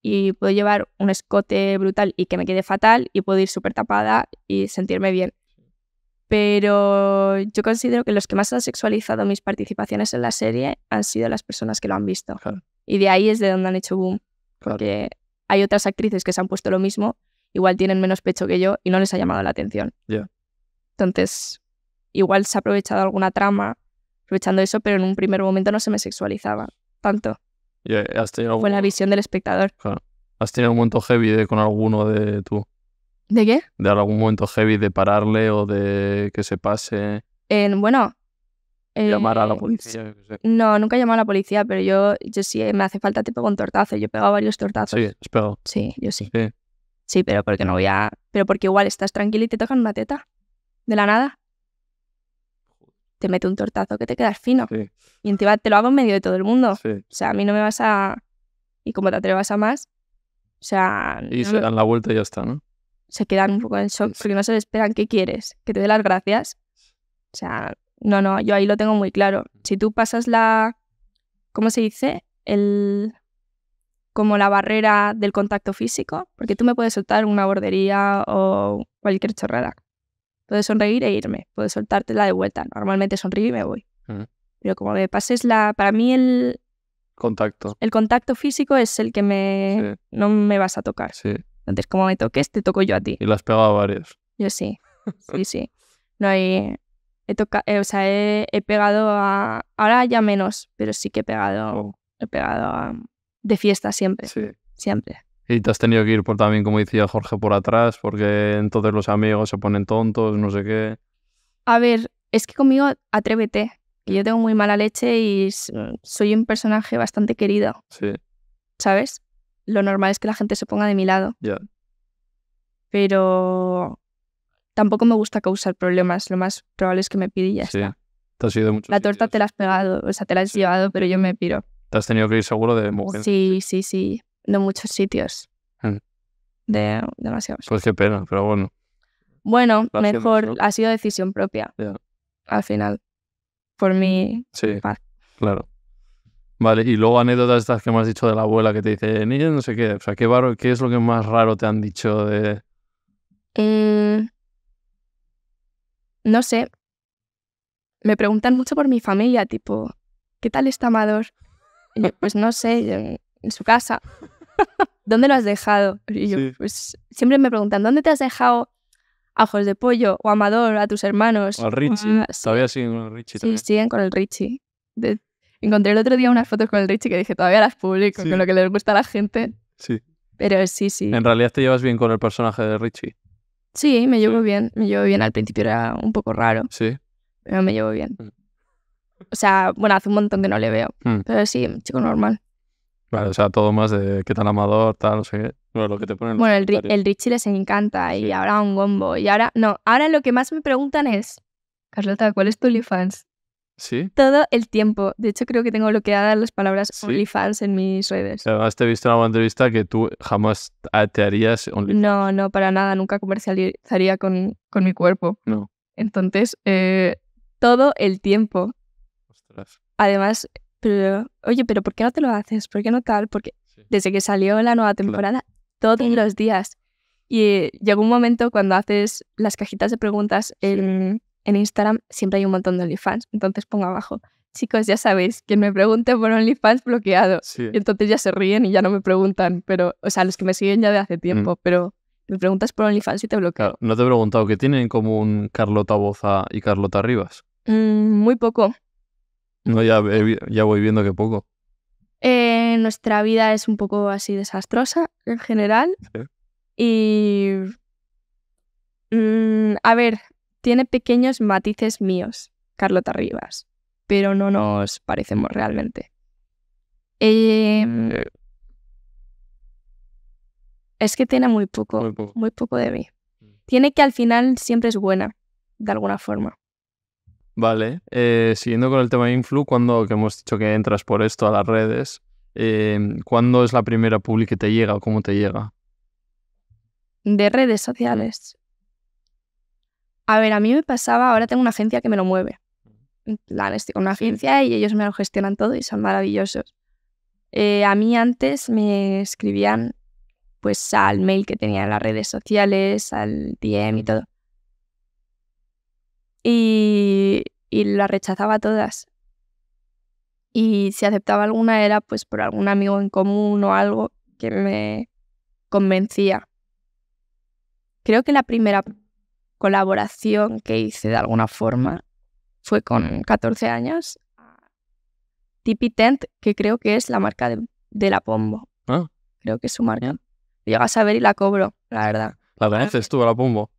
Y puedo llevar un escote brutal y que me quede fatal y puedo ir súper tapada y sentirme bien. Pero yo considero que los que más han sexualizado mis participaciones en la serie han sido las personas que lo han visto. Claro. Y de ahí es de donde han hecho boom. Claro. Porque hay otras actrices que se han puesto lo mismo, igual tienen menos pecho que yo y no les ha llamado la atención. Ya. Entonces, igual se ha aprovechado alguna trama aprovechando eso, pero en un primer momento no se me sexualizaba tanto. ¿Has tenido, Fue la visión del espectador. has tenido un momento heavy de, con alguno de tú? ¿De qué? De algún momento heavy de pararle o de que se pase. En, bueno, Llamar a la Eh, policía. yo qué sé. No, nunca he llamado a la policía, pero yo, yo sí me hace falta te pego un tortazo. Yo he pegado varios tortazos. Sí, has pegado. Sí, yo sí. Sí. Sí, pero porque no voy a. Pero porque igual estás tranquila y te tocan una teta. De la nada. Te mete un tortazo que te quedas fino. Sí, Y encima te lo hago en medio de todo el mundo. sí. O sea, a mí no me vas a. Y como te atrevas a más. O sea, Y no se me- dan la vuelta y ya está, ¿no? se quedan un poco en shock porque no se le esperan qué quieres, que te dé las gracias. O sea, no, no, yo ahí lo tengo muy claro. Si tú pasas la, ¿cómo se dice? El, como la barrera del contacto físico, porque tú me puedes soltar una bordería o cualquier chorrada. Puedes sonreír e irme, puedes soltártela de vuelta. Normalmente sonrío y me voy. Ujú. Pero como me pases la, para mí el, Contacto. el contacto físico es el que me, Sí, no me vas a tocar. sí. Entonces, como me toques, te toco yo a ti. Y las pegado a varios. Yo sí, [laughs] sí, sí. No hay... He toca- eh, o sea, he, he pegado a... Ahora ya menos, pero sí que he pegado, Oh, he pegado a- de fiesta siempre, sí. siempre. Y te has tenido que ir por también, como decía Jorge, por atrás, porque entonces los amigos se ponen tontos, no sé qué. A ver, es que conmigo atrévete, que yo tengo muy mala leche y soy un personaje bastante querido, Sí, ¿sabes? Lo normal es que la gente se ponga de mi lado, ya. pero tampoco me gusta causar problemas. Lo más probable es que me pide y ya Sí. está. Te has ido de muchos La torta sitios. te la has pegado, o sea, te la has Sí. llevado, pero yo me piro. Te has tenido que ir seguro de. Sí, sí, sí. De muchos sitios. Mm. De demasiados. Pues qué pena, pero bueno. bueno, mejor ¿no? ha sido decisión propia. Al final. Por mí. Sí, claro. Vale, y luego anécdotas estas que me has dicho de la abuela que te dice, niña, no sé qué. O sea, ¿qué, varo- ¿qué es lo que más raro te han dicho de...? Mm, no sé. Me preguntan mucho por mi familia, tipo, ¿qué tal está Amador? Pues no sé, en, su casa. [laughs] ¿Dónde lo has dejado? Y yo, Sí. pues siempre me preguntan, ¿dónde te has dejado a ojos de pollo o a Amador, a tus hermanos? Al Richie. Ah. Todavía siguen con el Richie Sí, también. siguen con el Richie. De- Encontré el otro día unas fotos con el Richie que dije, todavía las publico, Sí. con lo que les gusta a la gente. Sí. Pero sí, sí. En realidad te llevas bien con el personaje de Richie. Sí, me llevo Sí. bien. Me llevo bien. Al principio era un poco raro, Sí. pero me llevo bien. Mm. O sea, bueno, hace un montón que no le veo. Mm. Pero sí, un chico normal. Vale, o sea, todo más de qué tal amador, tal, no sé qué. Bueno, lo que te ponen. Bueno, el, Ri- el Richie les encanta y Sí. ahora un gombo. Y ahora, no, ahora lo que más me preguntan es, Carlota, ¿cuál es tu OnlyFans? Sí. Todo el tiempo. De hecho, creo que tengo bloqueadas las palabras Sí. OnlyFans en mis redes. Además te he visto en alguna entrevista que tú jamás te harías OnlyFans. No, no, para nada. Nunca comercializaría con, con mi cuerpo. No. Entonces, eh, todo el tiempo. Ostras. Además, pero, oye, pero ¿por qué no te lo haces? ¿Por qué no tal? Porque Sí. desde que salió la nueva temporada, todos los días. Y eh, llegó un momento cuando haces las cajitas de preguntas en, en Instagram, siempre hay un montón de OnlyFans. Entonces pongo abajo, chicos, ya sabéis, quien me pregunte por OnlyFans bloqueado. Sí. Y entonces ya se ríen y ya no me preguntan, pero, o sea, los que me siguen ya de hace tiempo, pero me preguntas por OnlyFans y te bloqueo. Claro, no te he preguntado qué tienen en común Carlota Boza y Carlota Rivas. Mm, muy poco. No, ya, ya voy viendo que poco. Eh, nuestra vida es un poco así desastrosa en general. Sí. Y. mm, a ver, tiene pequeños matices míos, Carlota Rivas, pero no nos parecemos realmente. Eh, Eh, es que tiene muy poco, muy poco. muy poco de mí. Mm. Tiene que al final siempre es buena, de alguna forma. Vale, eh, siguiendo con el tema Influ, cuando que hemos dicho que entras por esto a las redes, eh, ¿cuándo es la primera publi que te llega o cómo te llega? De redes sociales. A ver, a mí me pasaba, ahora tengo una agencia que me lo mueve. En plan, estoy con una agencia y ellos me lo gestionan todo y son maravillosos. Eh, a mí antes me escribían pues al mail que tenía en las redes sociales, al DM y todo. Y, y las rechazaba todas. Y si aceptaba alguna era pues por algún amigo en común o algo que me convencía. Creo que la primera colaboración que hice de alguna forma fue con 14 años. Tipi Tent, que creo que es la marca de, de la Pombo. Ah. Creo que es su marca. Llegas a ver y la cobro, la verdad. ¿La conoces tú, a la Pumbo?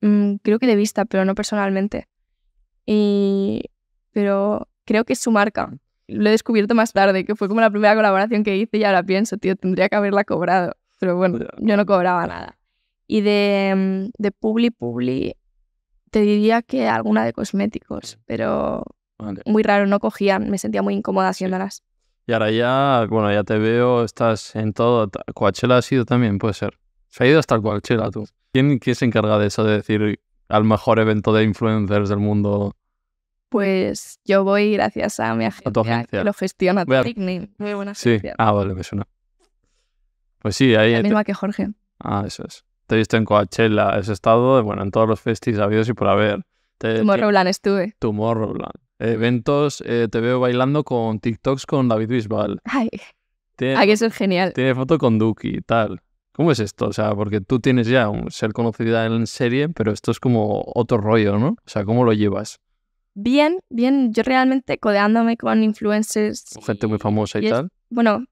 Mm, creo que de vista, pero no personalmente. Y... Pero creo que es su marca. Lo he descubierto más tarde, que fue como la primera colaboración que hice y ahora pienso, tío, tendría que haberla cobrado. Pero bueno, yo no cobraba nada. Y de, mm, de Publi Publi, te diría que alguna de cosméticos, pero Vale. muy raro, no cogían, me sentía muy incómoda haciéndolas. Y ahora ya, bueno, ya te veo, estás en todo. Coachella has ido también, puede ser. Se ha ido hasta el Coachella, tú. ¿Quién, quién se encarga de eso, de decir al mejor evento de influencers del mundo? Pues yo voy gracias a mi agencia, agencia. que lo gestiona. A- muy buena Sí. agencia. Ah, vale, me suena. Pues sí, ahí. La misma que Jorge. Ah, eso es. Te he visto en Coachella, has estado, bueno, en todos los festis habidos y por haber. Te, Tomorrowland estuve. Tomorrowland. Eventos, eh, te veo bailando con TikToks con David Bisbal. Ay, Tiene, ay, que eso es genial. tiene foto con Duki y tal. ¿Cómo es esto? O sea, porque tú tienes ya un ser conocida en serie, pero esto es como otro rollo, ¿no? O sea, ¿cómo lo llevas? Bien, bien, yo realmente codeándome con influencers. Con gente muy famosa y, y es- tal. Bueno,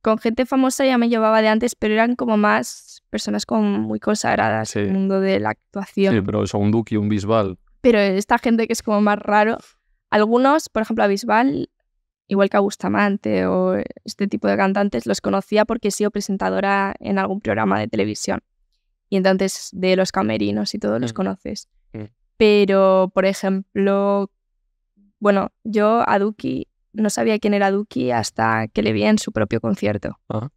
con gente famosa ya me llevaba de antes, pero eran como más personas como muy consagradas Sí. en el mundo de la actuación. Sí, pero eso, un Duki, un Bisbal. Pero esta gente que es como más raro, algunos, por ejemplo, a Bisbal, igual que a Bustamante o este tipo de cantantes, los conocía porque he sido presentadora en algún programa de televisión. Y entonces de los camerinos y todo los Mm. conoces. Mm. Pero, por ejemplo, bueno, yo a Duki no sabía quién era Duki hasta que le vi en su propio concierto. Ajá.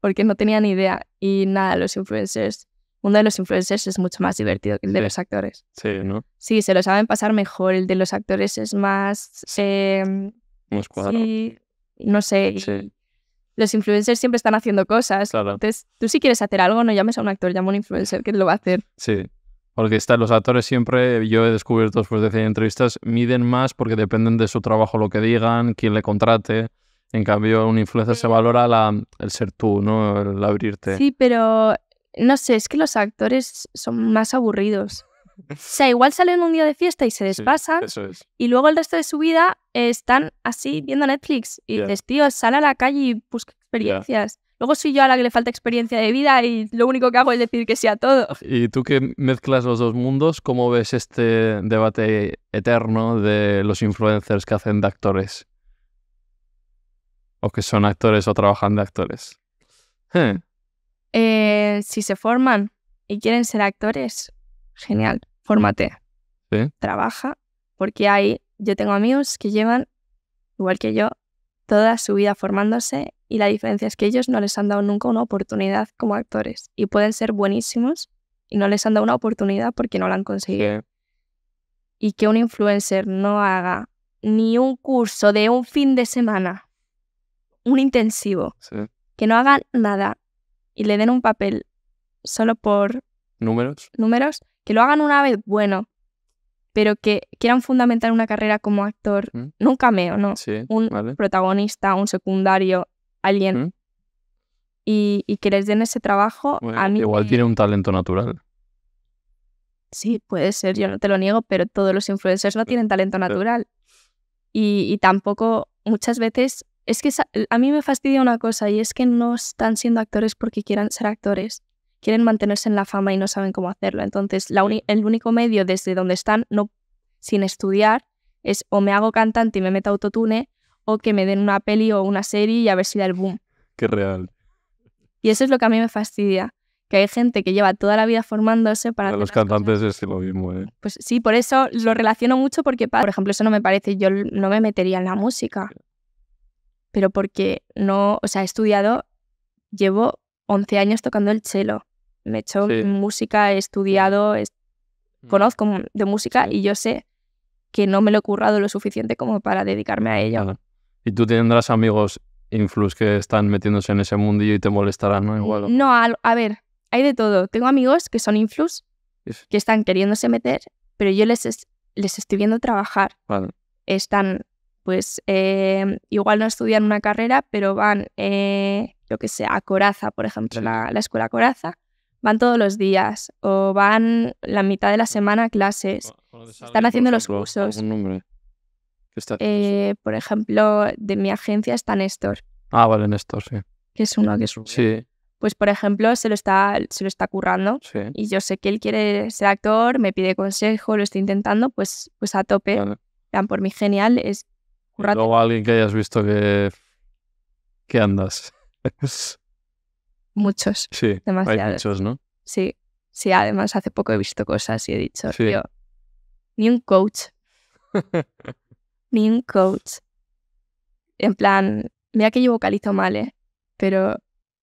Porque no tenía ni idea. Y nada, los influencers, uno de los influencers es mucho más divertido que el de Sí. los actores. Sí, ¿no? Sí, se lo saben pasar mejor. El de los actores es más. eh, Unos sí, no sé. Sí. Los influencers siempre están haciendo cosas. Claro. Entonces, tú si quieres hacer algo, no llames a un actor, llama a un influencer que lo va a hacer. Sí. Porque están los actores siempre, yo he descubierto después de hacer entrevistas, miden más porque dependen de su trabajo lo que digan, quién le contrate. En cambio, un influencer se valora la, el ser tú, ¿no? El abrirte. Sí, pero no sé, es que los actores son más aburridos. O [laughs] sea, igual salen un día de fiesta y se Sí, despasan Eso es. y luego el resto de su vida eh, están así viendo Netflix. Y dices, tío, sal a la calle y busca experiencias. Luego soy yo a la que le falta experiencia de vida y lo único que hago es decir que sí a todo. Y tú que mezclas los dos mundos, ¿cómo ves este debate eterno de los influencers que hacen de actores? O que son actores o trabajan de actores. Eh, Eh, si se forman y quieren ser actores, genial, fórmate. Sí. Trabaja, porque hay, yo tengo amigos que llevan, igual que yo, toda su vida formándose y la diferencia es que ellos no les han dado nunca una oportunidad como actores y pueden ser buenísimos y no les han dado una oportunidad porque no la han conseguido. Y que un influencer no haga ni un curso de un fin de semana, un intensivo, sí. que no hagan nada y le den un papel solo por ¿Números? números, que lo hagan una vez, bueno, pero que quieran fundamentar una carrera como actor, ¿Mm? no un cameo, no, Sí, un vale. protagonista, un secundario, alguien, ¿Mm? y, y que les den ese trabajo, Bueno, a mí igual me- tiene un talento natural. Sí, puede ser, yo no te lo niego, pero todos los influencers no tienen talento natural. Y, y tampoco, muchas veces, es que a mí me fastidia una cosa y es que no están siendo actores porque quieran ser actores. Quieren mantenerse en la fama y no saben cómo hacerlo. Entonces, la el único medio desde donde están, no, sin estudiar, es o me hago cantante y me meto autotune o que me den una peli o una serie y a ver si da el boom. Qué real. Y eso es lo que a mí me fastidia. Que hay gente que lleva toda la vida formándose para... A hacer los las cosas cantantes es lo mismo, ¿eh? pues sí, por eso lo relaciono mucho porque, por ejemplo, eso no me parece, yo no me metería en la música. Pero porque no, o sea, he estudiado, llevo 11 años tocando el cello. Me he hecho Sí. música, he estudiado, es- conozco mu- de música y yo sé que no me lo he currado lo suficiente como para dedicarme a ello. Claro. Y tú tendrás amigos influs que están metiéndose en ese mundillo y te molestarán, ¿no? Igual. ¿o No, a, a ver, hay de todo. Tengo amigos que son influs, Es- que están queriéndose meter, pero yo les, es- les estoy viendo trabajar. Vale. están, pues, eh, igual no estudian una carrera, pero van, eh, yo que sé, a Coraza, por ejemplo, Sí. la, la escuela Coraza, van todos los días o van la mitad de la semana a clases. Están haciendo los cursos. ¿Algún nombre? ¿Qué está haciendo eso? Eh, por ejemplo, de mi agencia está Néstor, Ah, vale, Néstor, sí. que es uno que es. Sí. pues por ejemplo, se lo está, se lo está currando Sí. y yo sé que él quiere ser actor, me pide consejo, lo estoy intentando, pues, pues a tope. Vale. plan, por mí genial es Y currarte. luego alguien que hayas visto que, que andas. [laughs] Muchos, sí, hay demasiados. muchos, ¿no? Sí, sí, además hace poco he visto cosas y he dicho, Sí. tío, ni un coach, [laughs] ni un coach. En plan, mira que yo vocalizo mal, ¿eh? Pero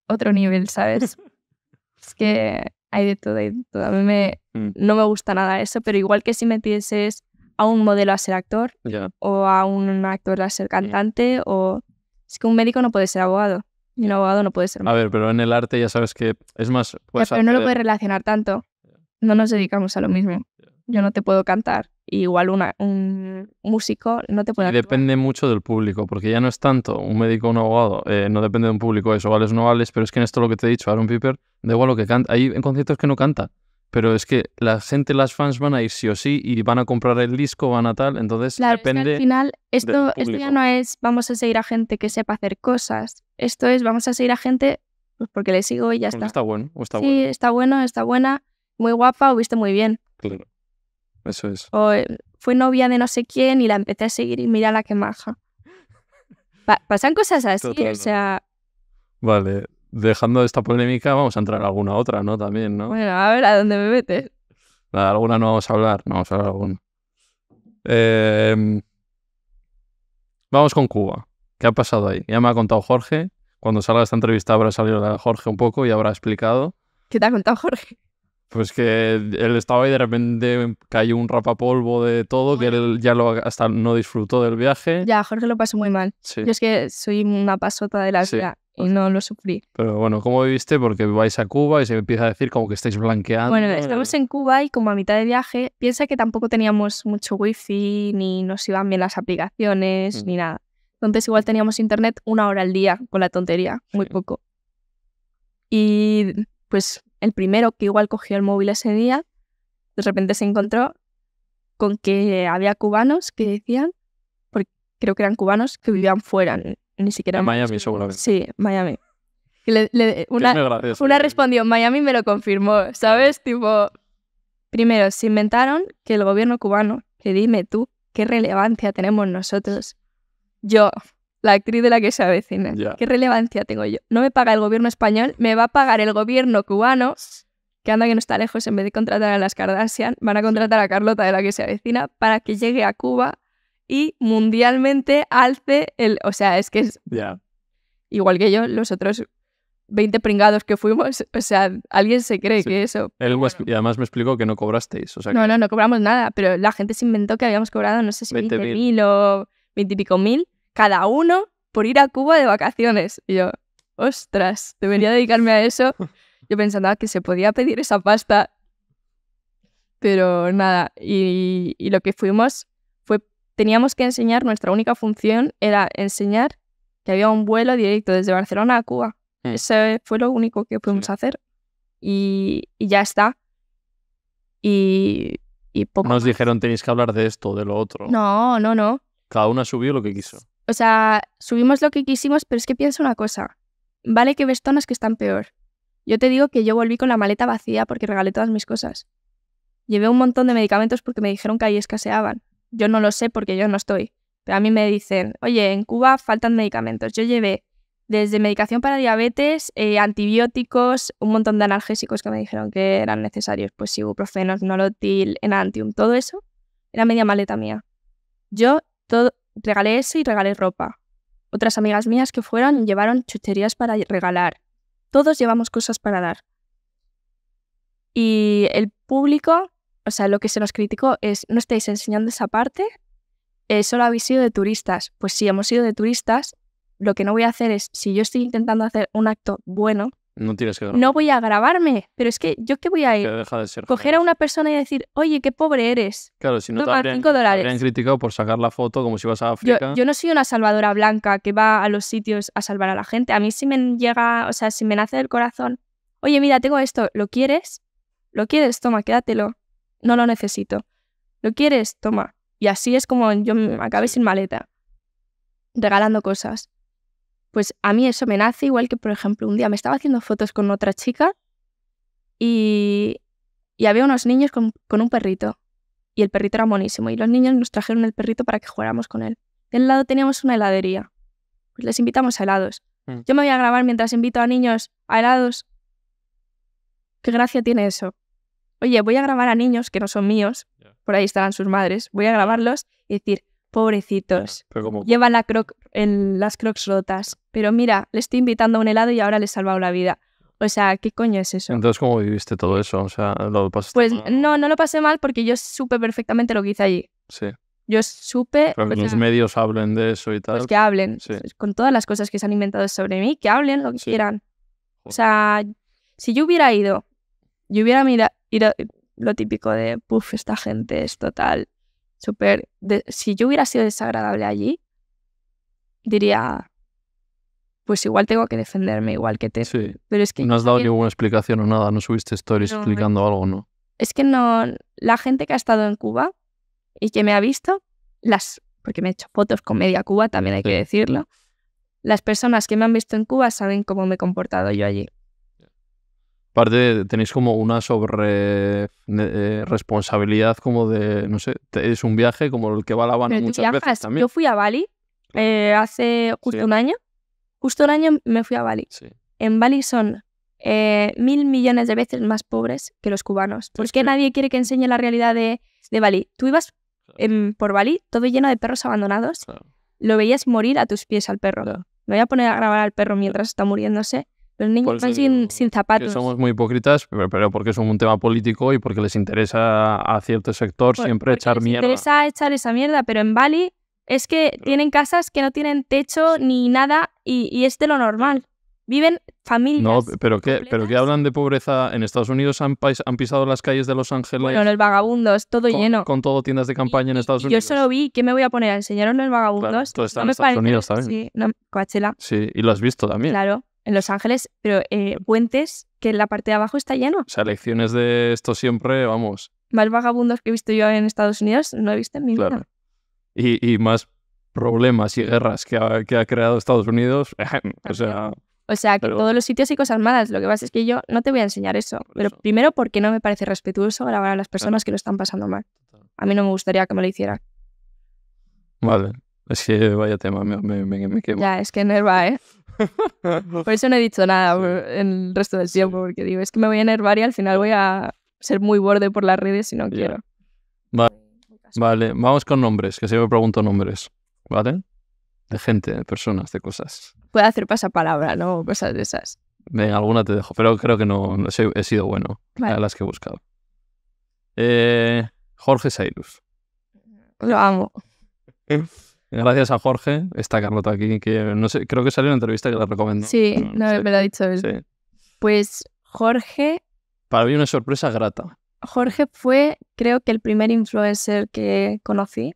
otro nivel, ¿sabes? [laughs] es que hay de todo, hay de todo. A mí me, Mm. no me gusta nada eso, pero igual que si metieses a un modelo a ser actor o a un actor a ser cantante o... Es que un médico no puede ser abogado y un abogado no puede ser A ver, pero en el arte ya sabes que es más. Ya, pero no lo puedes relacionar tanto. No nos dedicamos a lo mismo. Yo no te puedo cantar. y igual una, un músico no te puede Y depende mucho del público, porque ya no es tanto un médico o un abogado, eh, no depende de un público eso, vales o no vales, pero es que en esto lo que te he dicho, Aaron Piper, da igual lo que canta. Hay en conciertos que no canta, pero es que la gente, las fans van a ir sí o sí y van a comprar el disco, van a tal, entonces Claro, es que depende. al final esto, esto ya no es vamos a seguir a gente que sepa hacer cosas. Esto es vamos a seguir a gente pues porque le sigo y ya Porque está. está bueno, o está sí, bueno. está bueno, está buena, muy guapa o viste muy bien. Claro. Eso es. O eh, fue novia de no sé quién y la empecé a seguir y mira la que maja. Pa- pasan cosas así, Total, o sea, Vale, dejando esta polémica, vamos a entrar a alguna otra, ¿no? También, ¿no? bueno, a ver a dónde me metes. De alguna no vamos a hablar, no vamos a hablar de alguna. Eh, vamos con Cuba. ¿Qué ha pasado ahí? Ya me ha contado Jorge. Cuando salga esta entrevista habrá salido Jorge un poco y habrá explicado. ¿Qué te ha contado Jorge? Pues que él estaba ahí y de repente cayó un rapapolvo de todo, que él ya lo, hasta no disfrutó del viaje. Ya, Jorge lo pasó muy mal. Sí. Yo es que soy una pasota de la Sí. vida y no lo sufrí. Pero bueno, ¿cómo viviste? Porque vais a Cuba y se empieza a decir como que estáis blanqueando. Bueno, estamos en Cuba y como a mitad de viaje, piensa que tampoco teníamos mucho wifi, ni nos iban bien las aplicaciones, Mm. ni nada. Entonces igual teníamos internet una hora al día con la tontería, muy poco. Y pues el primero que igual cogió el móvil ese día, de repente se encontró con que había cubanos que decían, porque creo que eran cubanos, que vivían fuera, ni- siquiera En. Miami, seguramente. Sí, Miami. Y le- le- Que una, gracioso. una respondió, Miami me lo confirmó, ¿sabes? Tipo, primero, se inventaron que el gobierno cubano, que dime tú, ¿qué relevancia tenemos nosotros? Yo, la actriz de la que se avecina. ¿qué relevancia tengo yo? No me paga el gobierno español, me va a pagar el gobierno cubano, que anda que no está lejos, en vez de contratar a las Kardashian, van a contratar a Carlota de la que se avecina para que llegue a Cuba y mundialmente alce el... O sea, es que es igual que yo, los otros 20 pringados que fuimos, o sea, alguien se cree Sí. que eso. Él Bueno. y además me explicó que no cobrasteis. O sea, No, que- no, no cobramos nada, pero la gente se inventó que habíamos cobrado, no sé si 20.000. 20.000 o 20 y pico mil, cada uno por ir a Cuba de vacaciones. Y yo, ostras, debería dedicarme a eso. [laughs] Yo pensando ah, que se podía pedir esa pasta, pero nada. Y, y lo que fuimos fue, teníamos que enseñar, nuestra única función era enseñar que había un vuelo directo desde Barcelona a Cuba. Mm. Eso fue lo único que pudimos Sí. hacer. Y, y ya está. Y, y poco Nos más. dijeron tenéis que hablar de esto, de lo otro. No, no, no. Cada una subió lo que quiso. O sea, subimos lo que quisimos, pero es que piensa una cosa. Vale que ves zonas que están peor. Yo te digo que yo volví con la maleta vacía porque regalé todas mis cosas. Llevé un montón de medicamentos porque me dijeron que ahí escaseaban. Yo no lo sé porque yo no estoy. Pero a mí me dicen, oye, en Cuba faltan medicamentos. Yo llevé desde medicación para diabetes, eh, antibióticos, un montón de analgésicos que me dijeron que eran necesarios. Pues ibuprofenos, nolotil, enantium, todo eso. Era media maleta mía. Yo todo, regalé eso y regalé ropa. Otras amigas mías que fueron llevaron chucherías para regalar. Todos llevamos cosas para dar. Y el público, o sea, lo que se nos criticó es, no estáis enseñando esa parte, eh, solo habéis sido de turistas. Pues sí, hemos sido de turistas. Lo que no voy a hacer es, si yo estoy intentando hacer un acto bueno, No tienes que grabar. no voy a grabarme. Pero es que, ¿yo qué voy a ir? deja de ser. Coger a una persona y decir, oye, qué pobre eres. Claro, si no te habrían, cinco dólares. habrían criticado por sacar la foto como si vas a Yo, África. yo no soy una salvadora blanca que va a los sitios a salvar a la gente. A mí si me llega, o sea, si me nace del corazón, oye, mira, tengo esto, ¿lo quieres? ¿Lo quieres? Toma, quédatelo. No lo necesito. ¿Lo quieres? Toma. Y así es como yo me acabé sin maleta, regalando cosas. Pues a mí eso me nace igual que, por ejemplo, un día me estaba haciendo fotos con otra chica y, y había unos niños con, con un perrito. Y el perrito era monísimo. Y los niños nos trajeron el perrito para que jugáramos con él. Del lado teníamos una heladería. Pues les invitamos a helados. Mm. Yo me voy a grabar mientras invito a niños a helados. ¿Qué gracia tiene eso? Oye, voy a grabar a niños que no son míos. Por ahí estarán sus madres. Voy a grabarlos y decir, pobrecitos. Pero como... Llevan la croc en las crocs rotas. Pero mira, le estoy invitando a un helado y ahora le he salvado la vida. O sea, ¿qué coño es eso? Entonces, ¿cómo viviste todo eso? O sea, lo pasaste Pues mal? no, no lo pasé mal porque yo supe perfectamente lo que hice allí. Sí. Yo supe Pero que los sea, medios hablen de eso y tal. pues que hablen. Sí. Con todas las cosas que se han inventado sobre mí, que hablen lo que Sí. quieran. O sea, si yo hubiera ido, yo hubiera mira, ido, lo típico de, puff, esta gente es total, súper... Si yo hubiera sido desagradable allí, diría, pues igual tengo que defenderme igual que te... Sí. Pero es que... No has dado ninguna explicación o nada, no subiste stories No, explicando algo, ¿no? es que no, la gente que ha estado en Cuba y que me ha visto, las, porque me he hecho fotos con media Cuba, también hay Sí. que decirlo, las personas que me han visto en Cuba saben cómo me he comportado yo allí. Aparte, tenéis como una sobre eh, responsabilidad como de, no sé, es un viaje como el que va a La Habana muchas veces también. yo fui a Bali eh, hace justo Sí. un año, justo un año me fui a Bali. Sí. En Bali son eh, mil millones de veces más pobres que los cubanos. ¿Por Es qué que- nadie quiere que enseñe la realidad de, de Bali? Tú ibas por Bali todo lleno de perros abandonados Claro. lo veías morir a tus pies al perro. Ya. Me voy a poner a grabar al perro mientras está muriéndose. Los niños eso van sin, digo sin Que zapatos. somos muy hipócritas, pero, pero porque es un tema político y porque les interesa a cierto sector Por- siempre echar les mierda. interesa echar esa mierda, pero en Bali es que tienen casas que no tienen techo ni nada y, y es de lo normal. Viven familias. No, pero ¿qué, pero ¿qué completas. hablan de pobreza? En Estados Unidos han, pais- han pisado las calles de Los Ángeles Bueno, los vagabundos, todo con, lleno. con todo tiendas de campaña en Y- Estados y Unidos. Yo solo vi, ¿qué me voy a poner a enseñaros los vagabundos? todo está No en Estados parece- Unidos también. Sí, no, Coachella, Sí, y lo has visto también. claro, en Los Ángeles, pero eh, puentes que en la parte de abajo está lleno. O sea, lecciones de esto siempre, vamos. Más vagabundos que he visto yo en Estados Unidos no he visto en mi Claro. vida. Y, y más problemas y guerras que ha, que ha creado Estados Unidos. [laughs] o sea, O sea, que Pero- todos los sitios hay cosas malas. Lo que pasa es que yo no te voy a enseñar eso. Pero primero porque no me parece respetuoso grabar a las personas que lo están pasando mal. A mí no me gustaría que me lo hicieran. vale. Es que vaya tema, me, me, me, me quemo. Ya, es que enerva, ¿eh? [laughs] Por eso no he dicho nada por- en el resto del tiempo, porque digo, es que me voy a enervar y al final voy a ser muy borde por las redes si no quiero. Va- Vale, vamos con nombres, que siempre pregunto nombres. ¿Vale? De gente, de personas, de cosas. Puedo hacer pasapalabra, ¿no? Cosas de esas. Venga, alguna te dejo, pero creo que no, no sé, he sido bueno Vale. a las que he buscado. Eh, Jorge Sailus. Lo amo. [laughs] Gracias a Jorge, está Carlota aquí, que no sé, creo que salió una entrevista que la recomendó. Sí, no, me lo ha dicho él. Sí. Pues Jorge Para mí una sorpresa grata. Jorge fue, creo que el primer influencer que conocí.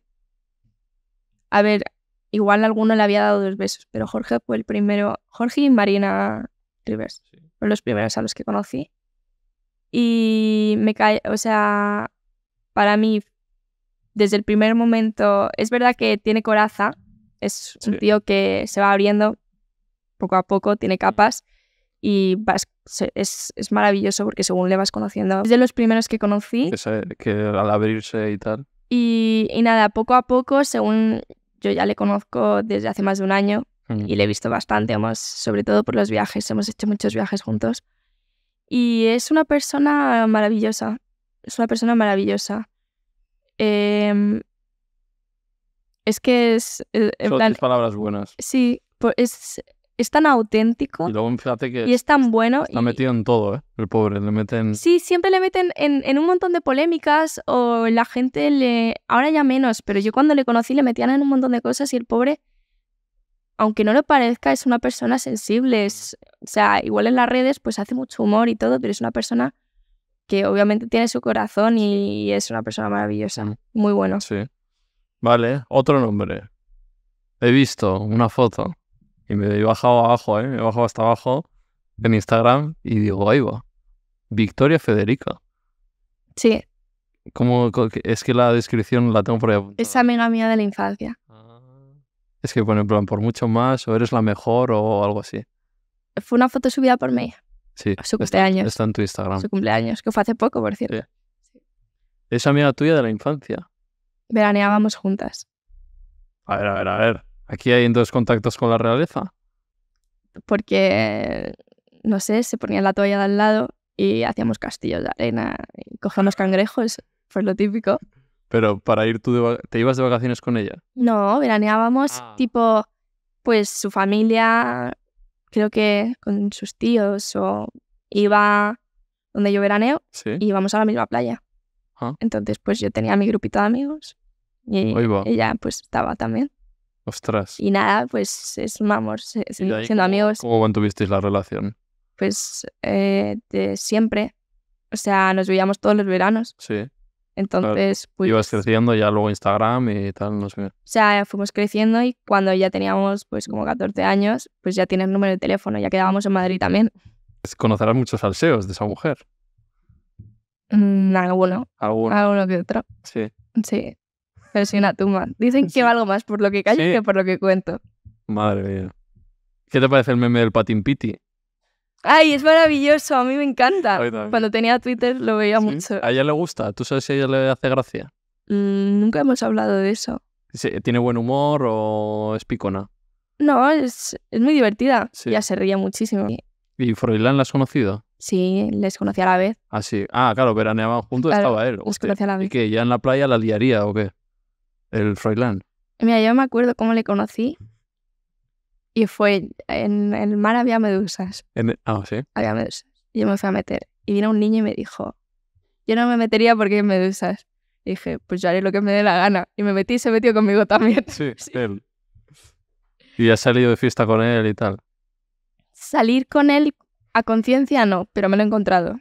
A ver, igual alguno le había dado dos besos, pero Jorge fue el primero. Jorge y Marina Rivers Sí. fueron los primeros a los que conocí. Y me cae, o sea, para mí, desde el primer momento, es verdad que tiene coraza, es un tío que se va abriendo poco a poco, tiene capas y vas- es, es maravilloso porque según le vas conociendo, es de los primeros que conocí Que, al abrirse y tal. y, y nada, poco a poco, según yo ya le conozco desde hace más de un año Mm. y le he visto bastante, hemos, sobre todo por los viajes, hemos hecho muchos viajes juntos y es una persona maravillosa, es una persona maravillosa. Em, es que es, eh, en Solo plan, palabras buenas. sí, es, es tan auténtico Y luego fíjate que y es tan bueno. está y- metido en todo, ¿eh? El pobre, le meten... Sí, siempre le meten en, en un montón de polémicas o la gente le... Ahora ya menos, pero yo cuando le conocí le metían en un montón de cosas y el pobre, aunque no lo parezca, es una persona sensible. es- o sea, igual en las redes pues hace mucho humor y todo, pero es una persona que obviamente tiene su corazón y es una persona maravillosa. Muy bueno. Sí. Vale, otro nombre. He visto una foto y me he bajado abajo, ¿eh? Me he bajado hasta abajo en Instagram y digo, ahí va. Victoria Federica. Sí, ¿Cómo, es que la descripción la tengo por ahí apuntada. esa amiga mía de la infancia. Ah. Es que pone en plan por mucho más o eres la mejor o algo así. Fue una foto subida por mí, Sí. Su cumpleaños. Está en tu Instagram. su cumpleaños, que fue hace poco, por cierto. Sí. Es amiga tuya de la infancia. Veraneábamos juntas. A ver, a ver, a ver. Aquí hay entonces contactos con la realeza. Porque, no sé, se ponía la toalla de al lado y hacíamos castillos de arena y cogíamos cangrejos, fue lo típico. Pero para ir tú de te ibas de vacaciones con ella. No, veraneábamos Ah. tipo, pues su familia, creo que con sus tíos o iba donde yo veraneo Sí. y íbamos a la misma playa. Ah. Entonces, pues yo tenía mi grupito de amigos y ella pues estaba también. Ostras. Y nada, pues es, vamos, se- ¿Y de ahí siendo amigos, ¿Cómo mantuvisteis la relación? pues eh, de siempre. O sea, nos veíamos todos los veranos. Sí. Entonces, pues, Ibas creciendo ya luego Instagram y tal, no sé. o sea, fuimos creciendo y cuando ya teníamos pues como 14 años, pues ya tienes número de teléfono, ya quedábamos en Madrid también. Conocerás muchos salseos de esa mujer. Mm, alguno, Alguno. alguno que otro. Sí. Sí, pero soy una tumba. Dicen que valgo más por lo que callo Sí. que por lo que cuento. Madre mía. ¿Qué te parece el meme del patín piti? Ay, es maravilloso, a mí me encanta. Cuando tenía Twitter lo veía ¿Sí? mucho. ¿A ella le gusta? ¿Tú sabes si a ella le hace gracia? Mm, nunca hemos hablado de eso. ¿Tiene buen humor o es picona? No, es, es muy divertida. Sí. Ya se ría muchísimo. ¿Y Froilán la has conocido? Sí, les conocí a la vez. Ah, sí. Ah, claro, veraneaban juntos, Claro, estaba él. Hostia, conocí a la ¿Y vez. que ya en la playa la liaría o qué? El Froilán. Mira, yo me acuerdo cómo le conocí. Y fue, en el mar había medusas. En- Ah, sí. Había medusas. Y yo me fui a meter. Y vino un niño y me dijo, yo no me metería porque hay medusas. Y dije, pues yo haré lo que me dé la gana. Y me metí y se metió conmigo también. Sí, [laughs] Sí. él. Y has salido de fiesta con él y tal. Salir con él a conciencia no, pero me lo he encontrado.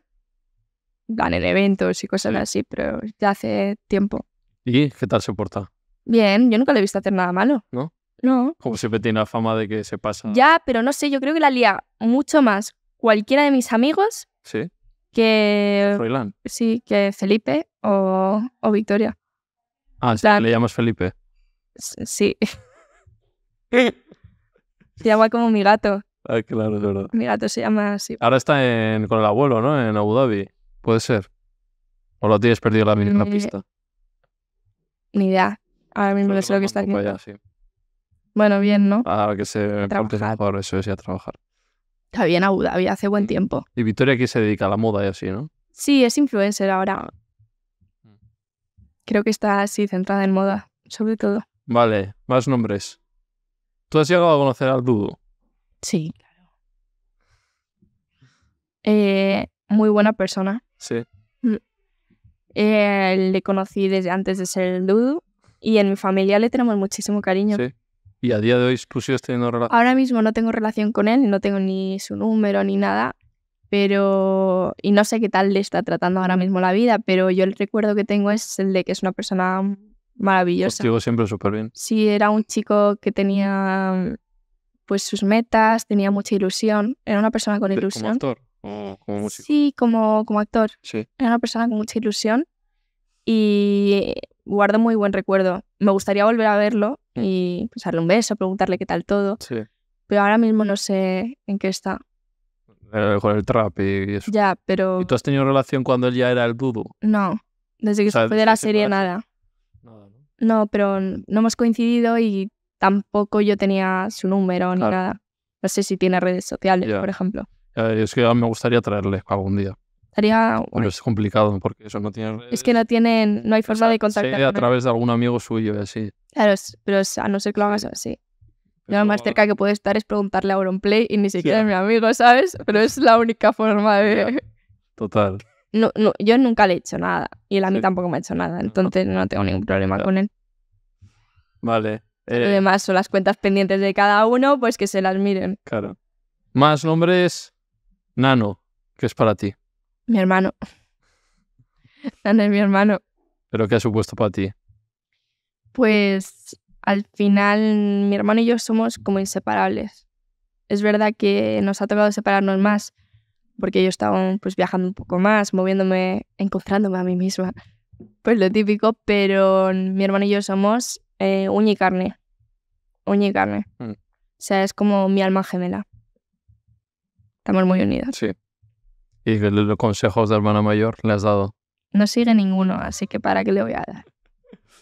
En plan, en eventos y cosas Sí. así, pero ya hace tiempo. ¿Y qué tal se porta? Bien, yo nunca le he visto hacer nada malo. ¿No? No. Como siempre tiene la fama de que se pasa. Ya, pero no sé, yo creo que la lía mucho más cualquiera de mis amigos Sí, que Froilán. sí, que Felipe o, o Victoria. Ah, sí, le llamas Felipe. Sí. [laughs] Se llama como mi gato. Ah, claro, es verdad. Mi gato se llama así. Ahora está en, con el abuelo, ¿no? En Abu Dhabi. Puede ser. ¿O lo tienes perdido la, la pista? Ni idea. Ahora mismo no sé lo que está allá, sí. Bueno, bien, ¿no? Ahora que se trabajar. mejor, eso es, a trabajar. Está bien Abu Dhabi, hace buen tiempo. Y Victoria aquí se dedica a la moda y así, ¿no? Sí, es influencer ahora. Creo que está así, centrada en moda, sobre todo. Vale, más nombres. ¿Tú has llegado a conocer al Dudu? Sí, claro. Eh, muy buena persona. Sí. Eh, le conocí desde antes de ser el Dudu y en mi familia le tenemos muchísimo cariño. Sí. Y a día de hoy tú sigues teniendo relación. Ahora mismo no tengo relación con él, no tengo ni su número ni nada, pero... Y no sé qué tal le está tratando ahora mismo la vida, pero yo el recuerdo que tengo es el de que es una persona maravillosa. Contigo siempre súper bien. Sí, era un chico que tenía pues sus metas, tenía mucha ilusión, era una persona con ¿Como ilusión. actor o como músico? Sí, como, como actor, Sí. era una persona con mucha ilusión y guardo muy buen recuerdo. Me gustaría volver a verlo y pues, darle un beso, preguntarle qué tal todo, Sí. pero ahora mismo no sé en qué está. Eh, con el trap y eso. Ya, pero ¿Y tú has tenido relación cuando él ya era el Dudu? no, desde que O sea, se fue de la serie nada. Nada, ¿no? No, pero no hemos coincidido y tampoco yo tenía su número ni Claro. nada. No sé si tiene redes sociales, Ya. por ejemplo. Eh, es que me gustaría traerle algún día. Estaría. Pero es complicado porque eso no tiene. Es que no tienen, no hay O forma sea, de contactar a través de algún amigo suyo y así. Claro, pero a no ser que lo hagas así. Lo más cerca que puedo estar es preguntarle a Auronplay y ni siquiera es mi amigo, ¿sabes? Pero es la única forma de... Total. No, no, yo nunca le he hecho nada y él a mí Sí. tampoco me ha hecho nada, entonces no tengo ningún problema con él. Vale. Eh, Lo demás son las cuentas pendientes de cada uno, pues que se las miren. Claro. Más nombres. Nano, que es para ti. Mi hermano. Nano es mi hermano. Pero ¿qué ha supuesto para ti? Pues al final mi hermano y yo somos como inseparables. Es verdad que nos ha tocado separarnos más porque yo estaba pues viajando un poco más, moviéndome, encontrándome a mí misma. Pues lo típico, pero mi hermano y yo somos eh, uña y carne. uña y carne. Mm. O sea, es como mi alma gemela. Estamos muy unidos. Sí. ¿Y los consejos de hermana mayor le has dado? No sigue ninguno, así que ¿para qué le voy a dar?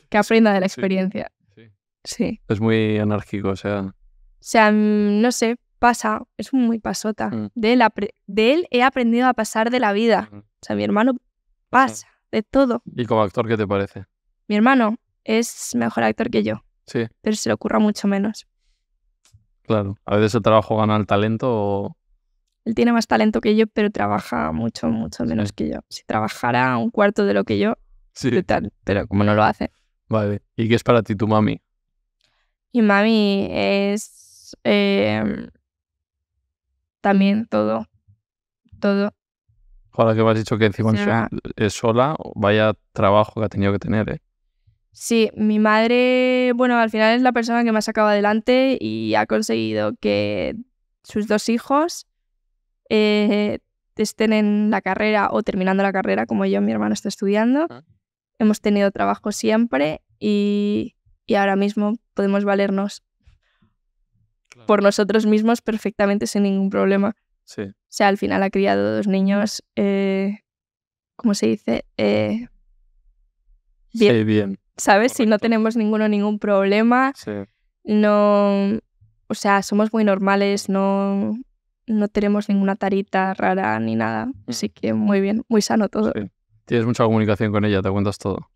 Que aprenda de la experiencia. Sí. Sí. Es muy anárquico, o sea. O sea, mm, no sé, pasa, es muy pasota. Mm. De, él de él he aprendido a pasar de la vida. O sea, mi hermano pasa de todo. ¿Y como actor qué te parece? Mi hermano es mejor actor que yo, Sí, pero se le ocurra mucho menos. claro. A veces el trabajo gana el talento o... Él tiene más talento que yo, pero trabaja mucho, mucho menos que yo. Si trabajara un cuarto de lo que yo, Sí. brutal, pero como no lo hace. Vale. ¿Y qué es para ti tu mami? Y mami es eh, también todo, todo. Ahora que me has dicho que encima Sí, es- va. es sola, vaya trabajo que ha tenido que tener, ¿eh? Sí, mi madre, bueno, al final es la persona que me ha sacado adelante y ha conseguido que sus dos hijos eh, estén en la carrera o terminando la carrera, como yo, mi hermano está estudiando. Ah. Hemos tenido trabajo siempre y, y ahora mismo podemos valernos por nosotros mismos perfectamente sin ningún problema. Sí. O sea, al final ha criado dos niños, eh, ¿cómo se dice? Eh, Bien. Sí, bien. ¿Sabes? Si no tenemos ninguno ningún problema, Sí. no, o sea, somos muy normales, no, no tenemos ninguna tarita rara ni nada. Así que muy bien, muy sano todo. sí. Tienes mucha comunicación con ella, te cuentas todo.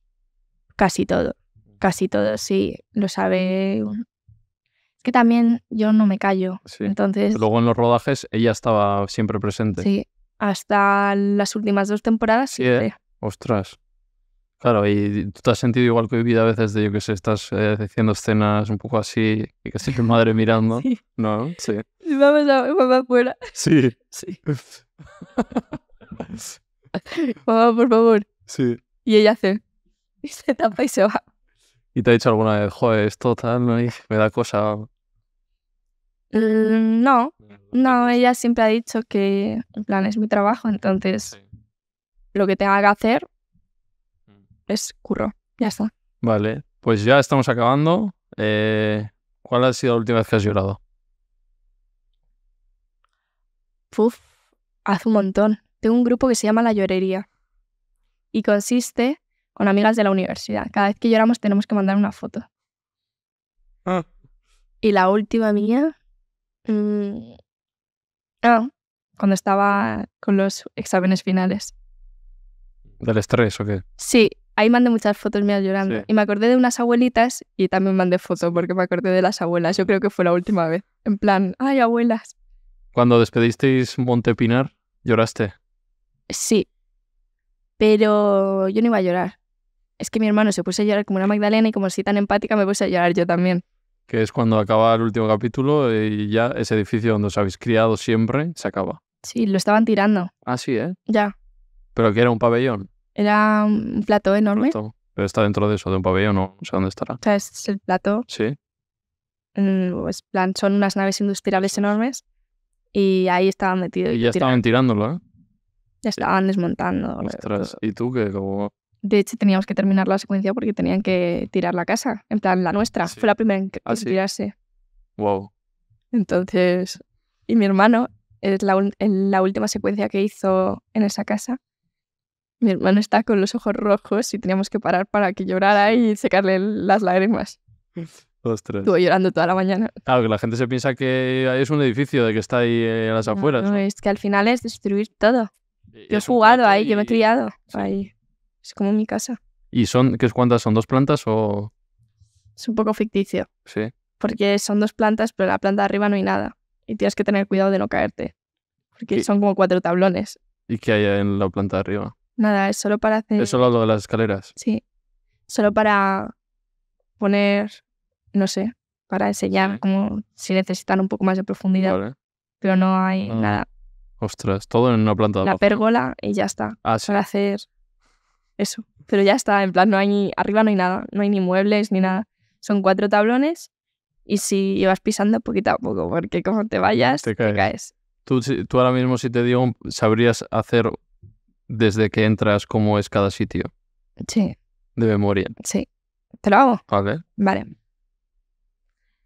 Casi todo, casi todo, sí, lo sabe. Es que también yo no me callo, Sí. entonces, Luego en los rodajes ella estaba siempre presente. sí, hasta las últimas dos temporadas Sí, ¿eh? siempre. Ostras. Claro, y tú te has sentido igual que hoy vida a veces de yo que sé, estás eh, haciendo escenas un poco así y que tu madre mirando. [laughs] Sí. ¿No? Sí. Vamos a mamá afuera. Sí. [laughs] Sí. Mamá, por favor. Sí. Y ella hace. Y se tapa y se va. ¿Y te ha dicho alguna vez, joder, esto tal, me da cosa? Mm, No, no, ella siempre ha dicho que, en plan, es mi trabajo, entonces lo que tenga que hacer es curro. Ya está. Vale, pues ya estamos acabando. Eh, ¿Cuál ha sido la última vez que has llorado? Puf, hace un montón. Tengo un grupo que se llama La Llorería y consiste con amigas de la universidad. Cada vez que lloramos tenemos que mandar una foto. Ah. Y la última mía. mm, ah, cuando estaba con los exámenes finales. ¿Del estrés o qué? Sí, ahí mandé muchas fotos mías llorando. Sí. Y me acordé de unas abuelitas y también mandé fotos porque me acordé de las abuelas. Yo creo que fue la última vez. En plan, ay, abuelas. Cuando despedisteis Montepinar, lloraste. Sí. Pero yo no iba a llorar. Es que mi hermano se puso a llorar como una Magdalena y como soy tan empática me puse a llorar yo también. Que es cuando acaba el último capítulo y ya ese edificio donde os habéis criado siempre se acaba. Sí, lo estaban tirando. Ah, sí, ¿eh? Ya. Pero que era un pabellón. Era un plato enorme. Plato. Pero está dentro de eso, de un pabellón, no, sé dónde estará. O sea, es el plato. Sí. Pues, plan, son unas naves industriales enormes. Y ahí estaban metidos. Y ya estaban tirándolo, ¿eh? ya estaban desmontando. Ostras. ¿Y tú qué? Como... De hecho, teníamos que terminar la secuencia porque tenían que tirar la casa. En plan, la nuestra. Sí. Fue la primera en, Ah, en sí. tirarse. Wow. Entonces, y mi hermano, es la, en la última secuencia que hizo en esa casa. Mi hermano está con los ojos rojos y teníamos que parar para que llorara y secarle las lágrimas. [laughs] Ostras. Estuvo llorando toda la mañana. Claro, que la gente se piensa que es un edificio de que está ahí eh, a las afueras. No, ¿no? es que al final es destruir todo. Y Yo he jugado ahí, yo me he y- criado sí. ahí. Es como mi casa. ¿Y son, qué es cuántas? ¿Son dos plantas o...? Es un poco ficticio. Sí. Porque son dos plantas, pero en la planta de arriba no hay nada. Y tienes que tener cuidado de no caerte. Porque ¿Qué? son como cuatro tablones. ¿Y qué hay en la planta de arriba? Nada, es solo para hacer. ¿Es solo lo de las escaleras? Sí. Solo para poner, no sé, para enseñar como si necesitan un poco más de profundidad. Vale. Pero no hay Ah, nada. Ostras, todo en una planta de La pérgola y ya está. Ah, sí. Para hacer eso. Pero ya está, en plan, no hay ni, arriba no hay nada. No hay ni muebles ni nada. Son cuatro tablones y si ibas pisando poquito a poco, porque como te vayas, Te te caes. caes. Tú, tú ahora mismo, si te digo, sabrías hacer desde que entras cómo es cada sitio, Sí, de memoria. sí. ¿Te lo hago? ¿Vale? Vale.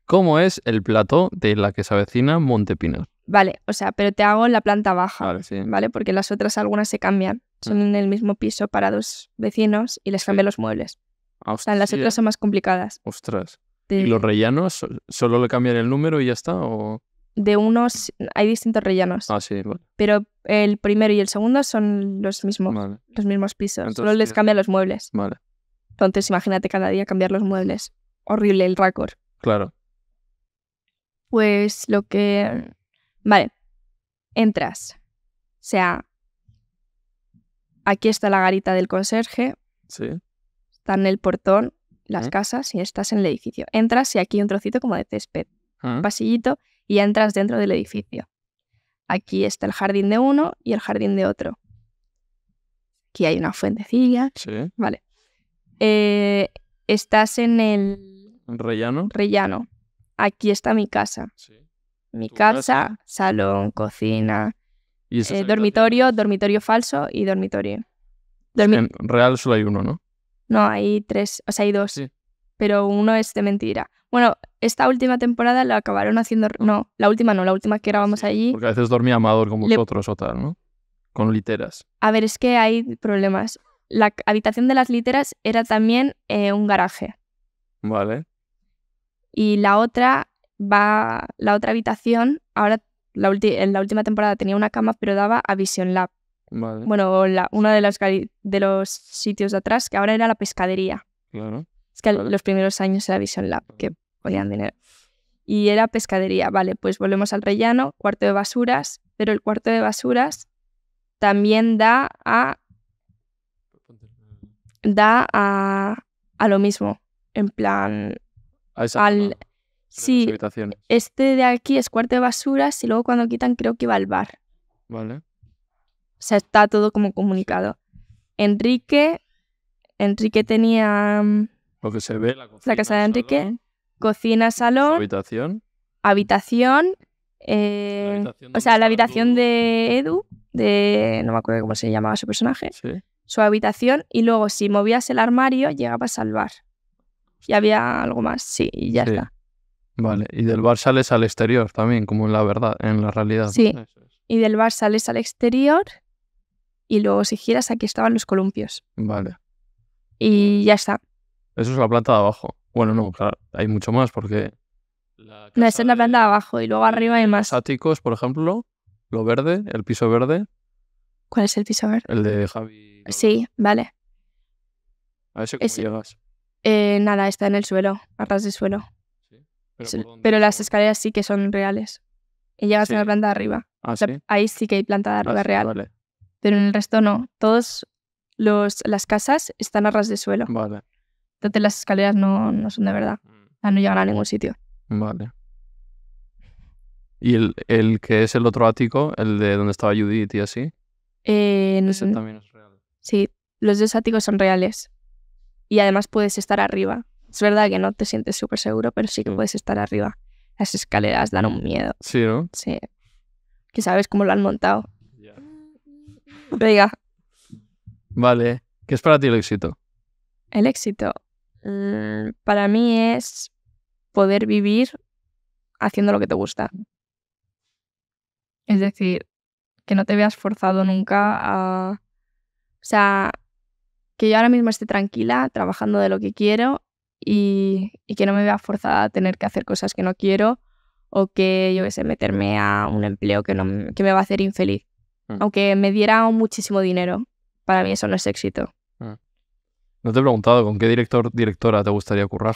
¿Cómo es el plató de la que se avecina Montepinos? Vale, o sea, pero te hago en la planta baja, Vale, sí. ¿vale? Porque las otras algunas se cambian. Son en el mismo piso para dos vecinos y les Sí. cambian los muebles. Ah, O sea, las hostia, otras son más complicadas. Ostras. De, ¿Y los rellanos so- solo le cambian el número y ya está? O... de unos hay distintos rellenos, Ah, sí, vale. pero el primero y el segundo son los mismos, Vale, los mismos pisos. Solo Entonces les tienes cambian los muebles. vale. Entonces, imagínate cada día cambiar los muebles. Horrible el récord. Claro. Pues lo que... Vale, entras. O sea, aquí está la garita del conserje, Sí. está en el portón, las casas y estás en el edificio. Entras y aquí hay un trocito como de césped, Ah, un pasillito y ya entras dentro del edificio. Aquí está el jardín de uno y el jardín de otro. Aquí hay una fuentecilla. Sí. Vale. Eh, estás en el ¿Rellano? rellano. Aquí está mi casa. Sí. Mi ¿Tu casa, casa? salón, cocina, ¿Y esas eh, dormitorio, dormitorio falso y dormitorio. Dormi- En real solo hay uno, ¿no? No, hay tres, o sea, hay dos, Sí. pero uno es de mentira. Bueno, esta última temporada la acabaron haciendo... No, la última no, la última que grabamos Sí, allí. Porque a veces dormía Amador con Le- vosotros o tal, ¿no? Con literas. A ver, es que hay problemas. La habitación de las literas era también eh, un garaje. Vale. Y la otra va... La otra habitación, ahora la en la última temporada tenía una cama, pero daba a Vision Lab. Vale. Bueno, la, uno de los, de los sitios de atrás, que ahora era la pescadería. Claro. Es que Vale. los primeros años era Vision Lab, que ponían dinero. Y era pescadería. Vale, pues volvemos al rellano, cuarto de basuras, pero el cuarto de basuras también da a, da a, a lo mismo. En plan, A esa al- zona sí, habitaciones. este de aquí es cuarto de basuras y luego cuando quitan creo que va al bar. Vale. O sea, está todo como comunicado. Enrique, Enrique tenía mm, Lo que se ve, la cocina, casa de Enrique, salón, cocina, salón, habitación. habitación, eh, habitación o sea, la habitación de Edu, de no me acuerdo cómo se llamaba su personaje, Sí. su habitación, y luego si movías el armario llegabas al bar. Y había algo más, sí, y ya Sí. está. Vale. Y del bar sales al exterior también, como en la verdad, en la realidad. Sí. Eso es. Y del bar sales al exterior y luego si giras aquí estaban los columpios. Vale. Y ya está. Eso es la planta de abajo. Bueno, no, claro, hay mucho más porque... La No, esa casa es la planta de abajo y luego arriba hay más. Los áticos, por ejemplo, lo verde, el piso verde, ¿Cuál es el piso? A ver. el de Javi. Sí, vale. A ese cómo llegas. Eh, nada, está en el suelo, a ras de suelo. Pero, las ¿Por- escaleras sí que son reales. Y llegas a la Sí. planta de arriba. Ah, O sea, sí. Ahí sí que hay planta de arriba real. Vale, Pero en el resto no. Todos los las casas están a ras de suelo. vale. Entonces las escaleras no, no son de verdad. O sea, no llegan a ningún sitio. Vale. Y el, el que es el otro ático, el de donde estaba Judith y así, Eh, ese n- también es real. sí, los dos áticos son reales. Y además puedes estar arriba. Es verdad que no te sientes súper seguro, pero sí que puedes estar arriba. Las escaleras dan un miedo. Sí, ¿no? Sí. Que sabes cómo lo han montado. Venga, Vale. ¿Qué es para ti el éxito? el éxito. mm, para mí es poder vivir haciendo lo que te gusta. Es decir, que no te veas forzado nunca a... O sea, que yo ahora mismo esté tranquila, trabajando de lo que quiero y, y que no me vea forzada a tener que hacer cosas que no quiero o que, yo qué sé, meterme a un empleo que, no, que me va a hacer infeliz. Mm. Aunque me diera muchísimo dinero, para mí eso no es éxito. No te he preguntado con qué director, directora te gustaría currar.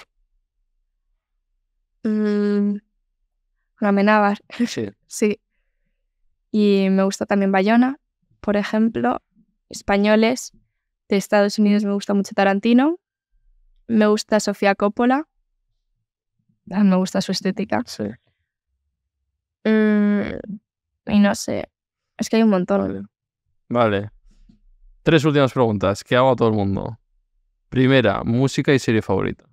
Mm, Amenábar, Sí. [laughs] sí. Y me gusta también Bayona, por ejemplo. Españoles. De Estados Unidos me gusta mucho Tarantino. Me gusta Sofía Coppola. Ah, Me gusta su estética. Sí. Mm, y no sé. Es que hay un montón. Vale. Vale. Tres últimas preguntas que hago a todo el mundo. Primera, música y serie favorita.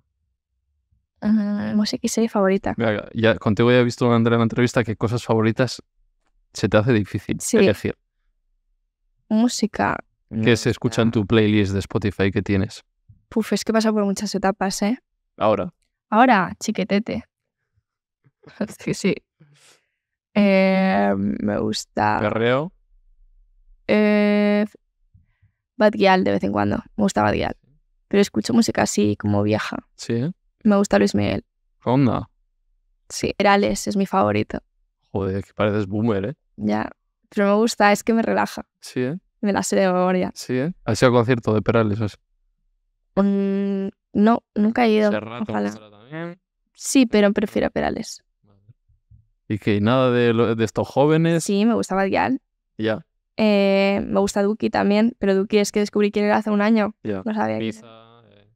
Mm, música y serie favorita. Mira, ya contigo ya he visto en la entrevista que cosas favoritas se te hace difícil Sí. elegir. Música. ¿Qué se escucha en tu playlist de Spotify que tienes? Puf, es que pasa por muchas etapas, ¿eh? Ahora. Ahora, chiquetete. [laughs] sí, sí. Eh, me gusta. Perreo. Eh, Bad Gyal de vez en cuando. Me gusta Bad Gyal. Pero escucho música así como vieja. Sí, ¿eh? Me gusta Luis Miguel. Onda. Sí. Perales es mi favorito. Joder, que pareces boomer, ¿eh? Ya. Pero me gusta, es que me relaja. Sí, ¿eh? Me la sé de memoria. Sí, ¿eh? ¿Has ido al concierto de Perales? o sea? Mm, no, nunca he ido. Serrat también. Sí, pero prefiero Perales. Y que nada de, lo- de estos jóvenes. Sí, me gusta Bad Gyal. Ya, Eh, me gusta Duki también, pero Duki es que descubrí quién era hace un año. ya. No sabía. era. Pizza, eh,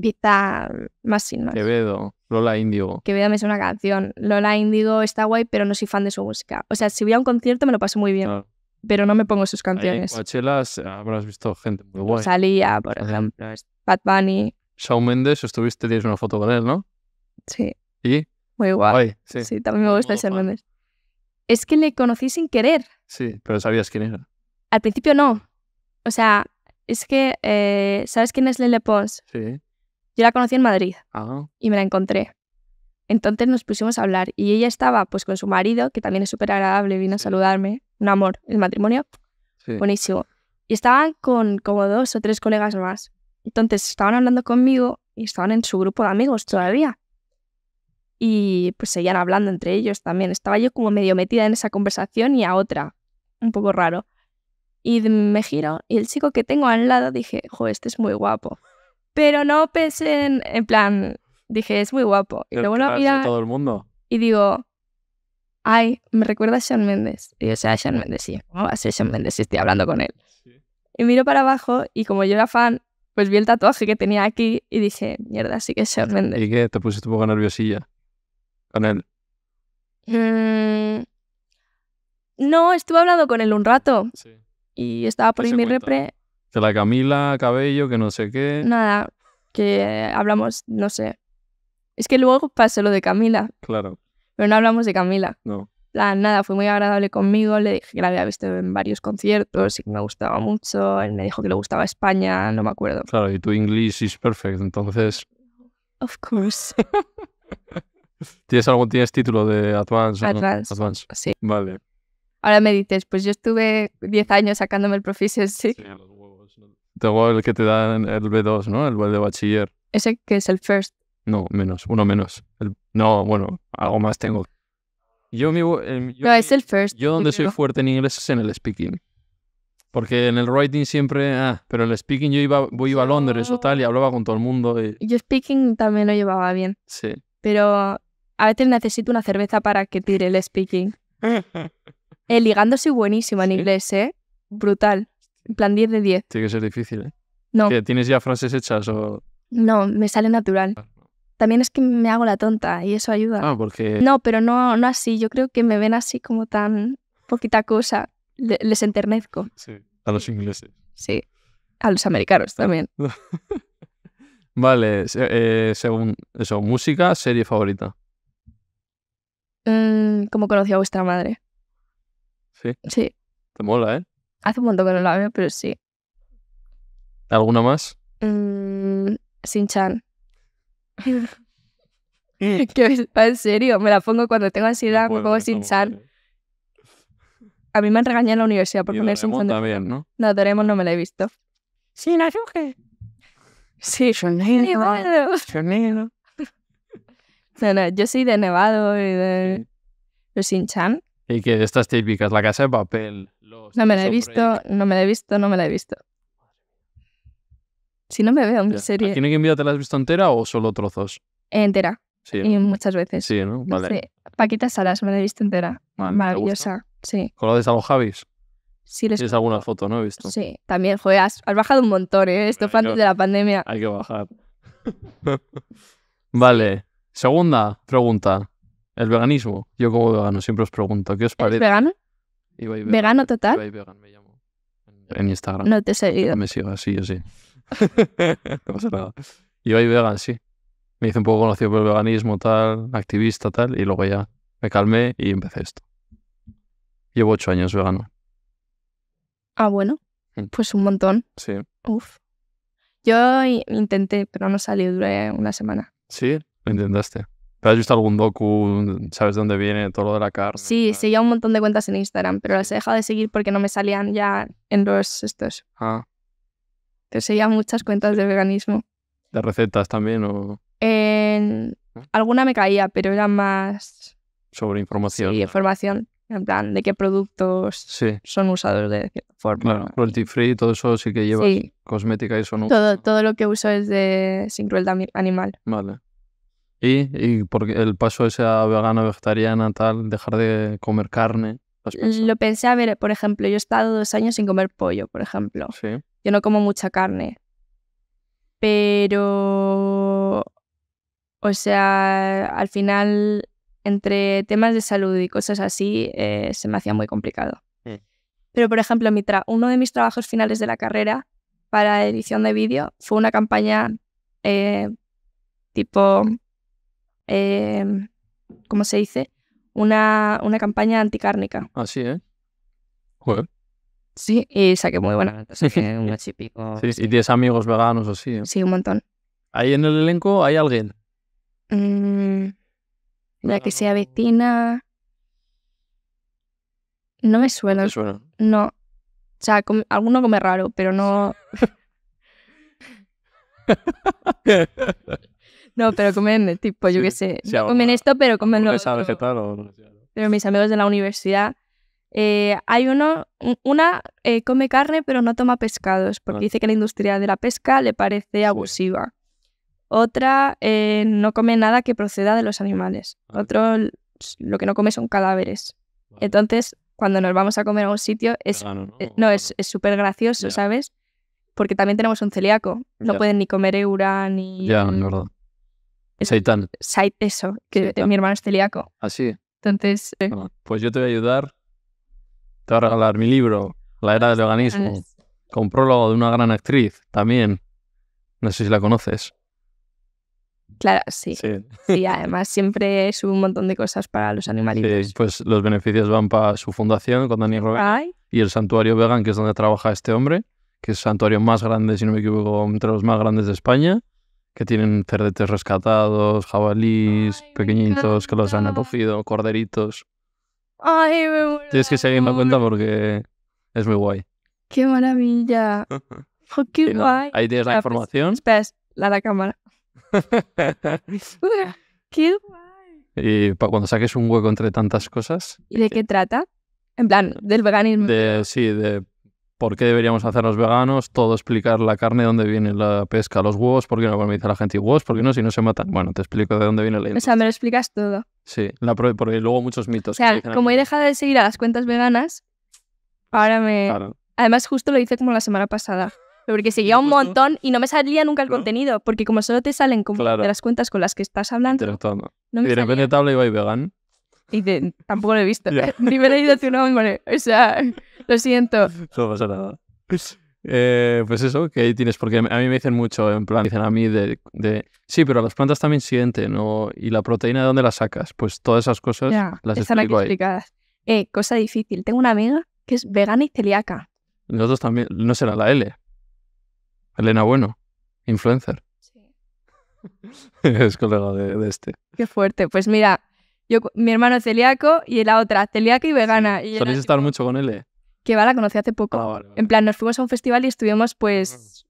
Pizza, más sin más. Quevedo, Lola Índigo. Que me una canción. Lola Indigo está guay, pero no soy fan de su música. O sea, si voy a un concierto me lo paso muy bien. Pero no me pongo sus Ahí en canciones. Coachella habrás visto gente muy guay. Salía, por ejemplo, Bad Bunny. Shawn Mendes, estuviste, tienes una foto con él, ¿no? Sí, Y, muy guay. guay, sí. Sí, también me gusta Shawn. Mendes. Es que le conocí sin querer. Sí, pero sabías quién era. Al principio no. O sea, es que, eh, ¿sabes quién es Lele Pons? Sí. Yo la conocí en Madrid Ah, y me la encontré. Entonces nos pusimos a hablar y ella estaba pues con su marido, que también es súper agradable, vino a Sí. saludarme. Un amor, el matrimonio, sí. buenísimo. Y estaban con como dos o tres colegas más. Entonces estaban hablando conmigo y estaban en su grupo de amigos todavía. Y pues seguían hablando entre ellos también. Estaba yo como medio metida en esa conversación y a otra. Un poco raro. Y me giro y el chico que tengo al lado dije, jo, este es muy guapo. Pero no pensé en, en plan, dije, es muy guapo. Y El lo vuelvo a crush de mirar todo el mundo. y digo, ay, me recuerda a Shawn Mendes. Y yo, o sea, Shawn Mendes, sí. ¿Cómo va a ser Shawn Mendes si estoy hablando con él? Y miro para abajo y como yo era fan, pues vi el tatuaje que tenía aquí y dije, mierda, sí que es Shawn Mendes. ¿Y qué? ¿Te pusiste un poco nerviosilla? Con él. Mm, no, estuve hablando con él un rato Sí. y estaba por ¿Qué ahí mi cuenta? repre. Que la Camila, Cabello, que no sé qué. Nada, que hablamos, no sé. Es que luego pasó lo de Camila, Claro, pero no hablamos de Camila. no. plan, nada, fue muy agradable conmigo, le dije que la había visto en varios conciertos y que me gustaba mucho, él me dijo que le gustaba España, no me acuerdo. Claro, y tu English is perfect, entonces. Of course. [laughs] ¿Tienes algún tienes título de Advance? o no? Advance. Advance. Sí. Vale. Ahora me dices, pues yo estuve 10 años sacándome el proficiency. Sí, los huevos. ¿no? Tengo el que te dan el B2, ¿no? El de bachiller. Ese que es el first. No, menos, uno menos. El- No, bueno, algo más tengo. Yo, mi, yo, No, es el first. yo donde soy fuerte en inglés es en el speaking. Porque en el writing siempre, ah, pero en el speaking yo iba, voy iba a Londres o tal y hablaba con todo el mundo. Y, Yo speaking también lo llevaba bien, sí. pero a veces necesito una cerveza para que tire el speaking. [laughs] El ligando soy buenísima en ¿Sí? inglés, ¿eh? Brutal. En plan 10 de 10. Tiene que ser difícil, ¿eh? No, ¿Qué, ¿Tienes ya frases hechas o...? no, me sale natural. También es que me hago la tonta y eso ayuda. Ah, porque... No, pero no, no así. Yo creo que me ven así como tan poquita cosa. Le- les enternezco. Sí, a los ingleses. Sí. A los americanos también. [laughs] Vale, eh, según eso, música, serie favorita. Mm, ¿Cómo conocí a vuestra madre? Sí, Sí. te mola, ¿eh? Hace un montón que no la veo, pero sí. ¿Alguna más? Mm, Sin-chan. [laughs] que en serio, me la pongo cuando tengo ansiedad, No me pongo esta Sin-chan. mujer. A mí me han regañado en la universidad por Y poner Doraemon Sin-chan. de- también, ¿no? No, Doraemon no me la he visto. Sí, la suje. Sí, Nevado. Sonido. [laughs] No, no, yo soy de Nevado y de los Sin-chan. Y que de estas típicas, La Casa de Papel. Los No me la he visto, no me la he visto, no me la he visto. Si no me veo en Ya. serie ¿Aquí en Envía te la has visto entera o solo trozos? entera Sí, y muchas veces. Sí, ¿no? Vale. Sí. Paquita Salas me la he visto entera. Vale, ¿te Maravillosa. Sí. ¿Con lo de los Javis? Sí, les... Tienes alguna foto, ¿no? He visto. sí, también, joder, has, has bajado un montón, ¿eh? Esto fue antes de la pandemia. Hay que bajar. [laughs] vale. Segunda pregunta. El veganismo. Yo como vegano siempre os pregunto, ¿qué os ¿Eres parece? vegano? Ibai ¿Vegano total? Ibai Vegan me llamo. En- Instagram. No te he seguido. Me sigas, sí, yo sí. [laughs] no pasa nada. Ibai Vegan, sí. Me hice un poco conocido por el veganismo, tal, activista, tal, y luego ya me calmé y empecé esto. Llevo ocho años vegano. Ah, bueno. Mm. Pues un montón. Sí. Uf. Yo intenté, pero no salió, duré una semana. ¿Sí? Lo intentaste. ¿Pero has visto algún docu? ¿Sabes de dónde viene todo lo de la carne? Sí, seguía un montón de cuentas en Instagram, pero las he dejado de seguir porque no me salían ya en los estos. Ah, Pero seguía muchas cuentas de veganismo. de recetas también o En... Alguna me caía, pero era más sobre información. sí, información. En plan, de qué productos Sí, son usados de cierta forma. claro. Cruelty free, todo eso sí que llevas Sí, cosmética y eso no. todo, todo lo que uso es de sin crueldad animal. Vale. ¿Y, y por el paso ese a vegana, vegetariana, tal, dejar de comer carne? Lo pensé, a ver, por ejemplo, yo he estado dos años sin comer pollo, por ejemplo. Sí. Yo no como mucha carne. Pero, o sea, al final, entre temas de salud y cosas así, eh, se me hacía muy complicado. Mm. Pero, por ejemplo, mi tra- uno de mis trabajos finales de la carrera para edición de vídeo fue una campaña eh, tipo, eh, ¿cómo se dice? Una, una campaña anticárnica. Así, ¿eh? Joder. Sí, y saqué muy buena nota, [laughs] saqué un ocho y pico. Sí, Y tienes amigos veganos o sí. ¿eh? Sí, un montón. Ahí en el elenco hay alguien. Mm, la que se Vegano. avecina. No me suena. ¿Te suena? No. O sea, com- alguno come raro, pero no. [laughs] No, pero comen tipo, yo qué sé. sí, no comen esto, pero comen lo ¿Hamburguesa otro. vegetal o no? Pero mis amigos de la universidad. Eh, hay uno, un- una eh, come carne, pero no toma pescados, porque Ah. dice que la industria de la pesca le parece abusiva. Otra eh, no come nada que proceda de los animales. Ah. Otro lo que no come son cadáveres. Entonces, cuando nos vamos a comer a un sitio, es, ¿no? eh, no, es súper gracioso. ¿sabes? Porque también tenemos un celíaco. No pueden ni comer eura ni... Ya, verdad. Es- Seitan. Sait- eso, que Seitan. mi hermano es celíaco. Así. Entonces, eh, Ah, Pues yo te voy a ayudar. Te voy a regalar mi libro, La era del veganismo, es- con prólogo de una gran actriz también. No sé si la conoces. claro, sí. Sí, además siempre sube un montón de cosas para los animalitos. Sí, pues los beneficios van para su fundación con Dani Robert y el santuario vegan, que es donde trabaja este hombre, que es el santuario más grande, si no me equivoco, entre los más grandes de España, que tienen cerdetes rescatados, jabalís, Ay, pequeñitos que los han acogido, corderitos. Ay, me muero Tienes que de seguir la amor. cuenta porque es muy guay. Qué maravilla. [laughs] Oh, qué guay. Ahí tienes la Ah, información. Espera, es la de la cámara. [laughs] Qué guay. y pa- cuando saques un hueco entre tantas cosas, ¿Y de qué trata? En plan, del veganismo. de sí, de por qué deberíamos hacernos veganos, todo explicar la carne, dónde viene la pesca, los huevos, por qué no, bueno, me dice la gente, ¿y huevos? ¿Por qué no? Si no se matan. Bueno, te explico de dónde viene la O sea, me lo explicas todo. Sí, la porque luego muchos mitos. O sea, como he dejado de seguir a las cuentas veganas, ahora me... Claro. Además, justo lo hice como la semana pasada. Porque seguía un montón y no me salía nunca el ¿No? contenido. Porque como solo te salen como Claro. de las cuentas con las que estás hablando, Y de repente te habla Ibai vegan. Y tampoco lo he visto. [laughs] Ni me he leído tu nombre. O sea, lo siento. No pasa nada. Eh, pues eso, que ahí tienes, porque a mí me dicen mucho, en plan, dicen a mí de, de sí, pero las plantas también sienten, ¿no? Y la proteína, ¿de dónde la sacas? Pues todas esas cosas Ya, las están aquí explico explicadas. Eh, cosa difícil. Tengo una amiga que es vegana y celíaca. Nosotros también, no será la L. Elena Bueno, influencer. [laughs] es colega de, de este. Qué fuerte. Pues mira, yo, mi hermano es celíaco y la otra celíaca y vegana. Y era ¿Soléis estar tipo, mucho con L? Que va, la conocí hace poco. Ah, vale, vale. En plan, nos fuimos a un festival y estuvimos pues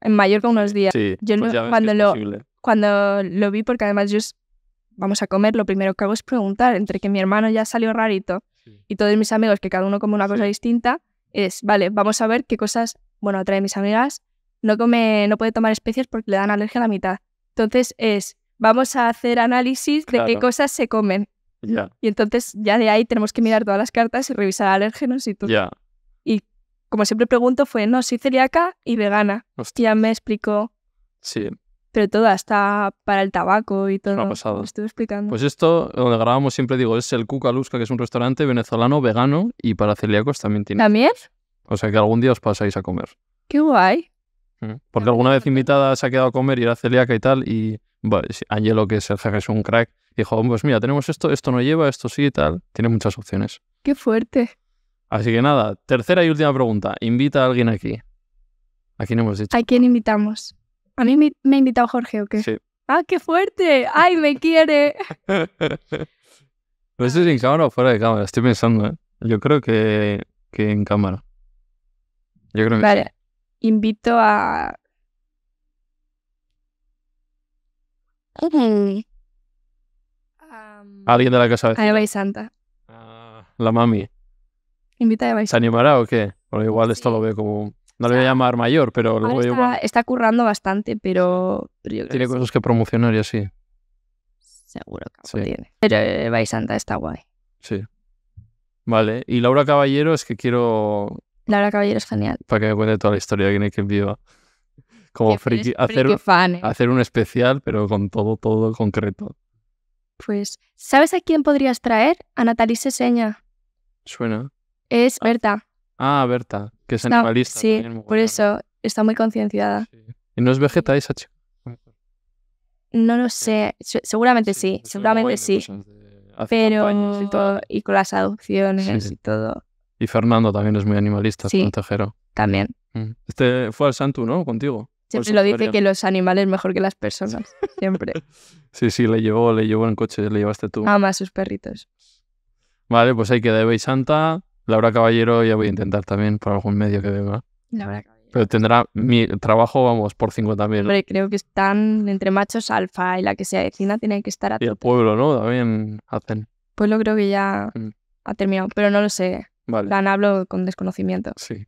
en Mallorca unos días. Sí, yo pues no- ya ves que cuando es lo- posible. Cuando lo vi, porque además yo es- vamos a comer, lo primero que hago es preguntar, entre que mi hermano ya salió rarito Sí. y todos mis amigos, que cada uno come una cosa Sí. distinta, es, vale, vamos a ver qué cosas, bueno, otra de mis amigas no come, no puede tomar especias porque le dan alergia a la mitad. Entonces es, vamos a hacer análisis de qué cosas se comen. Ya, Y entonces ya de ahí tenemos que mirar todas las cartas y revisar alérgenos y todo. ya. Como siempre pregunto fue, no, soy celíaca y vegana. Hostia, Y ya me explicó, sí. pero todo, hasta para el tabaco y todo. una pasada. Estuve explicando. Pues esto, donde grabamos siempre digo, es el Cucalusca, que es un restaurante venezolano vegano y para celíacos también tiene. ¿También? O sea que algún día os pasáis a comer. Qué guay. Porque alguna vez invitada se ha quedado a comer y era celíaca y tal, y bueno, Angelo, que es el jefe, es un crack, dijo, pues mira, tenemos esto, esto no lleva, esto sí y tal. Tiene muchas opciones. Qué fuerte. Así que nada, tercera y última pregunta. Invita a alguien aquí. ¿A quién hemos dicho? ¿A quién invitamos? ¿A mí me, me ha invitado Jorge o qué? Sí. ¡Ah, qué fuerte! ¡Ay, me quiere! No sé si en cámara o fuera de cámara, estoy pensando, ¿eh? Yo creo que, que en cámara. Yo creo que sí. Vale. Invito a. a Alguien de la casa a. Eva y Santa. Ah, La mami. Invita a Eva y ¿Se Santa. animará o qué? Porque igual esto Sí. lo veo como... No le voy a llamar mayor, pero lo veo está, igual. está currando bastante, pero, pero yo creo Tiene que sí. cosas que promocionar y así. seguro que Sí. tiene. Pero Eva y Santa está guay. Sí. Vale. Y Laura Caballero es que quiero... Laura Caballero es genial. Para que me cuente toda la historia de quién es quien viva. Como friki. Hacer, friki fan, ¿eh? hacer un especial, pero con todo, todo concreto. Pues, ¿sabes a quién podrías traer? A Natalie Seseña. Suena. Es Berta. Ah, Berta, que es No, animalista. sí, también, por eso está muy concienciada. Sí. ¿Y no es vegeta esa chica? No lo sé, se- seguramente sí, seguramente sí. y Pero y con las adopciones Sí, y todo Y Fernando también es muy animalista, Sí. tejero. también. Este fue al Santu, ¿no? Contigo. Siempre lo dice que los animales mejor que las personas. Siempre. [laughs] Sí, sí, le llevó, le llevó en coche, le llevaste tú. Ama a sus perritos. Vale, pues ahí queda Eva y Santa. Laura Caballero ya voy a intentar también por algún medio que venga. La verdad que- Pero tendrá mi trabajo, vamos, por cinco también. ¿no? Hombre, creo que están entre machos alfa y la que se avecina tiene que estar a Y el pueblo, ¿no? También hacen. Pues lo creo que ya Mm. ha terminado, pero no lo sé. Vale. plan, hablo con desconocimiento. Sí.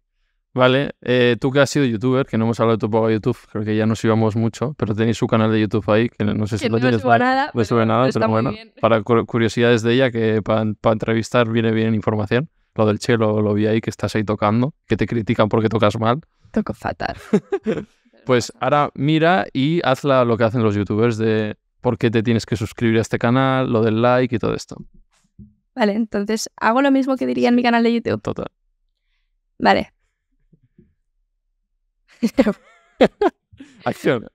Vale, eh, tú que has sido youtuber, que no hemos hablado de tu de YouTube, creo que ya nos íbamos mucho, pero tenéis su canal de YouTube ahí, que no sé si Que lo no tienes mal. nada, No sube nada, pero bueno, bien. para cu- curiosidades de ella, que para entrevistar viene bien información. Lo del Che lo, vi ahí, que estás ahí tocando, que te critican porque tocas mal. Toco fatal. [laughs] Pues ahora mira y haz lo que hacen los youtubers de por qué te tienes que suscribir a este canal, lo del like y todo esto. Vale, entonces hago lo mismo que diría en mi canal de YouTube. Total. Vale. [laughs] Acción.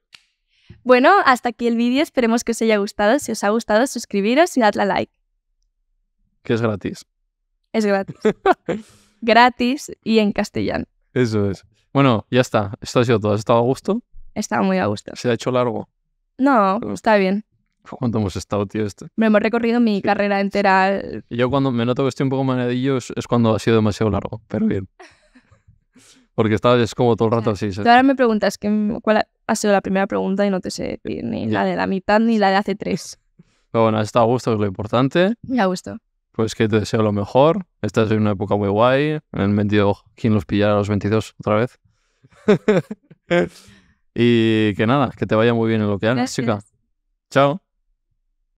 Bueno, hasta aquí el vídeo. Esperemos que os haya gustado. Si os ha gustado, suscribiros y dadle a like. Que es gratis. Es gratis. [laughs] gratis y en castellano. Eso es. Bueno, ya está. Esto ha sido todo. ¿Has estado a gusto? Está muy a gusto. Se ha hecho largo. No, está bien. ¿Cuánto hemos estado, tío? Este? Me hemos recorrido mi carrera entera. Yo cuando me noto que estoy un poco manadillo es, es cuando ha sido demasiado largo, pero bien. Porque estaba es como todo el rato así. Tú ¿sabes? ahora me preguntas que, cuál ha- sido la primera pregunta y no te sé ni la de la mitad ni la de hace tres. Pero bueno, has estado a gusto, que es lo importante. Me ha gustado. Pues que te deseo lo mejor. Estás en una época muy guay. En el 22, ¿quién los pillará a los 22 otra vez? [laughs] y que nada, que te vaya muy bien en lo que hagas, chica. Chao.